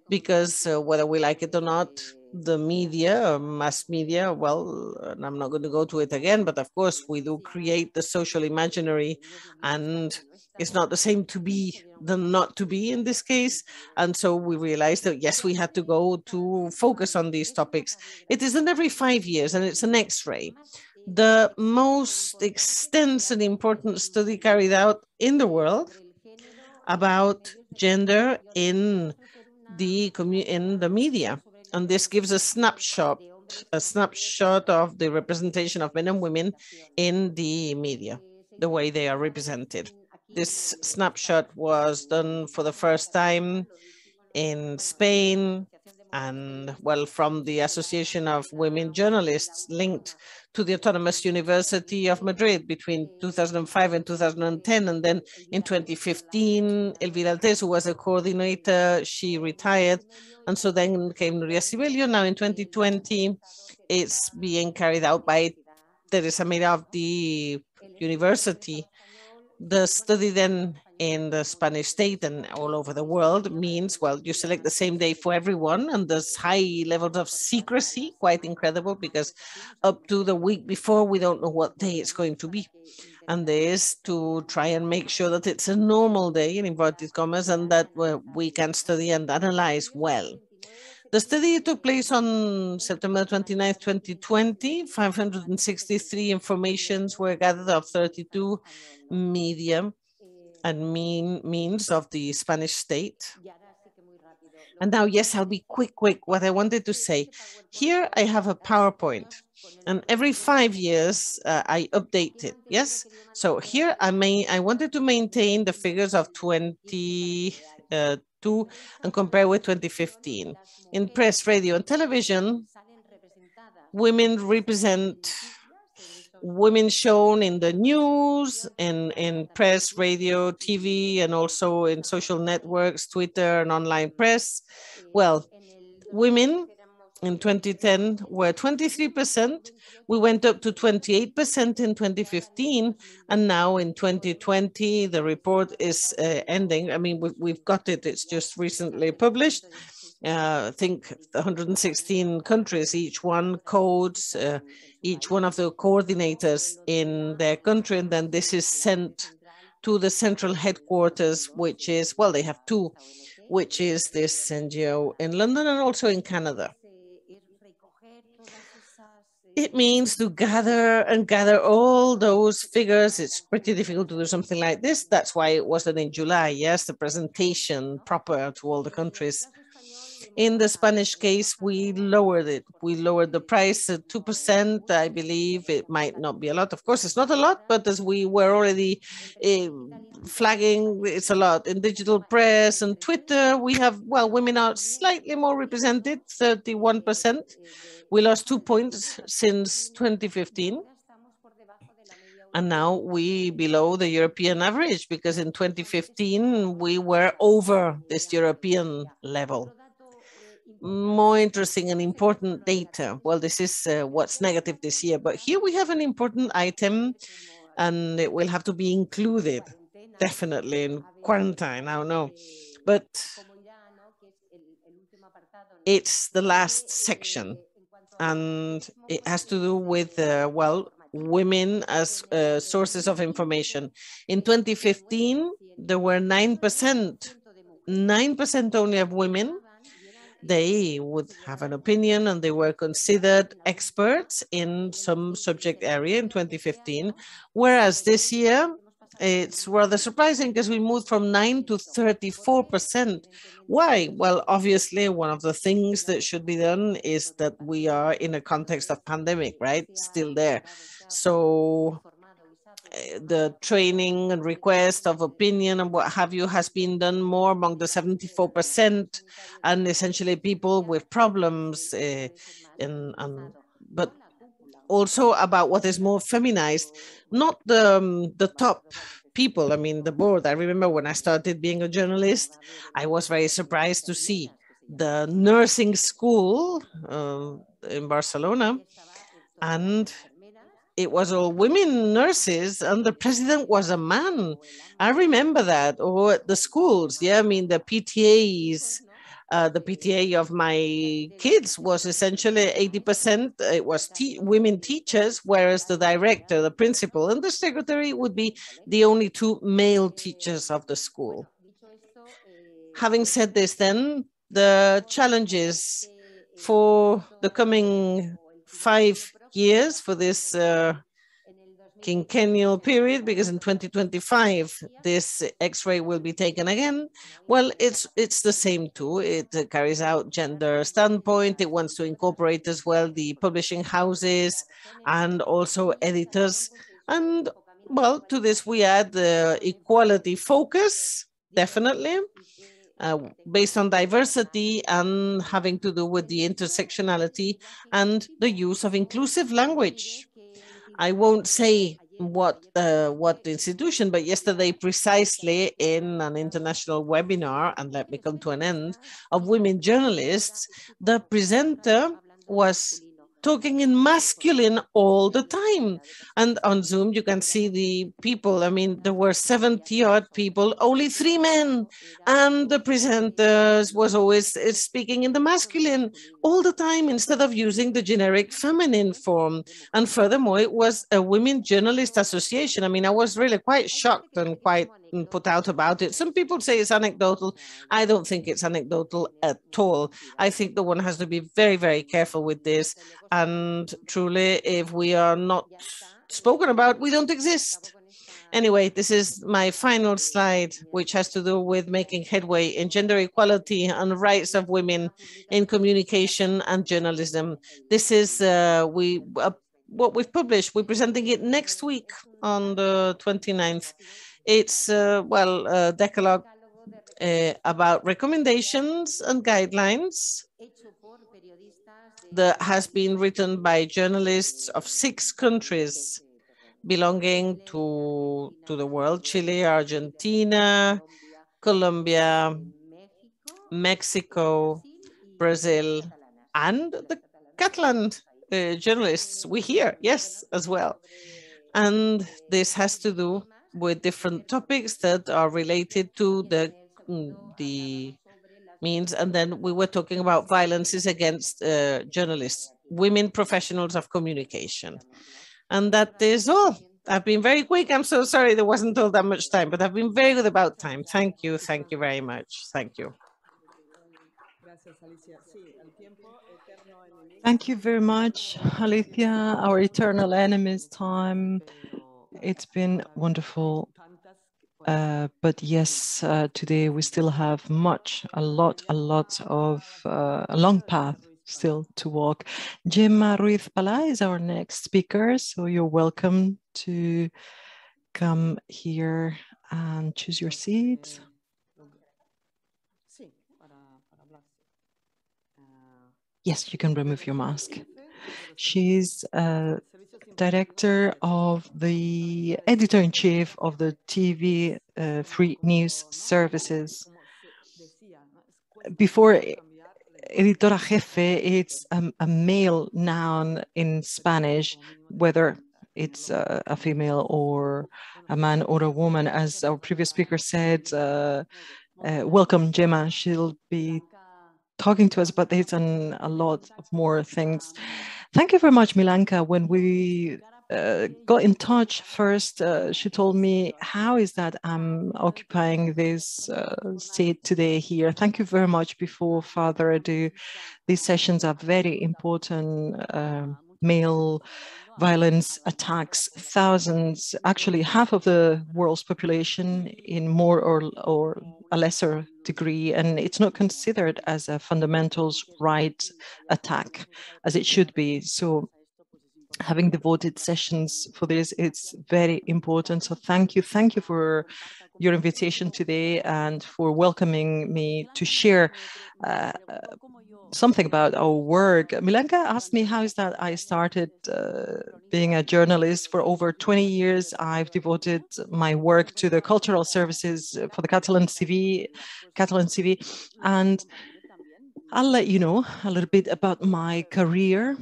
S4: because uh, whether we like it or not, the media, mass media, well, and I'm not going to go to it again, but of course we do create the social imaginary and it's not the same to be than not to be in this case. And so we realized that, yes, we had to go to focus on these topics. It isn't every five years and it's an x-ray. The most extensive and important study carried out in the world about gender in the in the media and this gives a snapshot, a snapshot of the representation of men and women in the media, the way they are represented. This snapshot was done for the first time in Spain and well, from the Association of Women Journalists linked to the Autonomous University of Madrid between 2005 and 2010. And then in 2015, Elvira Altés, who was a coordinator, she retired. And so then came Nuria Simelio. Now in 2020, it's being carried out by Teresa Mira of the university. The study then in the Spanish state and all over the world means, well, you select the same day for everyone and there's high levels of secrecy, quite incredible because up to the week before, we don't know what day it's going to be. And this to try and make sure that it's a normal day in inverted commas and that we can study and analyze well. The study took place on September 29, 2020. 563 informations were gathered of 32 media and mean means of the Spanish state. And now, yes, I'll be quick, quick. What I wanted to say here, I have a PowerPoint, and every five years uh, I update it. Yes, so here I may I wanted to maintain the figures of 22 uh, and compare with 2015. In press, radio, and television, women represent women shown in the news and in press, radio, TV, and also in social networks, Twitter and online press. Well, women in 2010 were 23%. We went up to 28% in 2015. And now in 2020, the report is uh, ending. I mean, we've, we've got it, it's just recently published. Uh, think 116 countries, each one codes, uh, each one of the coordinators in their country, and then this is sent to the central headquarters, which is, well, they have two, which is this NGO in London and also in Canada. It means to gather and gather all those figures. It's pretty difficult to do something like this. That's why it wasn't in July. Yes, the presentation proper to all the countries. In the Spanish case, we lowered it. We lowered the price at 2%. I believe it might not be a lot. Of course, it's not a lot, but as we were already uh, flagging, it's a lot. In digital press and Twitter, we have, well, women are slightly more represented, 31%. We lost two points since 2015. And now we below the European average because in 2015 we were over this European level. More interesting and important data. Well, this is uh, what's negative this year, but here we have an important item and it will have to be included definitely in quarantine. I don't know, but it's the last section and it has to do with, uh, well, women as uh, sources of information. In 2015, there were 9%, 9% only of women. They would have an opinion and they were considered experts in some subject area in 2015, whereas this year it's rather surprising because we moved from 9 to 34%. Why? Well, obviously, one of the things that should be done is that we are in a context of pandemic, right? Still there. So the training and request of opinion and what have you has been done more among the 74% and essentially people with problems uh, and, and but also about what is more feminized, not the, um, the top people, I mean, the board. I remember when I started being a journalist, I was very surprised to see the nursing school uh, in Barcelona, and it was all women nurses, and the president was a man. I remember that, or at the schools, yeah, I mean, the PTAs, uh, the PTA of my kids was essentially 80%, it was te women teachers, whereas the director, the principal, and the secretary would be the only two male teachers of the school. Having said this then, the challenges for the coming five years for this uh, quinquennial period because in 2025 this x-ray will be taken again. Well it's it's the same too. It carries out gender standpoint. It wants to incorporate as well the publishing houses and also editors. And well to this we add the equality focus definitely uh, based on diversity and having to do with the intersectionality and the use of inclusive language. I won't say what uh, what institution, but yesterday precisely in an international webinar, and let me come to an end, of women journalists, the presenter was talking in masculine all the time. And on Zoom, you can see the people. I mean, there were 70 odd people, only three men. And the presenters was always uh, speaking in the masculine all the time instead of using the generic feminine form. And furthermore, it was a Women Journalist Association. I mean, I was really quite shocked and quite put out about it. Some people say it's anecdotal. I don't think it's anecdotal at all. I think the one has to be very, very careful with this. And truly, if we are not spoken about, we don't exist. Anyway, this is my final slide, which has to do with making headway in gender equality and rights of women in communication and journalism. This is uh, we uh, what we've published. We're presenting it next week on the 29th. It's, uh, well, a decalogue uh, about recommendations and guidelines that has been written by journalists of six countries belonging to, to the world, Chile, Argentina, Colombia, Mexico, Brazil, and the Catalan uh, journalists we hear, yes, as well. And this has to do with different topics that are related to the, mm, the means. And then we were talking about violences against uh, journalists, women professionals of communication. And that is all. I've been very quick. I'm so sorry there wasn't all that much time, but I've been very good about time. Thank you. Thank you very much. Thank you.
S2: Thank you very much, Alicia, our eternal enemies time. It's been wonderful. Uh, but yes, uh, today we still have much, a lot, a lot of uh, a long path still to walk. Gemma Ruiz Pala is our next speaker, so you're welcome to come here and choose your seats. Yes, you can remove your mask. She's uh, director of the editor-in-chief of the TV uh, Three News Services. Before editora jefe, it's a, a male noun in Spanish, whether it's a, a, female or a man or a woman. As our previous speaker said, uh, uh, welcome Gemma. She'll be talking to us about this and a lot of more things. Thank you very much, Milanka. When we uh, got in touch first, uh, she told me, how is that I'm occupying this uh, seat today here? Thank you very much. Before further ado, these sessions are very important. Um, male violence attacks thousands, actually half of the world's population in more or, or a lesser degree, and it's not considered as a fundamentals right attack as it should be. So having devoted sessions for this, it's very important. So thank you. Thank you for your invitation today and for welcoming me to share uh, something about our work. Milenka asked me how is that I started uh, being a journalist for over 20 years. I've devoted my work to the cultural services for the Catalan CV, Catalan CV, and I'll let you know a little bit about my career.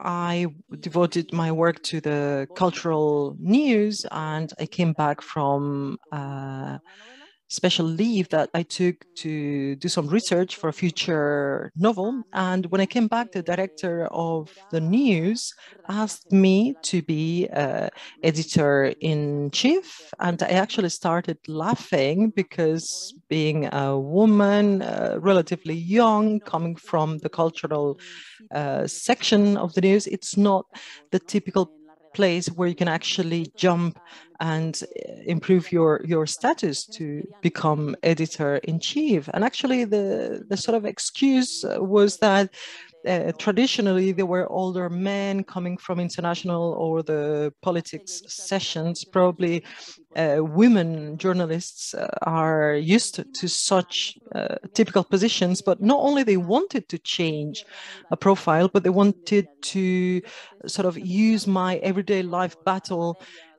S2: I devoted my work to the cultural news and I came back from uh, special leave that I took to do some research for a future novel. And when I came back, the director of the news asked me to be uh, editor in chief. And I actually started laughing because being a woman, uh, relatively young, coming from the cultural uh, section of the news, it's not the typical place where you can actually jump and uh, improve your your status to become editor in chief. And actually the the sort of excuse uh, was that uh, traditionally there were older men coming from international or the politics sessions. Probably uh, women journalists uh, are used to, to such uh, typical positions but not only they wanted to change a profile but they wanted to sort of use my everyday life battle uh,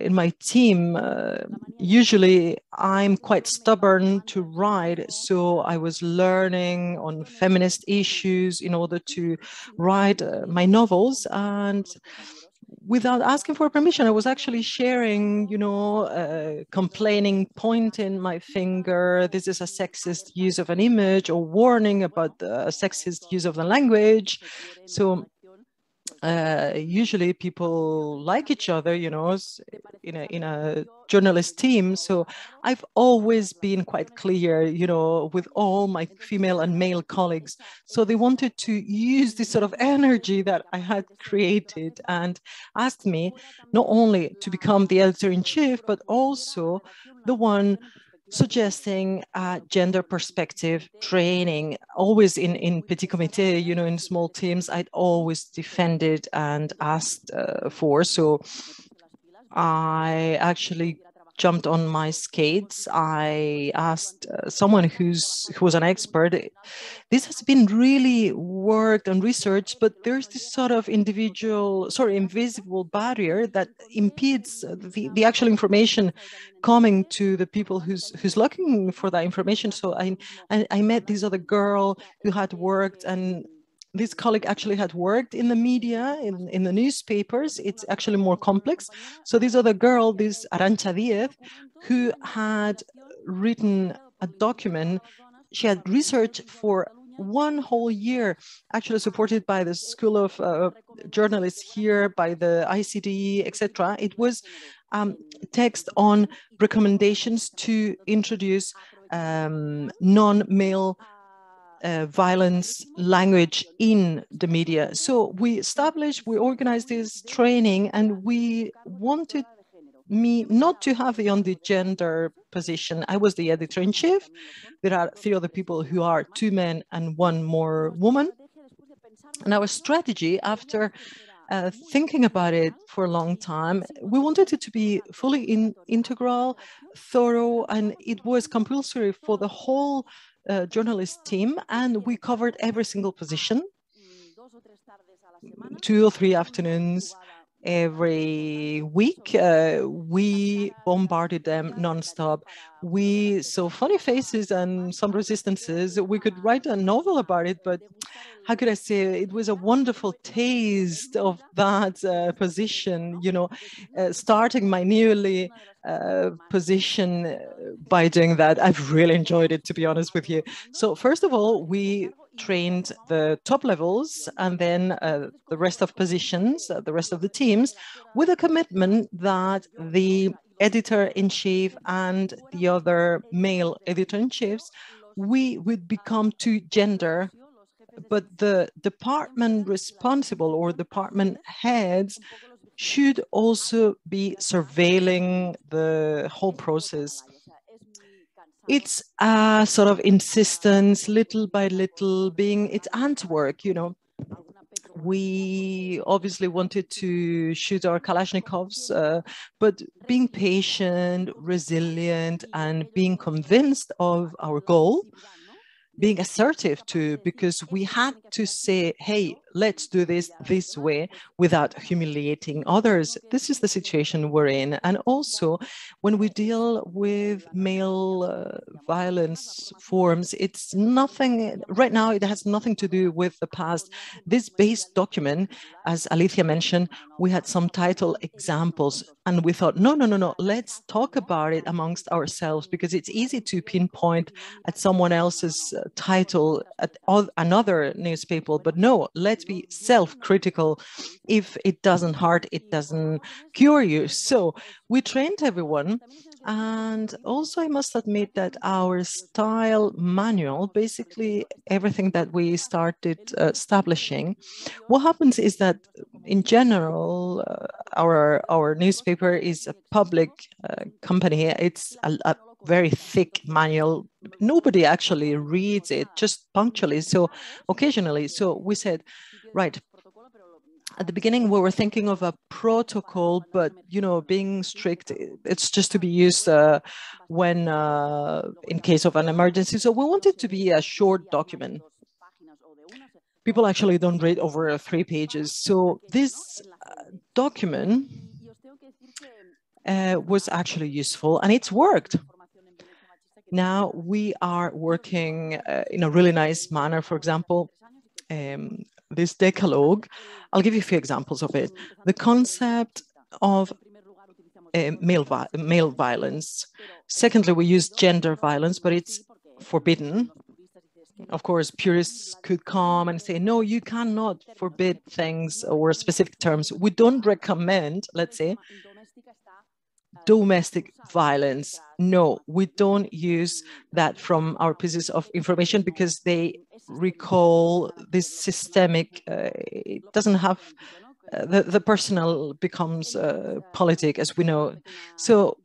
S2: in my team, uh, usually I'm quite stubborn to write. So I was learning on feminist issues in order to write uh, my novels. And without asking for permission, I was actually sharing, you know, uh, complaining, pointing my finger, this is a sexist use of an image or warning about the sexist use of the language. So uh, usually people like each other, you know, in a, in a journalist team. So I've always been quite clear, you know, with all my female and male colleagues. So they wanted to use this sort of energy that I had created and asked me not only to become the editor in chief, but also the one suggesting gender perspective training always in in petit comité you know in small teams i'd always defended and asked uh, for. So i actually jumped on my skates. I asked uh, someone who's who was an expert. This has been really worked and researched, but there's this sort of individual, sorry, invisible barrier that impedes the, the actual information coming to the people who's who's looking for that information. So I, I, I met this other girl who had worked and this colleague actually had worked in the media, in, in the newspapers. It's actually more complex. So this other girl, this Arancha Diez, who had written a document, she had researched for one whole year, actually supported by the School of uh, Journalists here, by the ICD, etc. It was um, text on recommendations to introduce um, non-male uh, violence language in the media. So we established, we organized this training and we wanted me not to have the only gender position. I was the editor in chief. There are three other people who are two men and one more woman. And our strategy after uh, thinking about it for a long time, we wanted it to be fully in, integral, thorough, and it was compulsory for the whole uh, journalist team. And we covered every single position, two or three afternoons every week. Uh, we bombarded them nonstop. We saw funny faces and some resistances. We could write a novel about it, but how could I say it was a wonderful taste of that uh, position, you know, uh, starting my newly uh, position by doing that. I've really enjoyed it, to be honest with you. So first of all, we trained the top levels and then uh, the rest of positions, uh, the rest of the teams, with a commitment that the editor-in-chief and the other male editor-in-chiefs, we would become two gender, but the department responsible or department heads should also be surveilling the whole process it's a sort of insistence, little by little, being it's ant work, you know. We obviously wanted to shoot our Kalashnikovs, uh, but being patient, resilient, and being convinced of our goal, being assertive too, because we had to say, hey, let's do this this way without humiliating others. This is the situation we're in. And also, when we deal with male uh, violence forms, it's nothing, right now, it has nothing to do with the past. This base document, as Alicia mentioned, we had some title examples and we thought, no, no, no, no, let's talk about it amongst ourselves because it's easy to pinpoint at someone else's uh, title at another newspaper, but no, let's be self-critical. If it doesn't hurt, it doesn't cure you. So we trained everyone. And also, I must admit that our style manual, basically everything that we started uh, establishing, what happens is that in general, uh, our, our newspaper is a public uh, company. It's a, a very thick manual. Nobody actually reads it, just punctually. So occasionally, so we said, Right. At the beginning, we were thinking of a protocol, but you know, being strict, it's just to be used uh, when, uh, in case of an emergency. So we wanted to be a short document. People actually don't read over three pages. So this uh, document uh, was actually useful and it's worked. Now we are working uh, in a really nice manner. For example, um, this decalogue, I'll give you a few examples of it. The concept of uh, male, vi male violence. Secondly, we use gender violence, but it's forbidden. Of course, purists could come and say, no, you cannot forbid things or specific terms. We don't recommend, let's say, domestic violence. No, we don't use that from our pieces of information because they recall this systemic, uh, it doesn't have, uh, the, the personal becomes uh, politic, as we know. So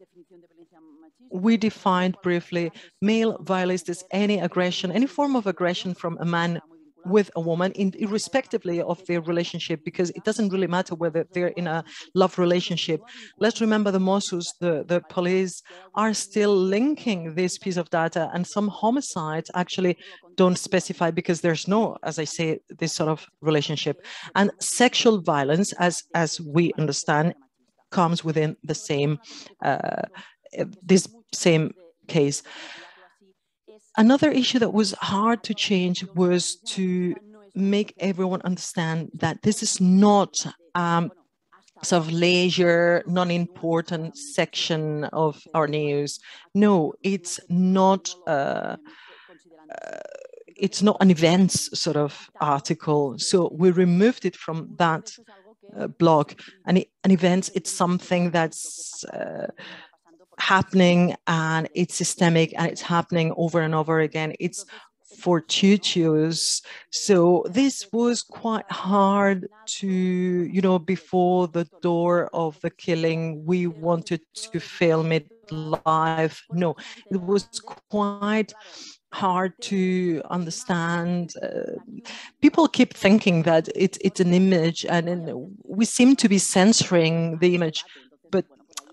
S2: we defined briefly male violence is any aggression, any form of aggression from a man with a woman in, irrespectively of their relationship because it doesn't really matter whether they're in a love relationship. Let's remember the mossos the the police are still linking this piece of data and some homicides actually don't specify because there's no as i say this sort of relationship. And sexual violence as as we understand comes within the same uh, this same case Another issue that was hard to change was to make everyone understand that this is not um, sort of leisure, non-important section of our news. No, it's not. Uh, uh, it's not an events sort of article. So we removed it from that uh. And an event, it's something that's uh, happening and it's systemic and it's happening over and over again. It's fortuitous. So this was quite hard to, you know, before the door of the killing, we wanted to film it live. No, it was quite hard to understand. Uh, people keep thinking that it's it's an image, and, and we seem to be censoring the image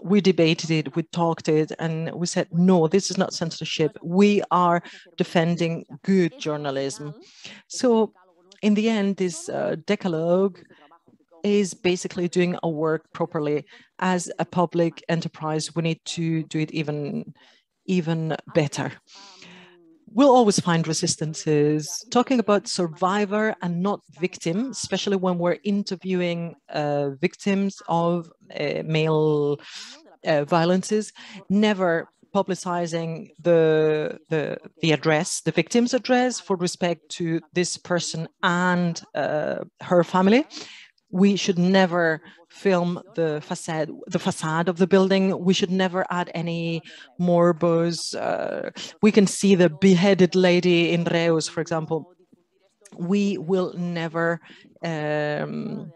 S2: we debated it, we talked it, and we said, no, this is not censorship. We are defending good journalism. So in the end, this uh, decalogue is basically doing our work properly. As a public enterprise, we need to do it even, even better. We'll always find resistances. Talking about survivor and not victim, especially when we're interviewing uh, victims of uh, male uh, violences, never publicizing the, the, the address, the victim's address for respect to this person and uh, her family. We should never film the facade, the facade of the building. We should never add any more buzz. Uh, we can see the beheaded lady in Reus, for example. We will never um,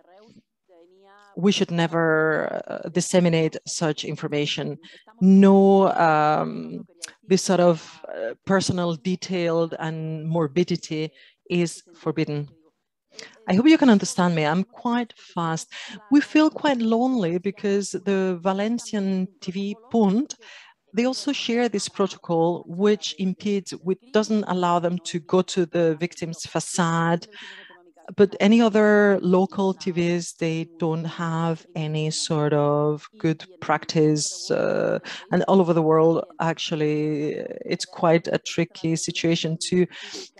S2: we should never uh, disseminate such information. No, um, this sort of uh, personal detailed and morbidity is forbidden. I hope you can understand me. I'm quite fast. We feel quite lonely because the Valencian TV Punt, they also share this protocol, which impedes, which doesn't allow them to go to the victim's facade but any other local TVs, they don't have any sort of good practice. Uh, and all over the world, actually, it's quite a tricky situation too.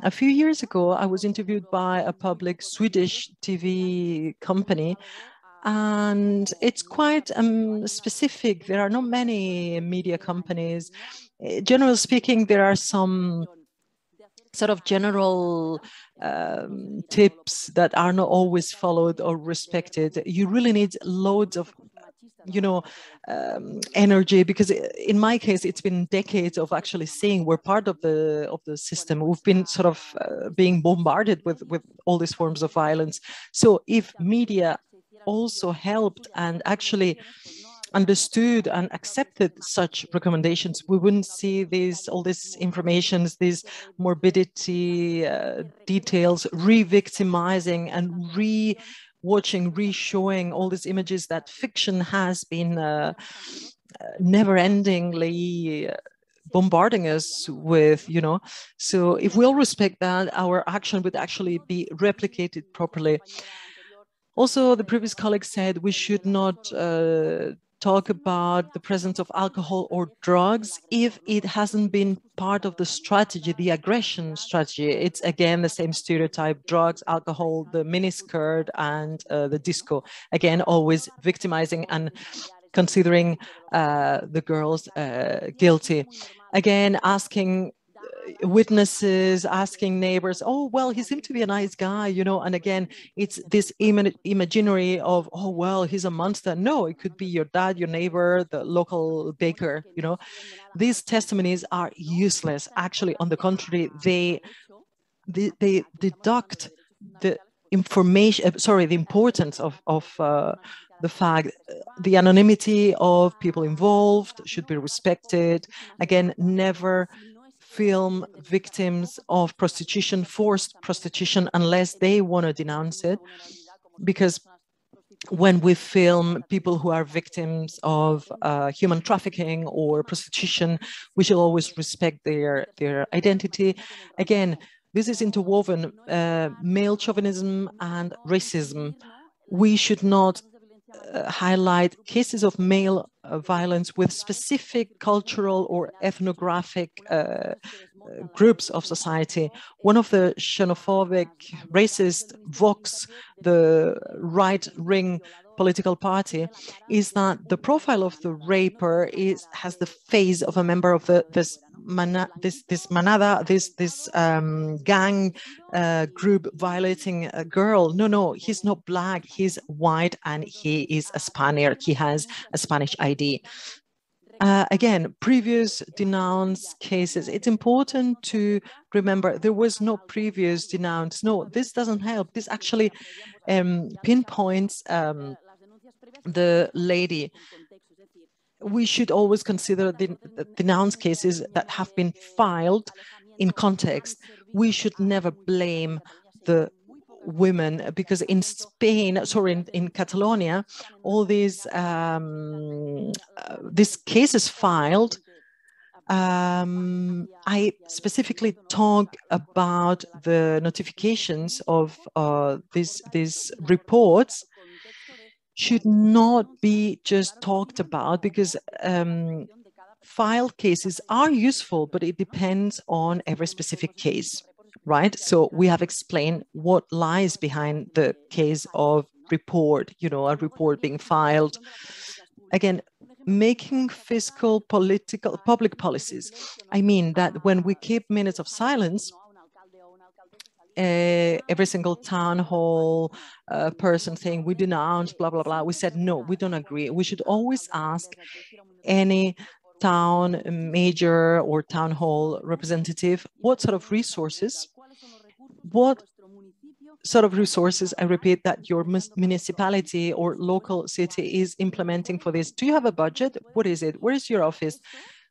S2: A few years ago, I was interviewed by a public Swedish TV company and it's quite um, specific. There are not many media companies. Generally speaking, there are some sort of general um, tips that are not always followed or respected. You really need loads of you know um, energy because in my case it's been decades of actually seeing we're part of the of the system we've been sort of uh, being bombarded with with all these forms of violence so if media also helped and actually understood and accepted such recommendations, we wouldn't see these all these informations, these morbidity uh, details, re-victimizing and re-watching, re-showing all these images that fiction has been uh, uh never-endingly uh, bombarding us with, you know. So if we all respect that, our action would actually be replicated properly. Also, the previous colleague said we should not uh, talk about the presence of alcohol or drugs if it hasn't been part of the strategy, the aggression strategy. It's again the same stereotype, drugs, alcohol, the miniskirt and uh, the disco. Again, always victimizing and considering uh, the girls uh, guilty. Again, asking witnesses asking neighbors oh well he seemed to be a nice guy you know and again it's this Im- imaginary of oh well he's a monster. No it could be your dad your neighbor the local baker you know. These testimonies are useless. Actually on the contrary they they, they deduct the information uh, sorry the importance of of uh, the fact the anonymity of people involved should be respected. Again never film victims of prostitution, forced prostitution, unless they want to denounce it. Because when we film people who are victims of uh, human trafficking or prostitution, we should always respect their, their identity. Again, this is interwoven uh, male chauvinism and racism. We should not uh, highlight cases of male uh, violence with specific cultural or ethnographic uh, uh, groups of society. One of the xenophobic, racist Vox, the right-wing political party, is that the profile of the raper is has the face of a member of the this mana, this this manada, this this um, gang uh, group violating a girl. No, no, he's not black. He's white and he is a Spaniard. He has a Spanish ID. Uh, again, previous denounced cases, it's important to remember there was no previous denounced. No, this doesn't help. This actually um, pinpoints um, the lady. We should always consider the, the denounced cases that have been filed in context. We should never blame the women because in Spain, sorry, in, in Catalonia, all these um, uh, these cases filed. Um, I specifically talk about the notifications of uh, these these reports should not be just talked about because um, filed cases are useful, but it depends on every specific case right? So we have explained what lies behind the case of report, you know, a report being filed. Again, making fiscal, political, public policies. I mean that when we keep minutes of silence, uh, every single town hall uh, person saying we denounce, blah, blah, blah. We said, no, we don't agree. We should always ask any town major or town hall representative what sort of resources what sort of resources, I repeat, that your municipality or local city is implementing for this? Do you have a budget? What is it? Where is your office?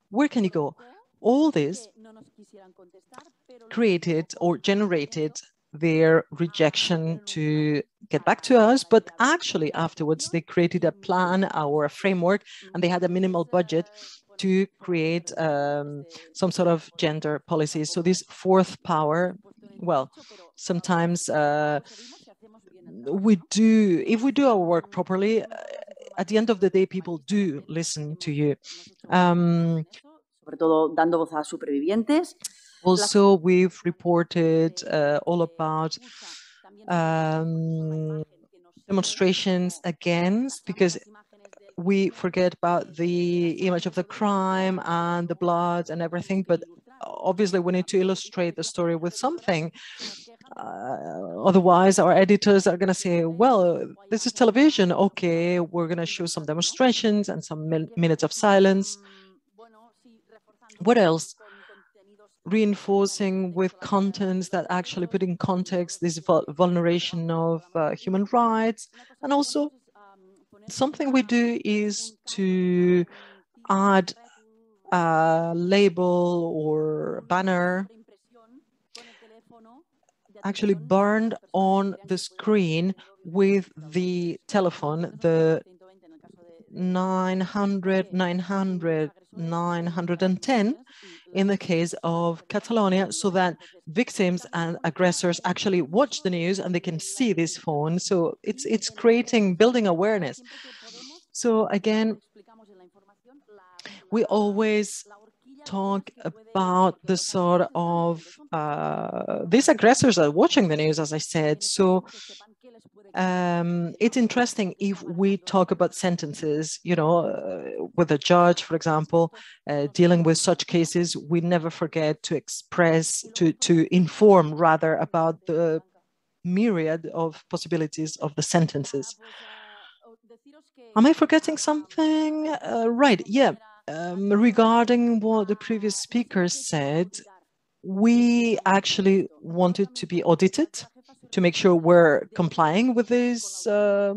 S2: Where can you go? All this created or generated their rejection to get back to us, but actually afterwards they created a plan or a framework and they had a minimal budget to create um, some sort of gender policies. So this fourth power well, sometimes uh, we do, if we do our work properly, uh, at the end of the day, people do listen to you. Um, also, we've reported uh, all about um, demonstrations against, because we forget about the image of the crime and the blood and everything, but obviously we need to illustrate the story with something. Uh, otherwise, our editors are going to say, well, this is television. Okay, we're going to show some demonstrations and some minutes of silence. What else? Reinforcing with contents that actually put in context this vulneration of uh, human rights. And also, something we do is to add a label or banner actually burned on the screen with the telephone, the 900, 900, 910 in the case of Catalonia, so that victims and aggressors actually watch the news and they can see this phone. So it's it's creating, building awareness. So again, we always talk about the sort of uh, these aggressors are watching the news, as I said. So um, it's interesting if we talk about sentences, you know, uh, with a judge, for example, uh, dealing with such cases, we never forget to express, to, to inform rather about the myriad of possibilities of the sentences. Am I forgetting something? Uh, right, yeah. Um, regarding what the previous speaker said, we actually wanted to be audited to make sure we're complying with this uh,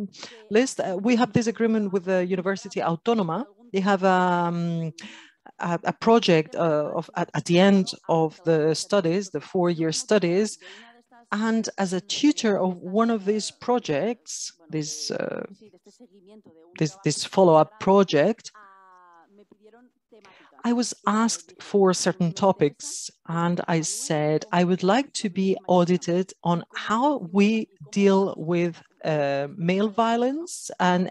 S2: list. Uh, we have this agreement with the University Autónoma. They have um, a, a, project uh, of at, at, the end of the studies, the four-year studies, and as a tutor of one of these projects, this uh, this, this follow-up project, I was asked for certain topics and I said I would like to be audited on how we deal with uh, male violence and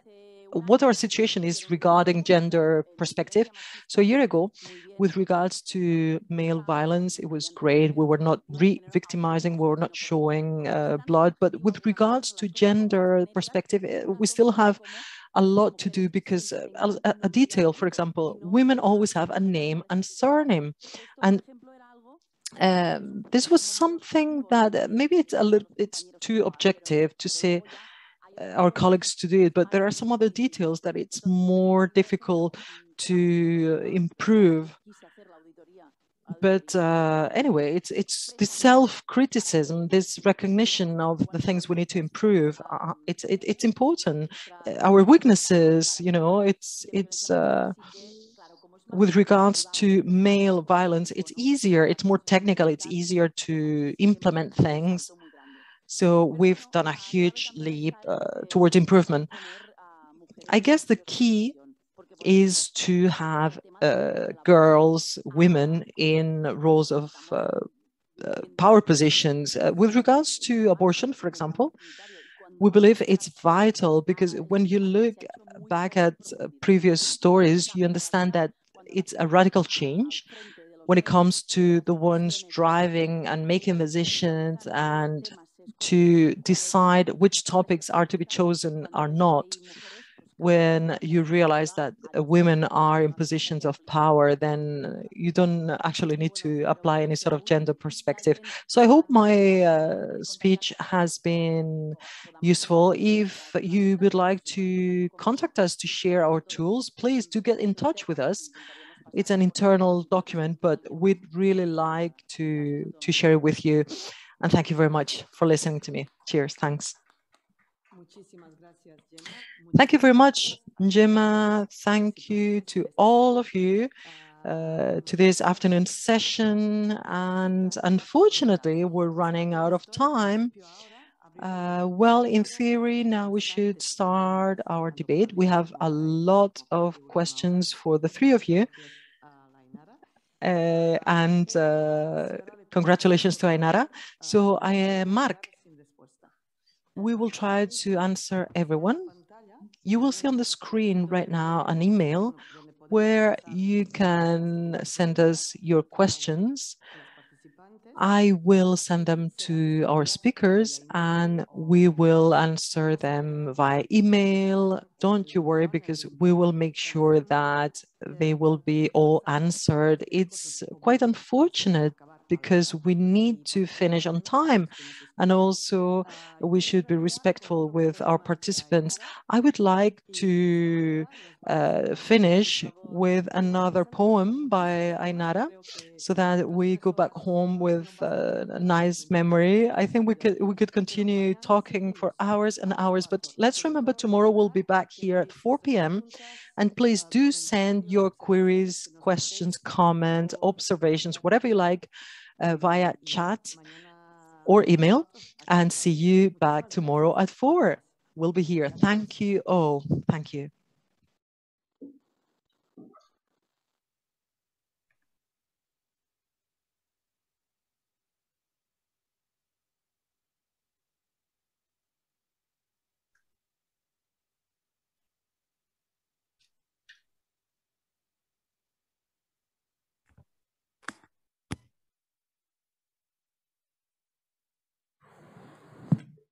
S2: what our situation is regarding gender perspective. So a year ago, with regards to male violence, it was great. We were not re-victimizing, we were not showing uh, blood, but with regards to gender perspective, eh, we still have a lot to do because uh, a, a detail, for example, women always have a name and surname. And um, this was something that uh, maybe it's a little, it's too objective to say uh, our colleagues to do it, but there are some other details that it's more difficult to improve. But uh, anyway, it's it's the self-criticism, this recognition of the things we need to improve. Uh, it's it, it's important. Our weaknesses, you know, it's it's. Uh, with regards to male violence, it's easier, it's more technical, it's easier to implement things. So we've done a huge leap uh, towards improvement. I guess the key is to have uh, girls, women in roles of uh, uh power positions. Uh, with regards to abortion, for example, we believe it's vital because when you look back at uh, previous stories, you understand that it's a radical change when it comes to the ones driving and making decisions and to decide which topics are to be chosen or not when you realize that women are in positions of power, then you don't actually need to apply any sort of gender perspective. So I hope my uh, speech has been useful. If you would like to contact us to share our tools, please do get in touch with us. It's an internal document, but we'd really like to, to share it with you. And thank you very much for listening to me. Cheers. Thanks. Thank you very much, Gemma. Thank you to all of you uh, to this afternoon session. And unfortunately, we're running out of time. Uh, well, in theory, now we should start our debate. We have a lot of questions for the three of you. Uh, and uh, congratulations to Ainara. So, I, Mark, we will try to answer everyone. You will see on the screen right now an email where you can send us your questions. I will send them to our speakers and we will answer them via email. Don't you worry because we will make sure that they will be all answered. It's quite unfortunate because we need to finish on time and also we should be respectful with our participants. I would like to uh, finish with another poem by Ainara so that we go back home with uh, a nice memory. I think we could we could continue talking for hours and hours, but let's remember tomorrow we'll be back here at 4 p.m. And please do send your queries, questions, comments, observations, whatever you like, uh, via chat or email and see you back tomorrow at four. We'll be here. Thank you all. Thank you.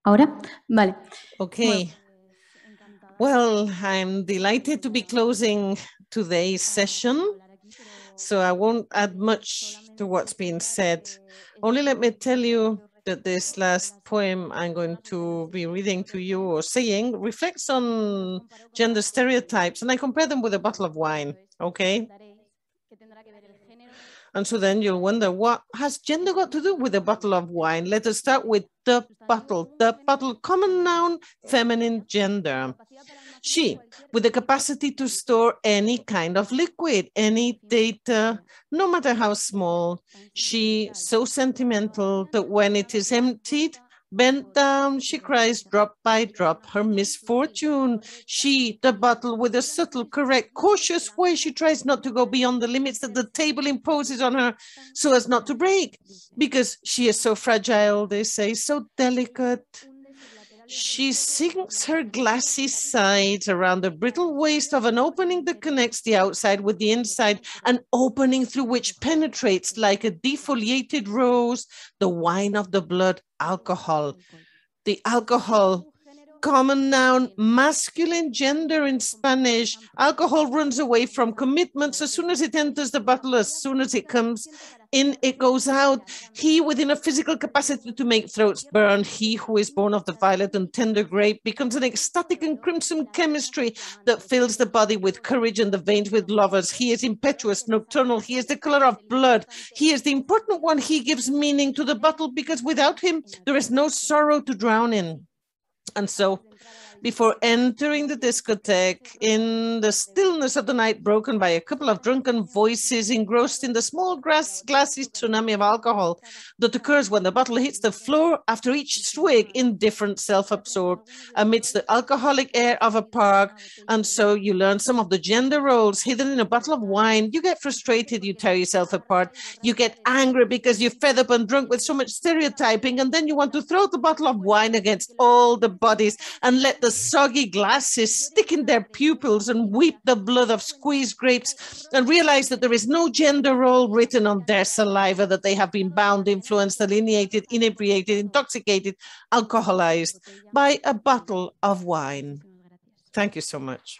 S6: ¿Ahora? Vale.
S4: Okay. Well, I'm delighted to be closing today's session. So I won't add much to what's been said. Only let me tell you that this last poem I'm going to be reading to you or saying reflects on gender stereotypes and I compare them with a bottle of wine, okay? And so then you'll wonder, what has gender got to do with a bottle of wine? Let us start with the bottle. The bottle, common noun, feminine gender. She, with the capacity to store any kind of liquid, any data, no matter how small. She, so sentimental that when it is emptied, Bent down, she cries drop by drop her misfortune. She, the bottle, with a subtle, correct, cautious way, she tries not to go beyond the limits that the table imposes on her so as not to break, because she is so fragile, they say, so delicate. She sinks her glassy sides around the brittle waist of an opening that connects the outside with the inside, an opening through which penetrates like a defoliated rose the wine of the blood, alcohol. Oh, the alcohol common noun, masculine gender in Spanish. Alcohol runs away from commitments as soon as it enters the bottle, as soon as it comes in, it goes out. He within a physical capacity to make throats burn, he who is born of the violet and tender grape becomes an ecstatic and crimson chemistry that fills the body with courage and the veins with lovers. He is impetuous, nocturnal. He is the color of blood. He is the important one. He gives meaning to the bottle because without him, there is no sorrow to drown in. And so before entering the discotheque in the stillness of the night broken by a couple of drunken voices engrossed in the small grass glassy tsunami of alcohol that occurs when the bottle hits the floor after each swig indifferent self-absorbed amidst the alcoholic air of a park. And so you learn some of the gender roles hidden in a bottle of wine. You get frustrated you tear yourself apart. You get angry because you're fed up and drunk with so much stereotyping. And then you want to throw the bottle of wine against all the bodies and let soggy glasses stick in their pupils and weep the blood of squeezed grapes and realize that there is no gender role written on their saliva, that they have been bound, influenced, alienated, inebriated, intoxicated, alcoholized by a bottle of wine. Thank you so much.